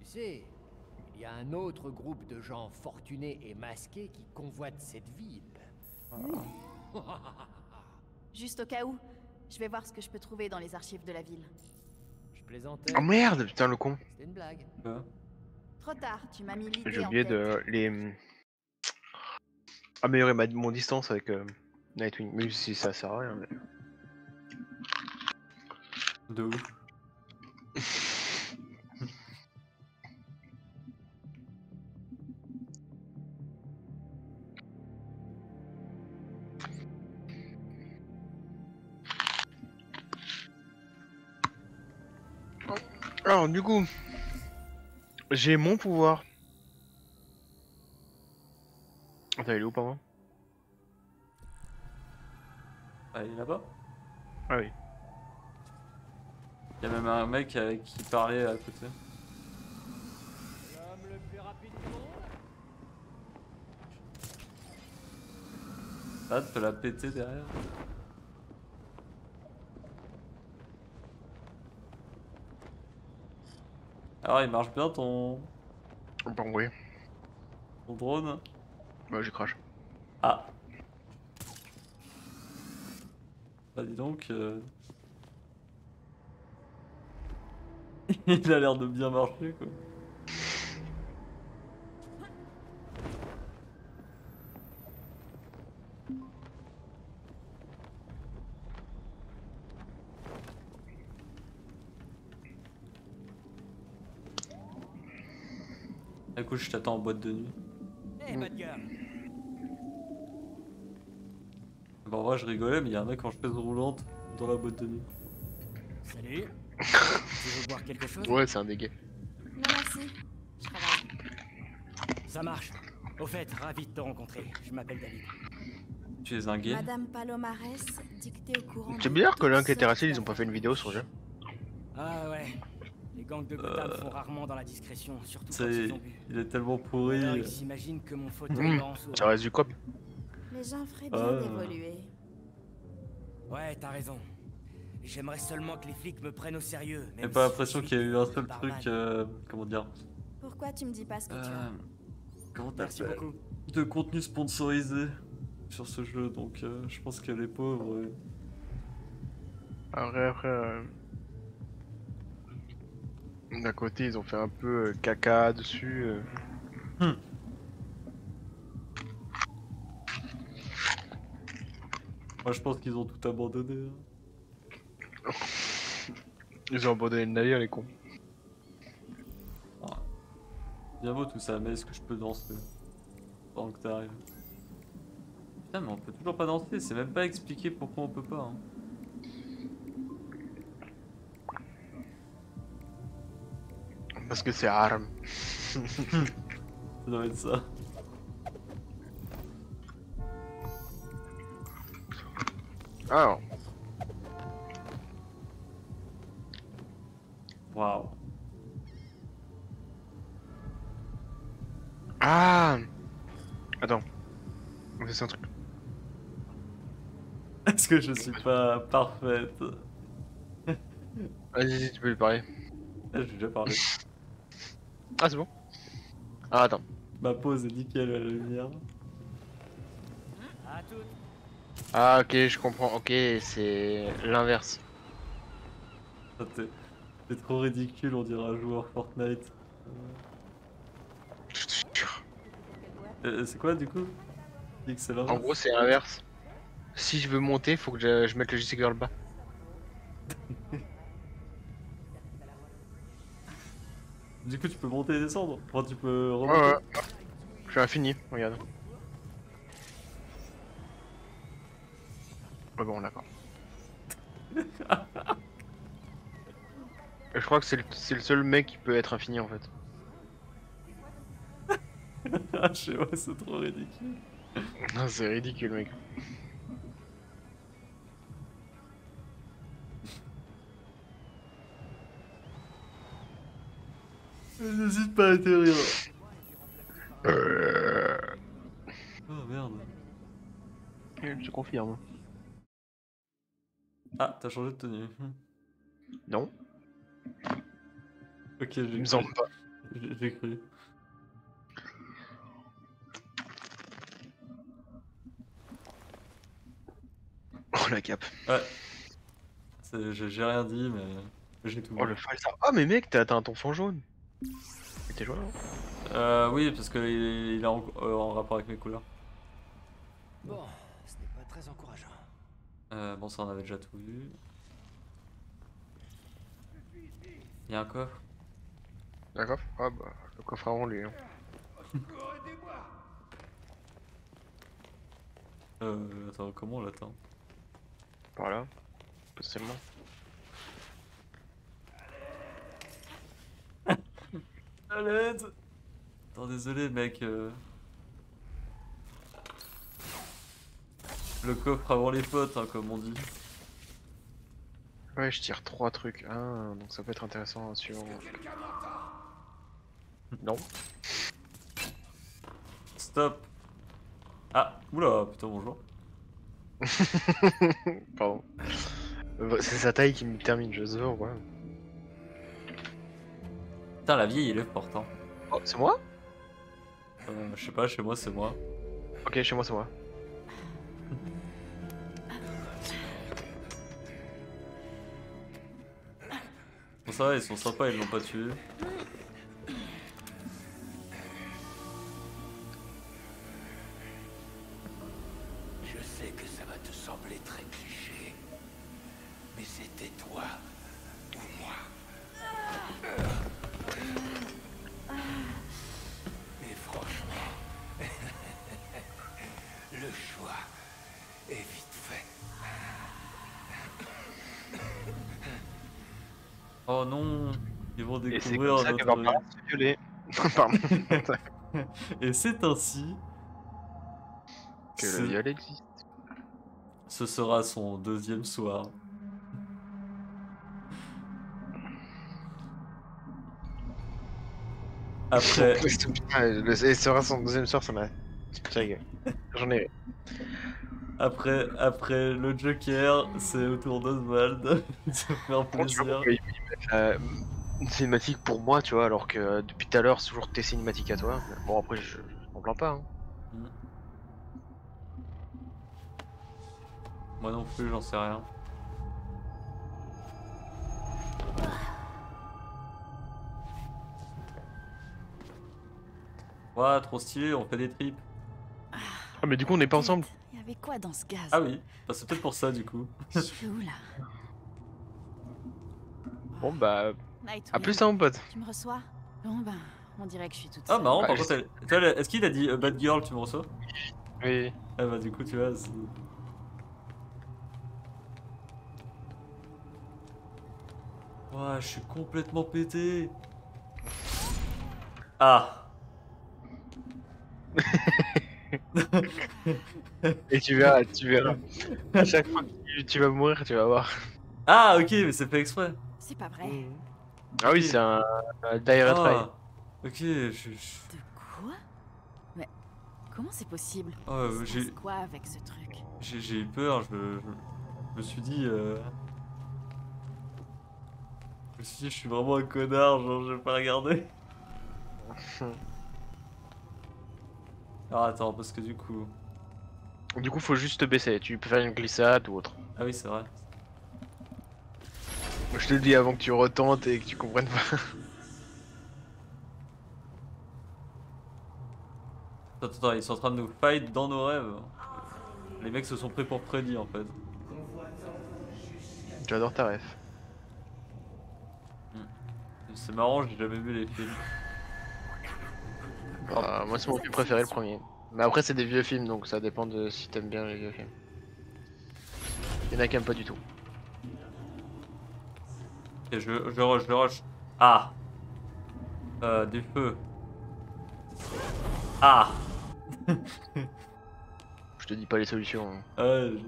Tu sais, il y a un autre groupe de gens fortunés et masqués qui convoitent cette ville. Juste au cas où, je vais voir ce que je peux trouver dans les archives de la ville. Je plaisantais. Oh merde, putain le con. C'était une blague. Trop tard, tu m'as mis l'idée J'ai en oublié tête. de les améliorer ma, mon distance avec euh, Nightwing. Même si ça sert à rien. Mais... De ouf. Alors du coup, j'ai mon pouvoir. Attends, il est où pardon? Ah, il est là-bas? Ah oui. Il y a même un mec qui parlait à côté. L'homme le plus rapide du monde Ah, tu peux la péter derrière. Alors, il marche bien ton, Bon oui. ton drone Bah j'ai crash. Ah Bah dis donc... euh, il a l'air de bien marcher quoi. Écoute, je t'attends en boîte de nuit. Eh, bad girl Bah en vrai je rigolais mais il y a un mec en chaise roulante dans la boîte de nuit. Salut veux boire quelque chose Ouais, c'est un dégât. Non merci, je travaille. Ça marche. Au fait, ravi de te rencontrer. Je m'appelle David. Tu es un gay Madame Palomares, dictée au courant C'est de bizarre que l'un qui sortes terrassé, ils ont pas fait une vidéo sur le jeu. Ah ouais. Les gangs de Gotham font rarement dans la discrétion, surtout quand ils ont bu. Il est tellement pourri. Alors ils s'imaginent que mon fauteuil Mmh, ça reste du cop. Les gens feraient bien Ah. d'évoluer. Ouais, t'as raison. J'aimerais seulement que les flics me prennent au sérieux. J'ai pas si l'impression qu'il y a eu un seul truc, euh, comment dire, Pourquoi tu me dis pas ce que tu euh, as comment t'appelles beaucoup. De contenu sponsorisé sur ce jeu, donc euh, je pense que les pauvres... euh, Après, après. euh, D'un côté, ils ont fait un peu euh, caca dessus. euh. Moi je pense qu'ils ont tout abandonné. hein. Ils ont abandonné le navire, les cons. Bien beau tout ça, mais est-ce que je peux danser Pendant que t'arrives. Putain, mais on peut toujours pas danser, c'est même pas expliqué pourquoi on peut pas. hein. Parce que c'est arme. Ça doit être ça. Alors, Waouh. Ah Attends. Ça un truc. Est-ce que je suis pas parfaite? Vas-y, tu peux lui parler. Ah, J'ai déjà parlé. Ah, c'est bon Ah, attends. Ma pose est nickel à la lumière. À toutes. Ah, ok, je comprends. Ok, c'est l'inverse. Ah, t'es trop ridicule, on dirait un joueur Fortnite. Jure. Euh, c'est quoi du coup? C'est En gros, c'est l'inverse. Si je veux monter, faut que je, je mette le joystick vers le bas. Du coup, tu peux monter et descendre. Enfin, tu peux Ouais, remonter. ouais. Je suis infini, regarde. Ouais, bon, d'accord. Je crois que c'est le, c'est le seul mec qui peut être infini en fait. Ah, je sais pas, c'est trop ridicule. Non, c'est ridicule, mec. N'hésite pas à atterrir. Euh... Oh merde. Je confirme. Ah, t'as changé de tenue. Non. Ok, j'ai cru, semble pas. J'ai cru. Oh la cape. Ouais. C'est- J'ai rien dit, mais j'ai tout Oh vu. le. Ah mais mec, t'as atteint ton fond jaune. Mais t'es joué hein Euh, oui, parce qu'il il est en, euh, en rapport avec mes couleurs. Bon, ce n'est pas très encourageant. Euh, bon, ça on avait déjà tout vu. Il y a un coffre. Ah bah, le coffre avant lui. Hein. Euh, attends, comment on l'atteint? Par là. Potentiellement. À l'aide Attends, désolé, mec. euh. Le coffre avant les potes, hein, comme on dit. Ouais, je tire trois trucs. Ah, donc ça peut être intéressant suivre. Non. Stop Ah, oula, putain, bonjour. Pardon. Euh, C'est sa taille qui me termine, je sais ouais. Putain, la vieille, il est forte, hein. Oh, c'est moi? Euh, je sais pas, chez moi, c'est moi. Ok, chez moi, c'est moi. ça va, ils sont sympas, ils l'ont pas tué. Pardon. Et c'est ainsi Que ce- le viol existe. Ce sera son deuxième soir. Après, Ah, le- Et sera son deuxième soir, ça m'a. J'en ai. après, après le Joker, c'est au tour d'Oswald de se faire plaisir. Une cinématique pour moi, tu vois, alors que euh, depuis tout à l'heure, c'est toujours tes cinématiques à toi. Bon, après, je, je m'en plains pas. Hein. Moi non plus, j'en sais rien. Ouah, trop stylé, on fait des trips. Ah, mais du coup, on n'est pas ensemble. Il y avait quoi dans ce gaz? Ah oui, bah, c'est peut-être pour ça du coup. Je suis où là? Bon, bah. À plus, hein, mon pote. Tu me reçois? Bon ben, on dirait que je suis toute Ah seule. marrant, Bah, par contre, est-ce qu'il a dit euh, Bad Girl, tu me reçois? Oui. Ah bah du coup, tu vois, c'est... Ouah, je suis complètement pété. Ah. Et tu verras, tu verras. À chaque fois que tu, tu vas mourir, tu vas voir. Ah ok, mais c'est fait exprès. C'est pas vrai. Ah oui, c'est un, un direct try. Ah, ok, je... je- Quoi? Mais comment c'est possible? Oh, j'ai- quoi avec ce truc? J'ai j'ai eu peur, je, je, je me suis dit... euh, Je me suis dit, je suis vraiment un connard, genre je vais pas regarder. Alors attends, parce que du coup... Du coup, faut juste te baisser. Tu peux faire une glissade ou autre. Ah oui, c'est vrai. Je te le dis avant que tu retentes et que tu comprennes pas. Attends, attends, ils sont en train de nous fight dans nos rêves. Les mecs se sont pris pour Freddy en fait. J'adore ta ref. C'est marrant, j'ai jamais vu les films. Bah, moi, c'est mon film préféré, le premier. Mais après, c'est des vieux films, donc ça dépend de si t'aimes bien les vieux films. Il y en a qui aiment pas du tout. Je, je rush, je rush. Ah euh, Du feu. Ah Je te dis pas les solutions. hein. Je-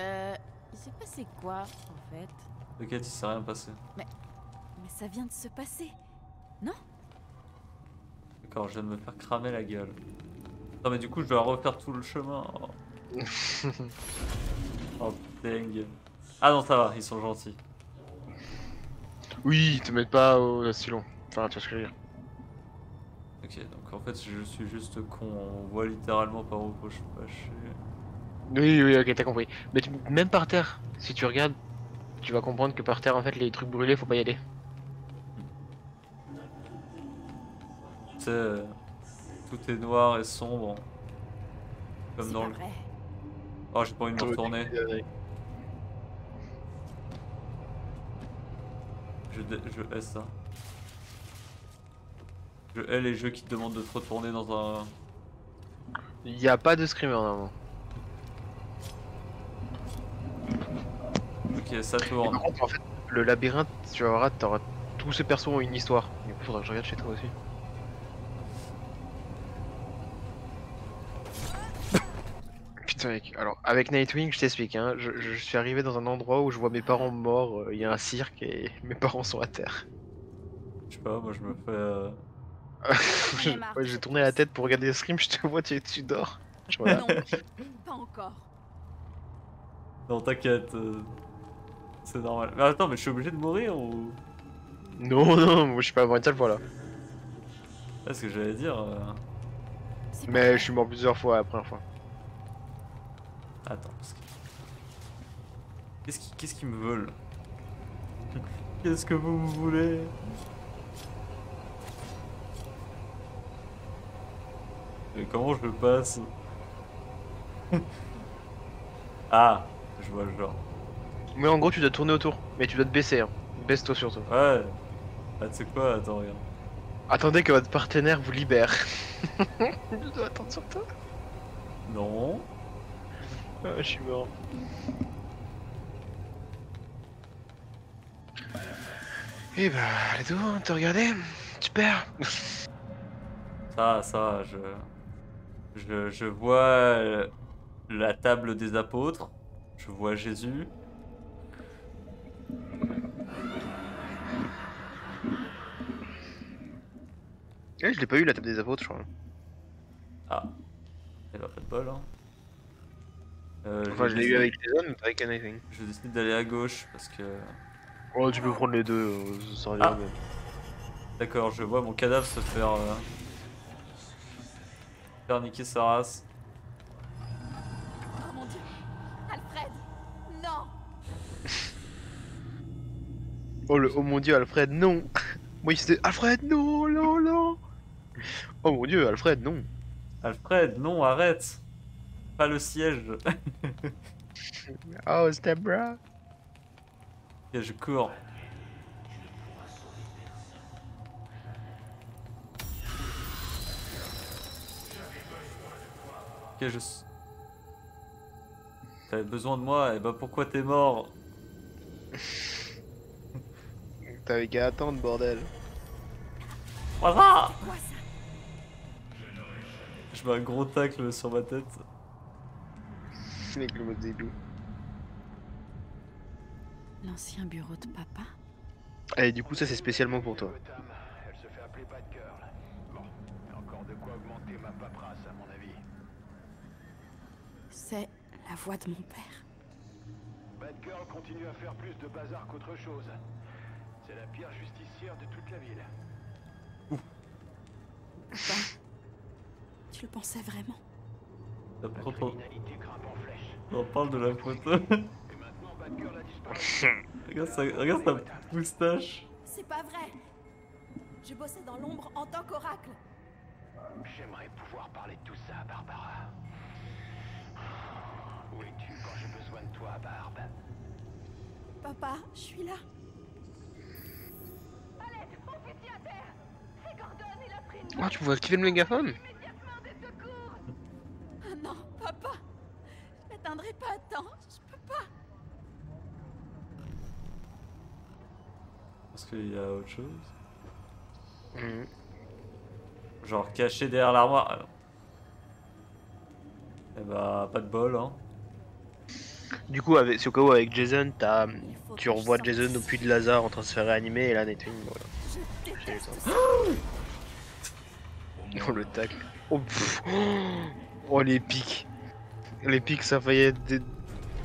Euh, il s'est passé quoi en fait? T'inquiète, il s'est rien passé. Mais mais ça vient de se passer. Non? D'accord, je viens de me faire cramer la gueule. Non mais du coup, je dois refaire tout le chemin. Oh. Oh, Dang. Ah non, ça va, ils sont gentils. Oui, te mets pas au asylum. Enfin, tu vois ce que je veux dire. Ok, donc en fait, je suis juste con. On voit littéralement par où faut je passer. Oui, oui, ok, t'as compris. Mais tu- même par terre, si tu regardes, tu vas comprendre que par terre, en fait, les trucs brûlés, faut pas y aller. Tu sais, euh, tout est noir et sombre. Comme dans le. vrai. Oh, j'ai pas envie de me retourner. Je, dé- je hais ça. Je hais les jeux qui te demandent de te retourner dans un. Il y a pas de screamer normalement. Ok, ça tourne. par contre, en fait, le labyrinthe, tu vas voir, t'auras tous ces persos ont une histoire. Du coup, faudra que je regarde chez toi aussi. Mec. Alors, avec Nightwing, je t'explique. Hein, je, je suis arrivé dans un endroit où je vois mes parents morts. euh, Il y a un cirque et mes parents sont à terre. Je sais pas, moi je me fais. euh, Je- ouais, J'ai tourné la tête pour regarder le stream. Je te vois, tu, tu dors. Voilà. Non, pas encore. Non, t'inquiète. euh, C'est normal. Mais attends, mais je suis obligé de mourir ou? Non, non, moi je suis pas mort une seule fois là. Ah, ce que j'allais dire. euh, Mais je suis mort plusieurs fois la première fois. Attends. Qu'est-ce qu'ils me veulent Qu'est-ce que vous voulez Mais comment je passe Ah, je vois le genre. Mais en gros, tu dois tourner autour. Mais tu dois te baisser. Hein. Baisse-toi surtout. Ouais. Ah, tu sais quoi Attends, regarde. Attendez que votre partenaire vous libère. je dois attendre sur toi. Non. Ah, je suis mort. Et bah, allez tout, hein, t'as regardé? Super Ça, ça, je. Je, je vois euh, la table des apôtres. Je vois Jésus. Eh, je l'ai pas eu la table des apôtres, je crois. Ah. Eh bah, pas de bol, hein. Euh, Enfin, je l'ai eu décide- avec les hommes, mais pas avec anything. Je décide d'aller à gauche parce que. Oh, tu peux prendre les deux, euh, ça Ah. D'accord, je vois mon cadavre se faire. euh, faire niquer sa race. Oh mon dieu Alfred Non Oh, le, oh mon dieu, Alfred, non Moi, c'était Alfred, non, non, non Oh mon dieu, Alfred, non Alfred, non, arrête Pas le siège Oh, c'était bra Ok, je cours. Ok, je. T'avais besoin de moi, et bah pourquoi t'es mort T'avais qu'à attendre, bordel. Voilà Je mets un gros tacle sur ma tête. Avec le mode début. L'ancien bureau de papa Allez, du coup, ça c'est spécialement pour toi. Elle se fait appeler Batgirl. Bon, y a encore de quoi augmenter ma paperasse, à mon avis. C'est la voix de mon père. Batgirl continue à faire plus de bazar qu'autre chose. C'est la pire justicière de toute la ville. Papa, tu le pensais vraiment? La propre-. On parle de la photo. Et maintenant, Batgirl a disparu. regarde, sa... regarde sa moustache. C'est pas vrai Je bossais dans l'ombre en tant qu'oracle. J'aimerais pouvoir parler de tout ça, Barbara. Où es-tu quand j'ai besoin de toi, Barbe? Papa, je suis là. Allez, officier à terre C'est Gordon, il a pris une Oh, tu pouvais activer le mégaphone? Papa Je n'atteindrai pas à temps. Je peux pas. Parce qu'il y a autre chose? Mhm. Genre caché derrière l'armoire. Alors. Eh bah, pas de bol, hein. Du coup, avec, c'est au cas où avec Jason, t'as, tu revois Jason au puits de Lazare en train de se faire réanimer et là, Nightwing, voilà. Oh le tac. Oh, pff. oh les pics les pics, ça va être des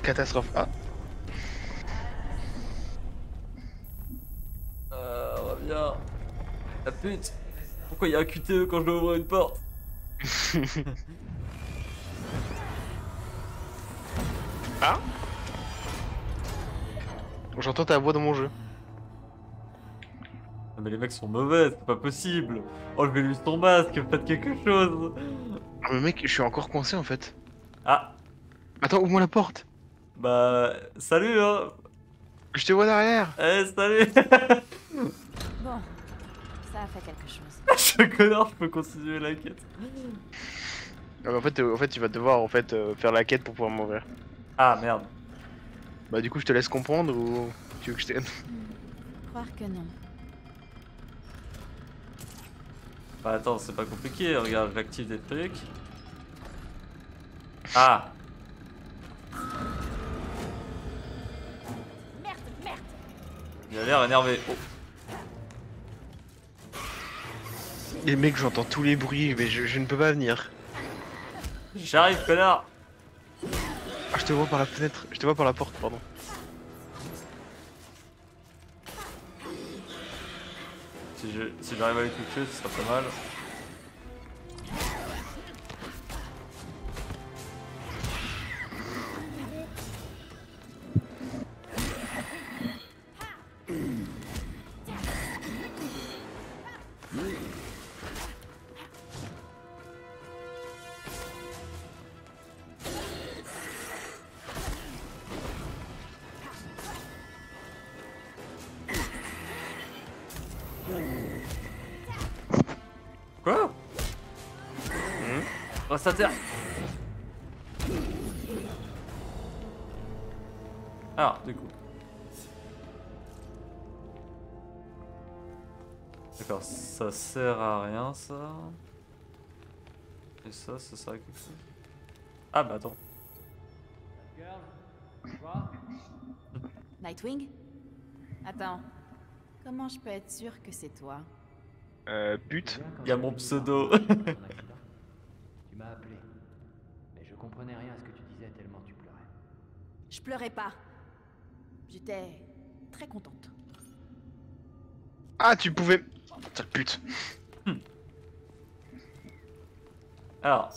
catastrophes. Ah. Euh, reviens. La pute. Pourquoi il y a un QTE quand je dois ouvrir une porte Ah J'entends ta voix dans mon jeu. Non mais les mecs sont mauvais, c'est pas possible oh, Enlevez-lui son masque, faites quelque chose Ah Mais mec, je suis encore coincé en fait. Ah. Attends, ouvre-moi la porte. Bah, salut hein. Je te vois derrière. Eh, salut. Bon, ça a fait quelque chose. je suis connard, je peux continuer la quête. Ah, mais en fait, euh, en fait, tu vas devoir en fait euh, faire la quête pour pouvoir m'ouvrir. Ah merde. Bah du coup, je te laisse comprendre ou tu veux que je t'aide? Croire que non. Bah attends, c'est pas compliqué, regarde, j'active des trucs. Ah Merde, merde Il a l'air énervé. Oh. Les mecs, j'entends tous les bruits, mais je, je ne peux pas venir. J'arrive, connard Ah, je te vois par la fenêtre, je te vois par la porte, pardon. Si je- si j'arrive à les toucher, ce sera pas mal. Ça sert à rien ça. Et ça, ça sert à quelque chose. Ah bah attends. Nightwing? Attends. Comment je peux être sûr que c'est toi? Euh, pute. Il y a mon pseudo. Tu m'as appelé. Mais je comprenais rien à ce que tu disais tellement tu pleurais. Je pleurais pas. J'étais très contente. Ah, tu pouvais. Sale pute. Alors,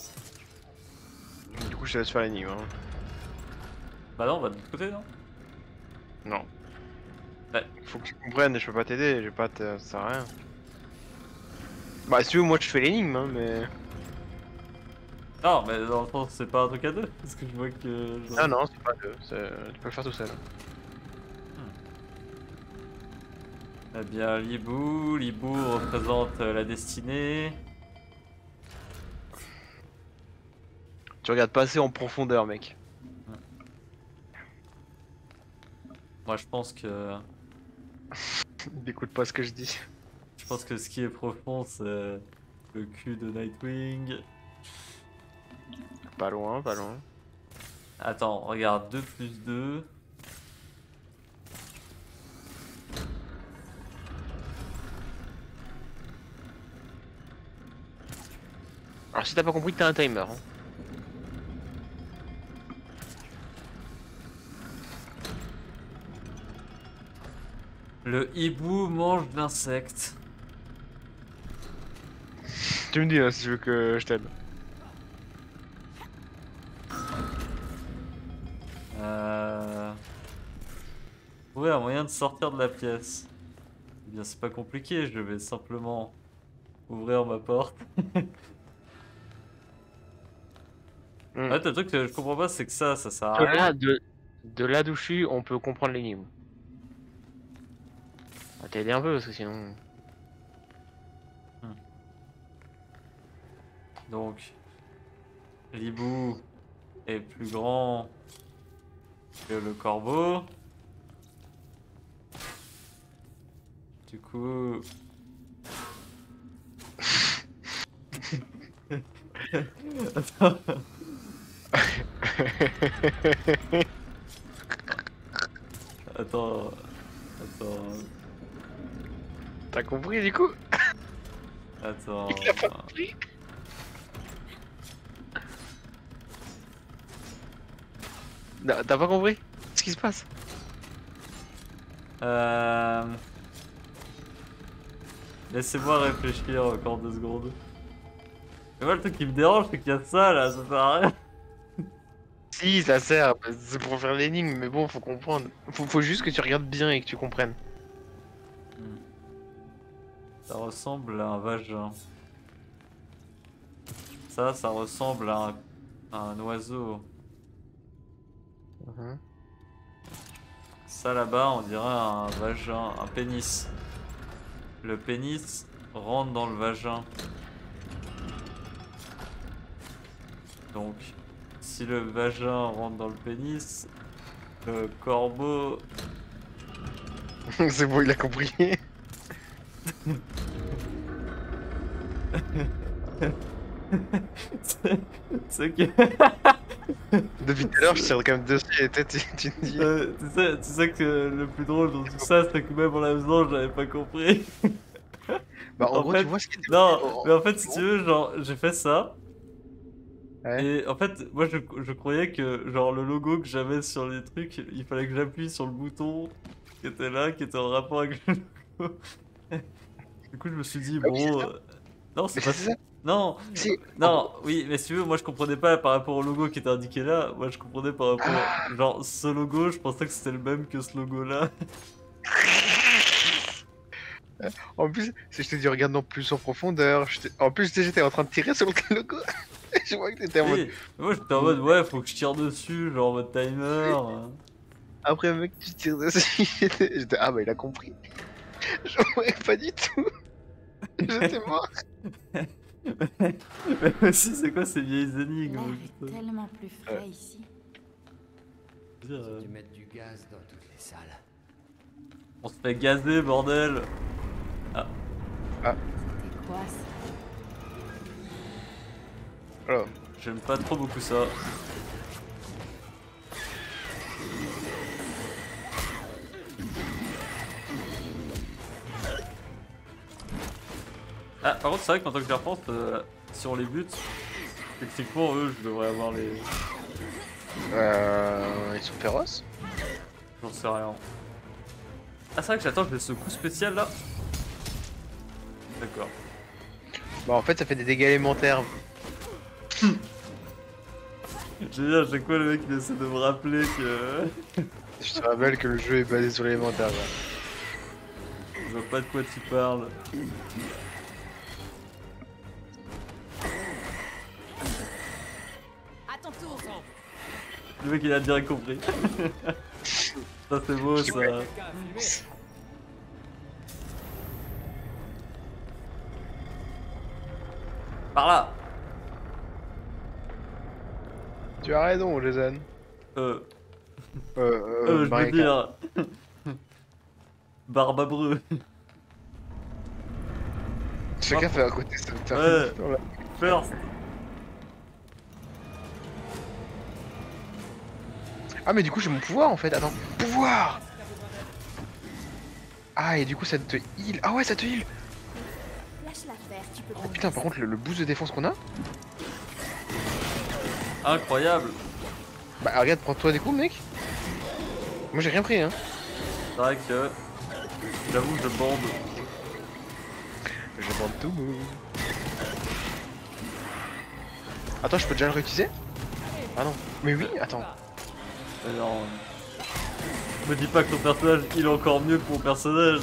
Du coup, je te laisse faire l'énigme. Hein. bah non, on va de l'autre côté, non? Non. Ouais. Faut que tu comprennes, je peux pas t'aider, je vais pas te... ça sert à rien. Bah, si tu veux, moi je fais l'énigme, hein, mais. Non, mais dans le fond, c'est pas un truc à deux. Parce que je vois que. Ah non, c'est pas deux, tu peux le faire tout seul. Eh bien, l'hibou, l'hibou représente euh, la destinée. Tu regardes pas assez en profondeur, mec. Moi, je pense que. N'écoute pas ce que je dis. Je pense que ce qui est profond, c'est le cul de Nightwing. Pas loin, pas loin. Attends, regarde, 2 plus 2. Alors, si t'as pas compris que t'as un timer. Hein. Le hibou mange d'insectes. Tu me dis hein, si tu veux que je t'aide. Euh... Trouver un moyen de sortir de la pièce. Eh bien, c'est pas compliqué, je vais simplement ouvrir ma porte. Hmm. Ouais, le truc que je comprends pas, c'est que ça, ça sert à De rien. là, de, de là d'où je suis, on peut comprendre l'énigme. On va t'aider un peu parce que sinon. Donc, l'hibou est plus grand que le corbeau. Du coup... Attends. Attends. Attends. T'as compris du coup? Attends. Il a pas compris? T'as pas compris? Ce qui se passe? Euh... Laissez-moi réfléchir encore deux secondes. Et moi, le truc qui me dérange, c'est qu'il y a ça là, ça sert à rien. Si, ça sert, c'est pour faire l'énigme, mais bon, faut comprendre. Faut, faut juste que tu regardes bien et que tu comprennes. Ça ressemble à un vagin. Ça, ça ressemble à un, à un oiseau. Mhm. Ça là-bas, on dirait un vagin, un pénis. Le pénis rentre dans le vagin. Donc, si le vagin rentre dans le pénis, le corbeau. c'est bon, il a compris. C'est- que. Depuis tout à l'heure, je tire quand même dessus et toi, tu, tu me dis. Euh, tu, sais, tu sais que le plus drôle dans tout ça, c'est que même en la faisant, je l'avais pas compris. Bah, en, gros, fait, tu vois ce qui était. Non, mais en fait, si tu veux, genre, j'ai fait ça. Et en fait, moi, je, je croyais que, genre, le logo que j'avais sur les trucs, il fallait que j'appuie sur le bouton qui était là, qui était en rapport avec le logo. Du coup, je me suis dit, Ah bon. euh, Non, c'est pas ça. Non, Si. non, oui, mais si tu veux, moi je comprenais pas par rapport au logo qui était indiqué là. Moi je comprenais par rapport. Ah. Genre, ce logo, je pensais que c'était le même que ce logo là. En plus, si je t'ai dit regarde non plus en profondeur, en plus j'étais en train de tirer sur le logo. Je vois que t'étais en mode. moi j'étais en mode, ouais, faut que je tire dessus, genre en mode timer. Après, mec, tu tires dessus. J'étais ah bah il a compris. Je voyais pas du tout. J'étais mort. mais aussi, c'est quoi ces vieilles énigmes est tellement plus frais ici. Euh, Tu mettre du gaz dans toutes les salles. On se fait gazer, bordel. Ah, C'est quoi ça J'aime pas trop beaucoup ça. Ah, par contre, c'est vrai que maintenant que repense, euh, si on les bute, techniquement, eux, je devrais avoir les. euh, ils sont féroces. J'en sais rien. Ah, c'est vrai que j'attends, j'ai ce coup spécial là. D'accord. Bah en fait, ça fait des dégâts élémentaires. Génial, à chaque fois le mec il essaie de me rappeler que. Je te rappelle que le jeu est basé sur l'élémentaire. Je vois pas de quoi tu parles. À ton tour Le mec il a direct compris. ça c'est beau ça. Par là Tu as raison, Jason. Euh. Euh, euh, Euh, je veux dire. Barbabreux. Chacun fait à côté ça. Ouais. First. Ah, mais du coup, j'ai mon pouvoir en fait. Attends, pouvoir Ah, et du coup, ça te heal. Ah, ouais, ça te heal. Lâche l'affaire, tu peux Oh putain, par contre, le, le boost de défense qu'on a. Incroyable. Bah, regarde, prends-toi des coups, mec. Moi, j'ai rien pris, hein. C'est vrai que. J'avoue que je bande. Je bande tout. Attends, je peux déjà le réutiliser? Ah non. Mais oui, attends. Mais non. Me dis pas que ton personnage il est encore mieux que mon personnage.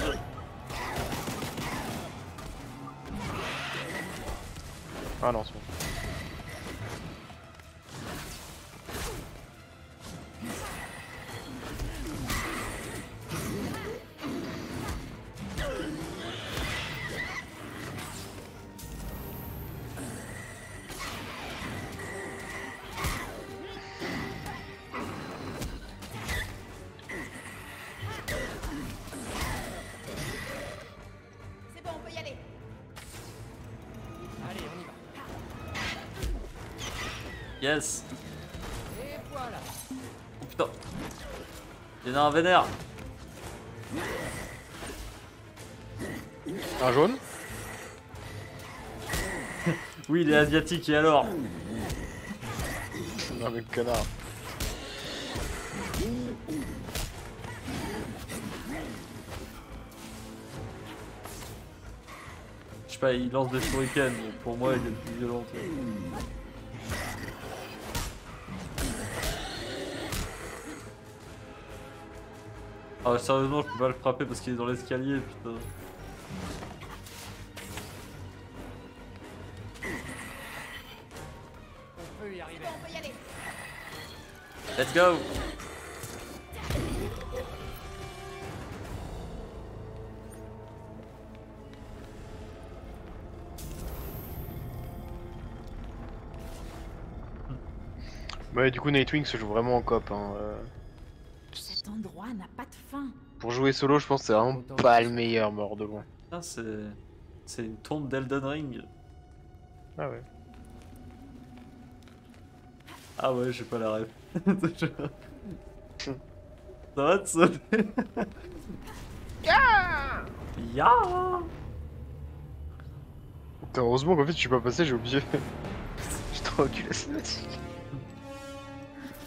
Ah non. C'est bon, un vénère. Un jaune Oui, il est asiatique et alors? Non, mais connard. sais pas, il lance des shurikens, pour moi il est le plus violent. Ah sérieusement je peux pas le frapper parce qu'il est dans l'escalier putain. On peut y arriver. On peut y aller. Let's go Ouais, du coup, Nightwing se joue vraiment en cop. Hein. Cet endroit n'a pas de fin. Pour jouer solo, je pense que c'est vraiment pas le meilleur mort de loin. Putain c'est... C'est une tombe d'Elden Ring. Ah ouais. Ah ouais j'ai pas la rêve. Ça va te sauver Ya Putain, heureusement qu'en fait je suis pas passé, j'ai oublié. j'ai trop reculé la cinématique.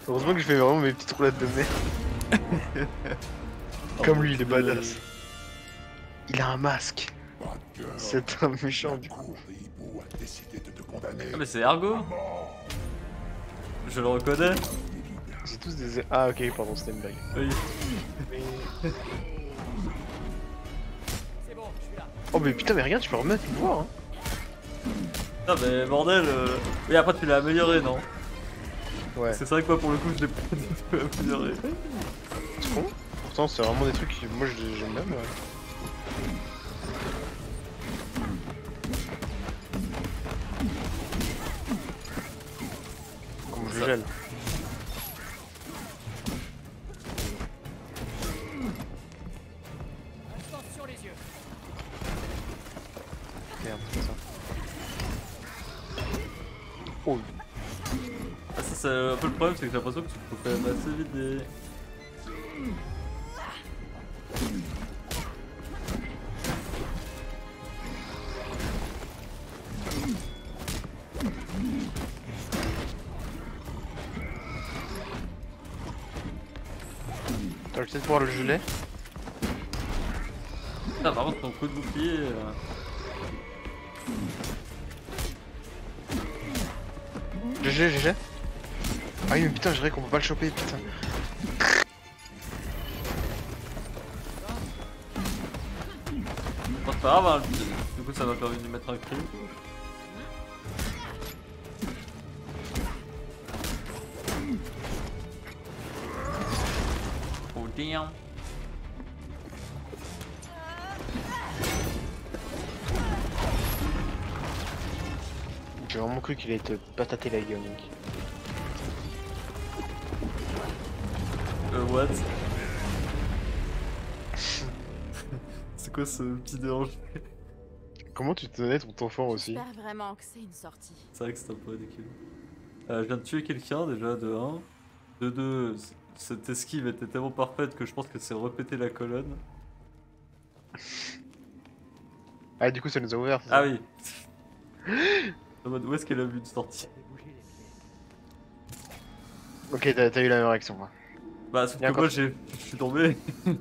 Heureusement que je fais vraiment mes petites roulades de merde. Comme lui, il est badass. Il a un masque. C'est un méchant du coup. Ah mais c'est Ergo Je le reconnais C'est tous des. Ah ok, pardon, c'était une blague. Oui. C'est bon, je suis là. Oh mais putain, mais regarde, tu peux remettre une voix. Hein. Putain mais bordel euh... Oui après tu l'as amélioré non? Ouais. C'est vrai que moi pour le coup je l'ai pas du tout amélioré. C'est con. Pourtant, c'est vraiment des trucs que moi je- j'aime bien. Ouais. Comme je gèle. Attention les yeux. Merde, c'est ça. Oh, ça c'est un peu le problème c'est que j'ai l'impression que tu peux quand même assez vite des... T'as peut-être voir le gilet Ah par contre ton coup de bouclier... euh, GG, GG Ah oui, mais putain, je dirais qu'on peut pas le choper, putain. Pas grave, hein, du coup ça m'a permis de lui mettre un cri. Oh damn. J'ai vraiment cru qu'il allait te patater la gueule, mec. What C'est quoi ce petit dérange? Comment tu te donnais ton enfant aussi? J'espère vraiment que c'est une sortie. C'est vrai que c'est un peu ridicule. Euh, je viens de tuer quelqu'un déjà de 1. De 2, cette esquive était tellement parfaite que je pense que c'est repéter la colonne. Ah, du coup, ça nous a ouvert. Ah ça? oui En mode, où est-ce qu'elle a vu de sortie? Ok, t'as t'as eu la même réaction, moi. Bah, sauf que moi j'ai. Je suis tombé. Il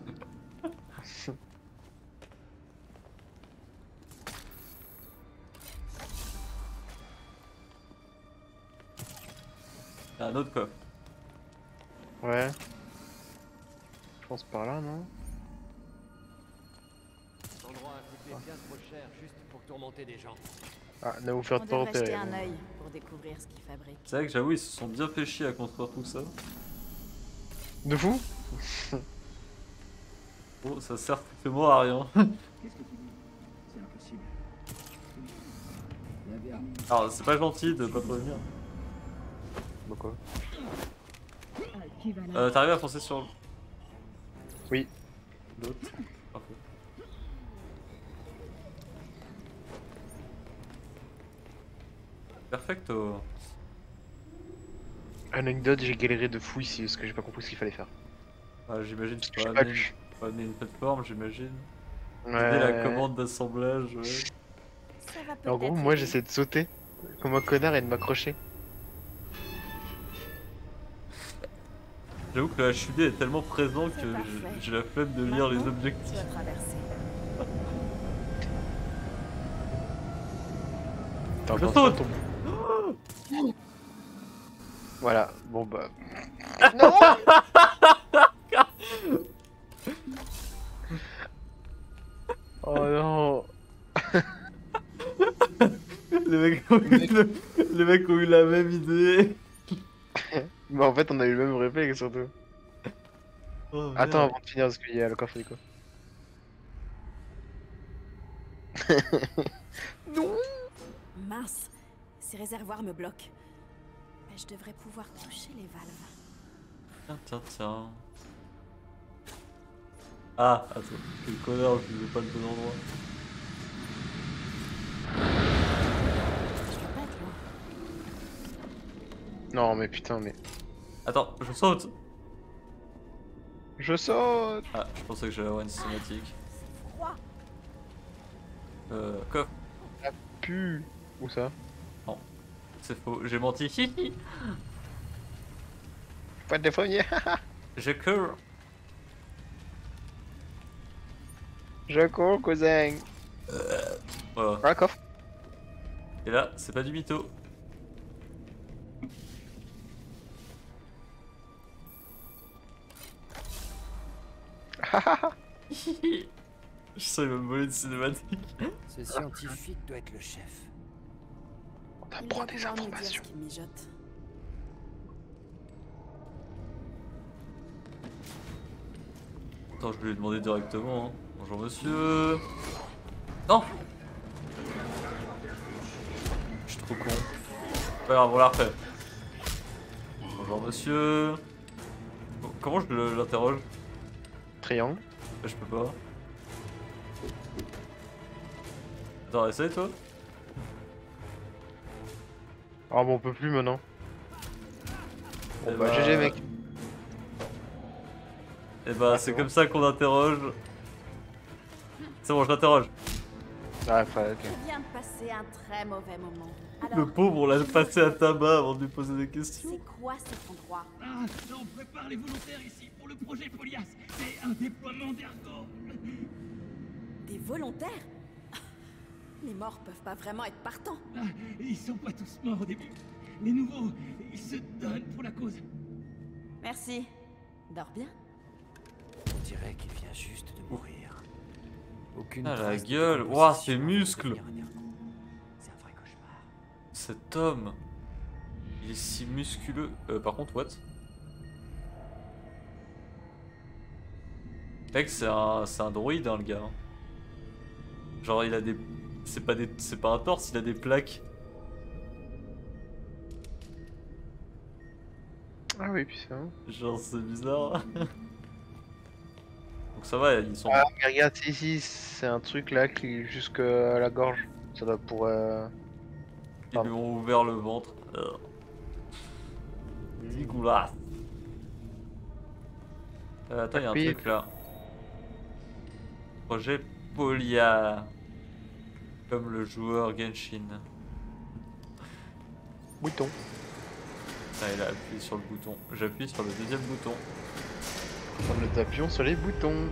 y a un autre coffre. Ouais. Je pense par là, non? Cet endroit a coûté bien trop cher juste pour tourmenter des gens. Ah, ne vous faites pas repérer. un bon. œil pour découvrir ce qu'ils fabriquent. C'est vrai que j'avoue, ils se sont bien fait chier à construire tout ça. De fou Oh, ça sert strictement à rien. Alors, c'est pas gentil de pas prévenir. Pourquoi Euh, T'arrives à foncer sur. Oui. L'autre? Parfait. Perfecto. Anecdote, j'ai galéré de fou ici parce que j'ai pas compris ce qu'il fallait faire. Ah, j'imagine que peux pas amener, une plateforme, j'imagine. Ouais. La commande d'assemblage, ouais. Ça va En gros, moi j'essaie de sauter comme un connard et de m'accrocher. J'avoue que le HUD est tellement présent que j'ai- la flemme de lire les objectifs. Tu vas traverser. T'es en Je saute. Voilà, bon bah. Oh non les, mecs ont eu le- les mecs ont eu la même idée. Mais en fait, on a eu le même réflexe surtout. Oh, Attends avant de finir parce qu'il y a le coffre quoi. Mince, ces réservoirs me bloquent. Je devrais pouvoir toucher les valves. Tiens, tiens, tiens. Ah, attends, quel connard, je faisais pas le bon endroit. Non mais putain mais. Attends, je saute Je saute Ah, je pensais que j'allais avoir une cinématique. Froid. Euh, coffre. Ah pu Où ça? C'est faux, j'ai menti. Pas de défauiller Je cours. Je cours cousin Voilà. Un coffre Et là, c'est pas du mytho. Je sais même voler une cinématique. Ce scientifique doit être le chef. Ce qu'il mijote. Attends, je vais lui demander directement. hein. Bonjour monsieur. Non Je suis trop con. Pas grave, on la refait. Bonjour monsieur. Comment je l'interroge? Triangle. Je peux pas. Attends, essaye toi Ah bon on peut plus maintenant. Bon Eh bah bah, GG mec. Et bah c'est comme ça qu'on interroge. C'est bon, je l'interroge. Ah enfin ok. Tu viens de passer un très mauvais moment. Le pauvre, on l'a passé à tabac avant de lui poser des questions. c'est quoi cet endroit? Ah, on prépare les volontaires ici pour le projet Polias. C'est un déploiement d'ergo. Des volontaires? Les morts peuvent pas vraiment être partants. Ah, ils sont pas tous morts au début. Les nouveaux, ils se donnent pour la cause. Merci. Dors bien. On dirait qu'il vient juste de mourir. Aucune Ah la gueule, ouah ses muscles. C'est un vrai cauchemar. Cet homme, il est si musculeux. Euh, par contre, what? Mec, c'est un, c'est un droïde, hein, le gars. Genre, il a des. C'est pas des, c'est pas un torse, il a des plaques. Ah oui putain. Genre, c'est bizarre. Donc ça va, ils sont. Ah mais regarde ici, c'est un truc là qui jusqu'à la gorge. Ça doit pour euh... Ils lui ont ouvert le ventre. Euh. Dégueulasse. Euh, attends, il y a un truc là. Projet Polia. Comme le joueur Genshin. Bouton. Ah, il a appuyé sur le bouton. J'appuie sur le deuxième bouton. Nous appuyons sur les boutons.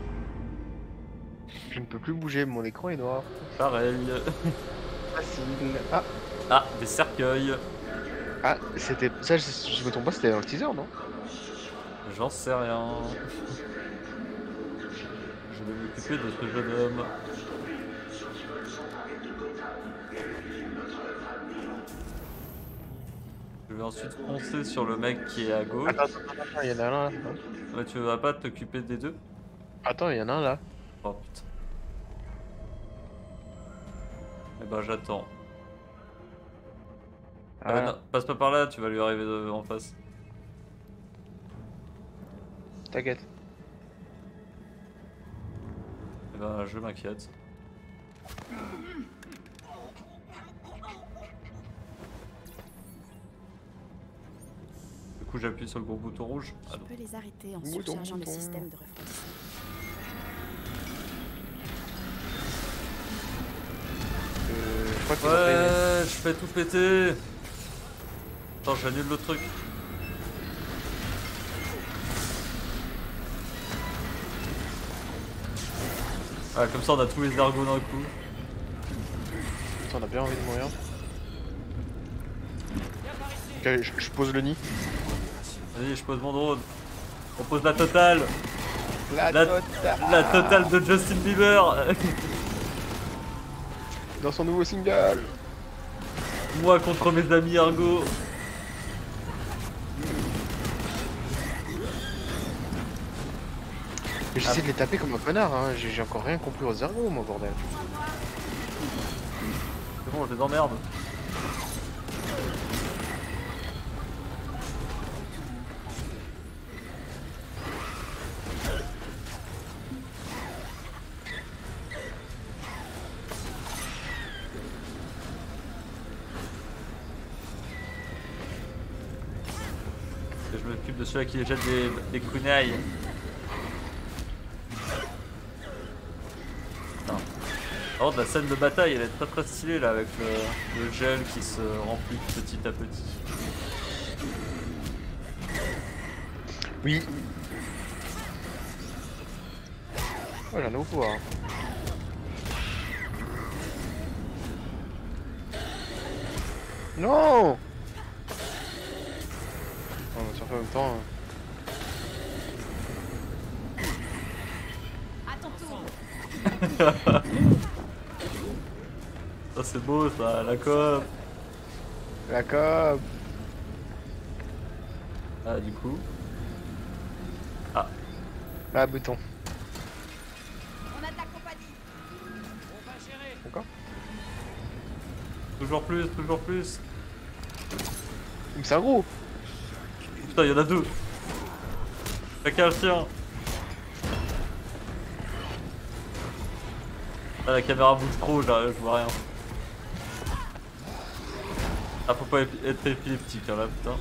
Je ne peux plus bouger, mon écran est noir. Pareil. Facile. Ah, Ah, des cercueils. ah c'était. Ça, je, je me trompe pas, c'était dans le teaser, non? J'en sais rien. Je vais m'occuper de ce jeune homme. Vais ensuite foncer sur le mec qui est à gauche. Attends, attends, attends, il y en a un là. Ouais, tu vas pas t'occuper des deux? Attends, il y en a un là. Oh putain. Eh ben j'attends. Ah. Ah. non, passe pas par là, tu vas lui arriver de- en face. T'inquiète. Eh ben je m'inquiète. Coup j'appuie sur le gros bouton rouge. Ah Je non. peux les arrêter en Bouton, surchargeant le système de refroidissement. Euh, je crois qu'ils Ouais, je fais tout péter. Attends, j'annule le truc. Ah, comme ça on a tous les ergots d'un coup. Putain, on a bien envie de mourir. Ok, je, je pose le nid. Vas-y, je pose mon drone. On pose la totale. La, La, totale. la totale de Justin Bieber. Dans son nouveau single. Moi contre mes amis Argo. J'essaie de les taper comme un connard, hein. j'ai j'ai encore rien compris aux ergots, moi, bordel. C'est bon, je les emmerde. Qui jettent des, des kunai. Putain. Par contre, la scène de bataille, elle est très très stylée là, avec le, le gel qui se remplit petit à petit. Oui. Oh, j'ai un nouveau pouvoir. hein. Non On va surfer en même temps. hein. À ton tour. Ça c'est beau ça, la coop. La coop. Ah du coup. Ah, bouton. On a de la compagnie. D'accord Toujours plus, toujours plus. Mais c'est un gros Putain, il y en a deux. Chacun le sien. Ah, la caméra bouge trop, j'arrive- je vois rien. Ah, faut pas être épileptique hein, là, putain.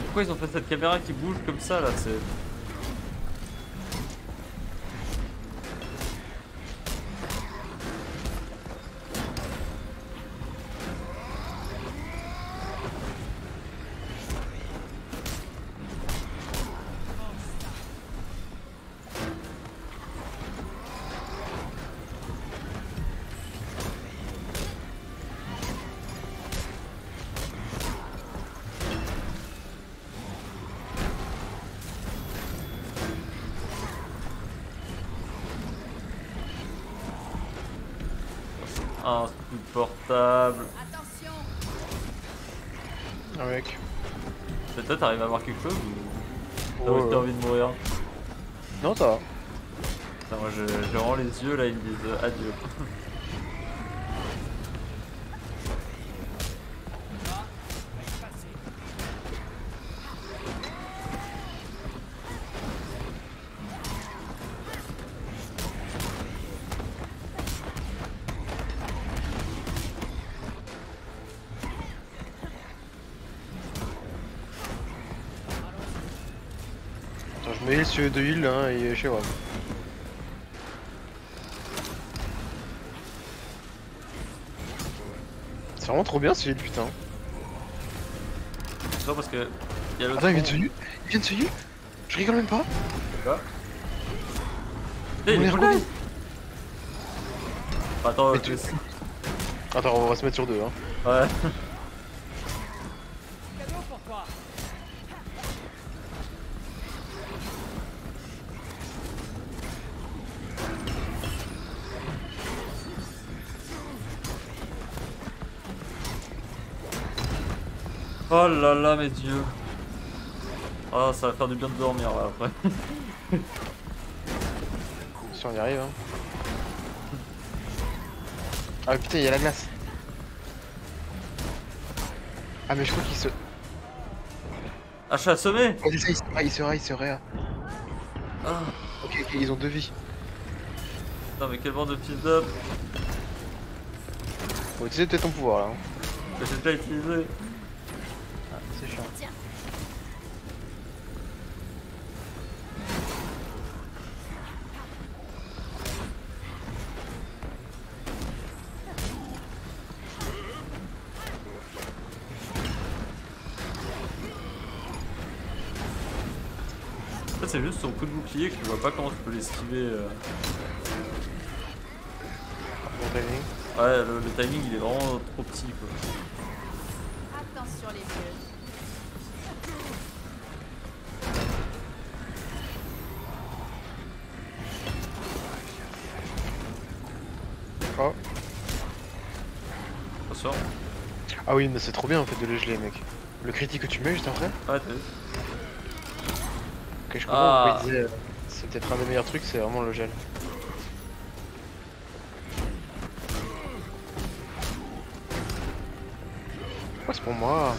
Pourquoi ils ont fait cette caméra qui bouge comme ça là. Un portable. Attention. Ah, mec. Peut-être t'arrives à voir quelque chose ou. T'as Ouais, envie de mourir? Non, ça va. Moi je, je rends les yeux là, ils me disent euh, adieu. Cieux de heal hein, et chez moi. C'est vraiment trop bien ce heal, putain. Non, parce que. Y a le Attends, il vient de se heal Il vient de se heal Je rigole même pas Quoi? Eh, il Mon est bleu Attends, Mais tu- je- Attends, on va se mettre sur deux, hein. Ouais. Oh là là, mes yeux. Oh, ça va faire du bien de dormir là après. Si on y arrive, hein. Ah putain, il y a la glace. Ah, mais je crois qu'il se. Ah, je suis assommé Oh, il se raille, il se raille, il se raille. Ah, Ok, ok, ils ont deux vies. putain, mais quel bande de fils d'up Faut utiliser peut-être ton pouvoir là. Hein. j'ai déjà utilisé. Son coup de bouclier que je vois pas comment je peux l'esquiver. euh. Ouais, le, le timing il est vraiment trop petit quoi. Attention les yeux. Oh. Attention. Ah oui, mais c'est trop bien en fait de le geler, mec. Le critique que tu mets juste après Ouais, t'as vu Ok, je comprends Ah. pourquoi il disait, euh, c'est peut-être un des meilleurs trucs, c'est vraiment le gel. Pourquoi c'est pour moi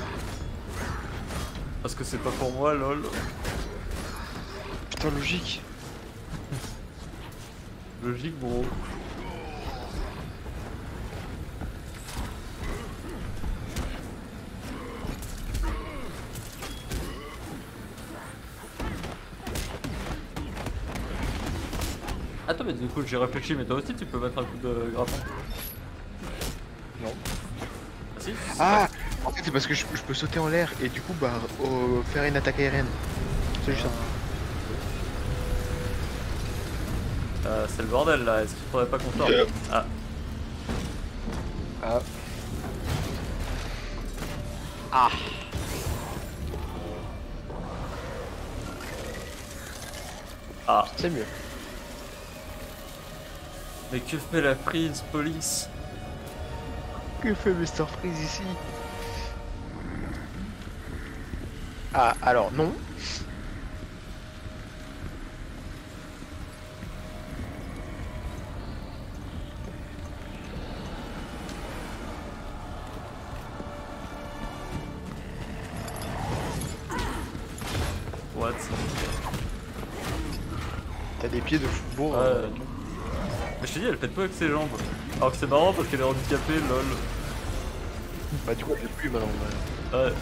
Parce que c'est pas pour moi, lol. Putain, logique. Logique, bro. J'ai réfléchi, mais toi aussi tu peux mettre un coup de grappin. Non. Ah si Ah En fait, c'est parce que je, je peux sauter en l'air et du coup, bah, au- faire une attaque aérienne. C'est juste ça. Euh, c'est le bordel là, est-ce qu'il faudrait pas qu'on sorte Ah, Ah. Ah ah. C'est mieux. Mais que fait la prise, police? Que fait Mr. Freeze ici? Ah, alors non. Pète pas avec ses jambes. Alors que c'est marrant parce qu'elle est handicapée, lol. Bah du coup elle fait plus maintenant. ouais. Ouais.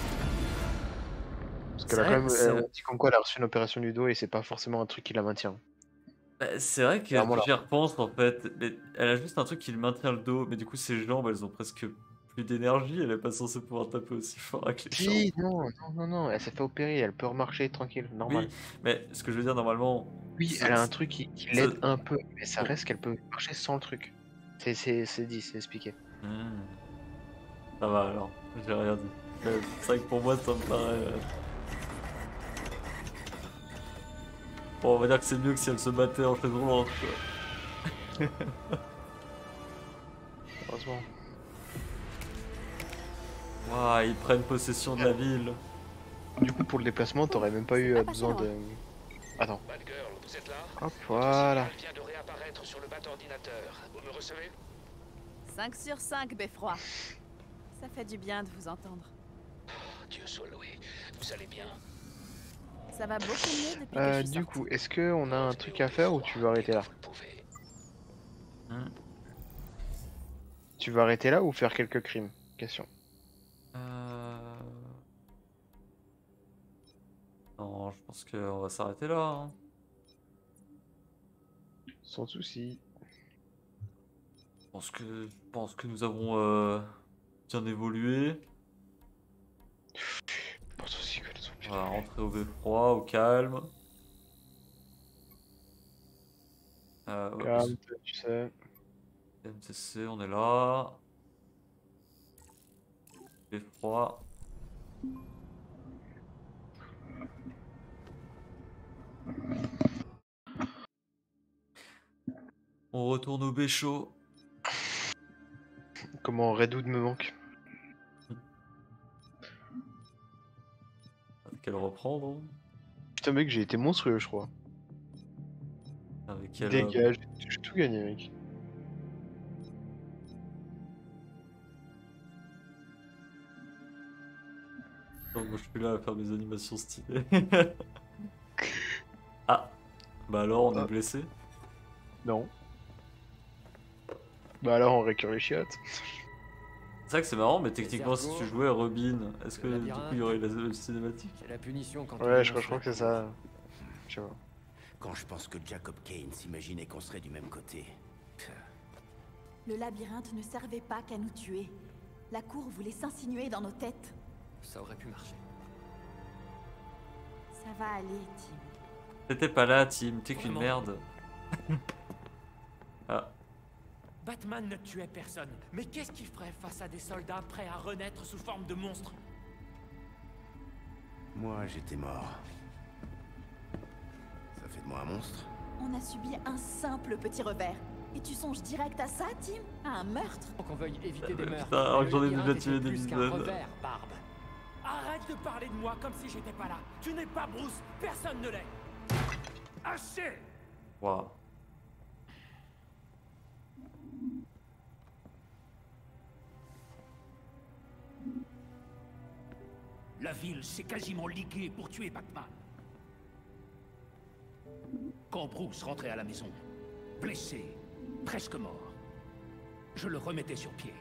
Parce qu'elle a quand même elle a dit comme quoi elle a reçu une opération du dos et c'est pas forcément un truc qui la maintient. Bah, c'est vrai que j'y repense en fait. Mais elle a juste un truc qui lui maintient le dos, mais du coup ses jambes elles ont presque d'énergie, elle est pas censée pouvoir taper aussi fort avec les Si, non, non, non, non, elle s'est fait opérer, elle peut remarcher tranquille, normal. Oui, mais ce que je veux dire normalement. Oui, elle a un truc qui, qui ça- l'aide un peu, mais ça reste qu'elle peut marcher sans le truc. C'est c'est- c'est dit, c'est expliqué. Hmm. Ça va alors, j'ai rien dit. Mais C'est vrai que pour moi ça me paraît. euh, Bon, on va dire que c'est mieux que si elle se battait en chaise roulante. Heureusement. Waouh, ils prennent possession de la ville. Du coup, pour le déplacement, t'aurais même pas eu euh, besoin de. Attends. Batgirl, vous êtes là? Hop, voilà. Vient de réapparaître sur le bat ordinateur. Vous me recevez? 5 sur 5, Beffroi. Ça fait du bien de vous entendre. Dieu soit loué. Vous allez bien? Ça va beaucoup mieux depuis que Euh, je suis du coup, est-ce que on a un truc à faire ou tu veux arrêter là? Hmm. Tu veux arrêter là ou faire quelques crimes? Question. Non, je pense qu'on va s'arrêter là. hein. Sans souci. Je pense que, je pense que nous avons euh, bien évolué. Pas de souci que les On va rentrer au beffroi, au calme. Euh, ouais, Calme, tu sais. MTC, on est là. Beffroi. On retourne au Béchaud. Comment Redwood me manque Avec elle reprendre. Putain, mec, j'ai été monstrueux, je crois. Avec elle. Dégage, j'ai tout gagné, mec. Non, moi je suis là à faire mes animations stylées. ah, bah alors on est Ah. blessé. Non. Bah alors, on récure les chiottes. C'est vrai que c'est marrant, mais techniquement si tu jouais à Robin, est-ce que du coup il y aurait la, la cinématique? C'est la punition quand Ouais, je crois, je crois que c'est ça. Je vois. Quand je pense que Jacob Kane s'imaginait qu'on serait du même côté. Le labyrinthe ne servait pas qu'à nous tuer. La cour voulait s'insinuer dans nos têtes. Ça aurait pu marcher. Ça va aller, Tim. T'étais pas là, Tim, t'es qu'une merde. ah, Batman ne tuait personne. Mais qu'est-ce qu'il ferait face à des soldats prêts à renaître sous forme de monstres Moi, j'étais mort. Ça fait de moi un monstre On a subi un simple petit revers. Et tu songes direct à ça, Tim? À un meurtre? Qu'on veuille éviter des Euh, meurtres. putain, alors que j'en ai Le déjà tué des dizaines. Barbe. Arrête de parler de moi comme si j'étais pas là. Tu n'es pas Bruce, personne ne l'est. Assez waouh. La ville s'est quasiment liguée pour tuer Batman. Quand Bruce rentrait à la maison, blessé, presque mort, je le remettais sur pied.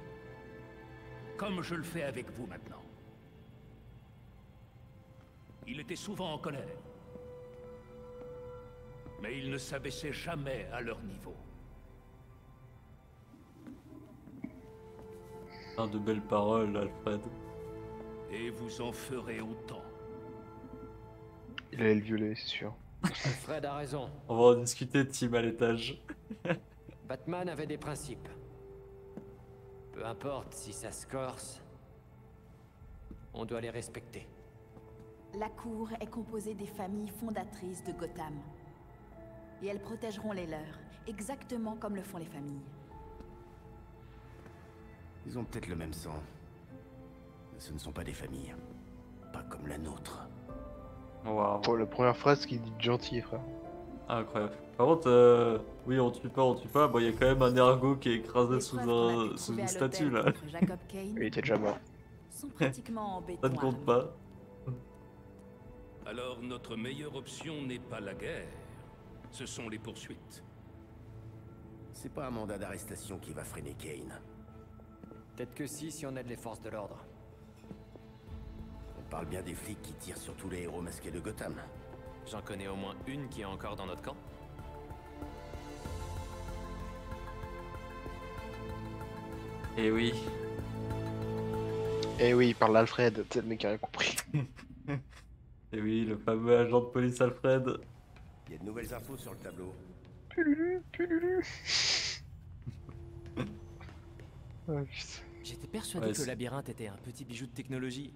Comme je le fais avec vous maintenant. Il était souvent en colère. Mais il ne s'abaissait jamais à leur niveau. De belles paroles, Alfred. Et vous en ferez autant. Il allait le violer, c'est sûr. Fred a raison. On va en discuter, Tim, à l'étage. Batman avait des principes. Peu importe si ça se corse, on doit les respecter. La cour est composée des familles fondatrices de Gotham. Et elles protégeront les leurs, exactement comme le font les familles. Ils ont peut-être le même sang. Ce ne sont pas des familles. Pas comme la nôtre. Waouh. Pour la première phrase qui dit gentil, frère. Incroyable. Par contre, euh, oui, on tue pas, on tue pas. Bon, il y a quand même un ergot qui est écrasé sous, un, sous une statue là. contre Jacob Kane Il était déjà mort. sont pratiquement en béton. Ça ne compte pas. Alors notre meilleure option n'est pas la guerre, ce sont les poursuites. C'est pas un mandat d'arrestation qui va freiner Kane. Peut-être que si, si on aide les forces de l'ordre. On parle bien des flics qui tirent sur tous les héros masqués de Gotham. J'en connais au moins une qui est encore dans notre camp. Et oui. Eh oui, il parle d'Alfred, t'es le mec qui a rien compris. Et oui, le fameux agent de police Alfred. Il y a de nouvelles infos sur le tableau. Pululu, pululu. Ah. J'étais persuadé Ouais, que le c'est- labyrinthe était un petit bijou de technologie.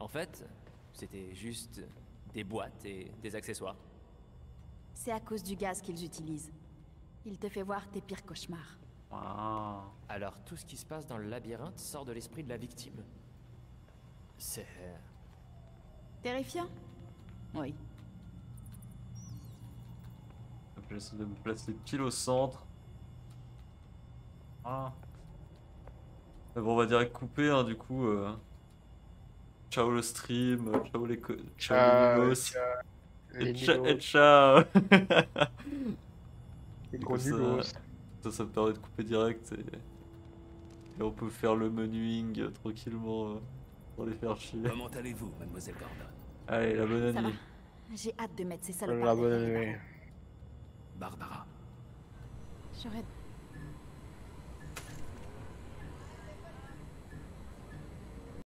En fait, c'était juste des boîtes et des accessoires. C'est à cause du gaz qu'ils utilisent. Il te fait voir tes pires cauchemars. Ah. Alors tout ce qui se passe dans le labyrinthe sort de l'esprit de la victime. C'est... Terrifiant? Oui. J'essaie de me placer pile au centre. Ah. Bon, on va direct couper, hein, du coup. euh. Ciao le stream, ciao les, co- ciao Ciao, les Et, ciao- et ça, ça, ça me permet de couper direct et, et on peut faire le menuing euh, tranquillement euh, pour les faire chier. Comment allez-vous, mademoiselle Gordon? Allez, la bonne nuit. J'ai hâte de mettre ces La salopards bonne les nuit. barreaux. Barbara. J'aurais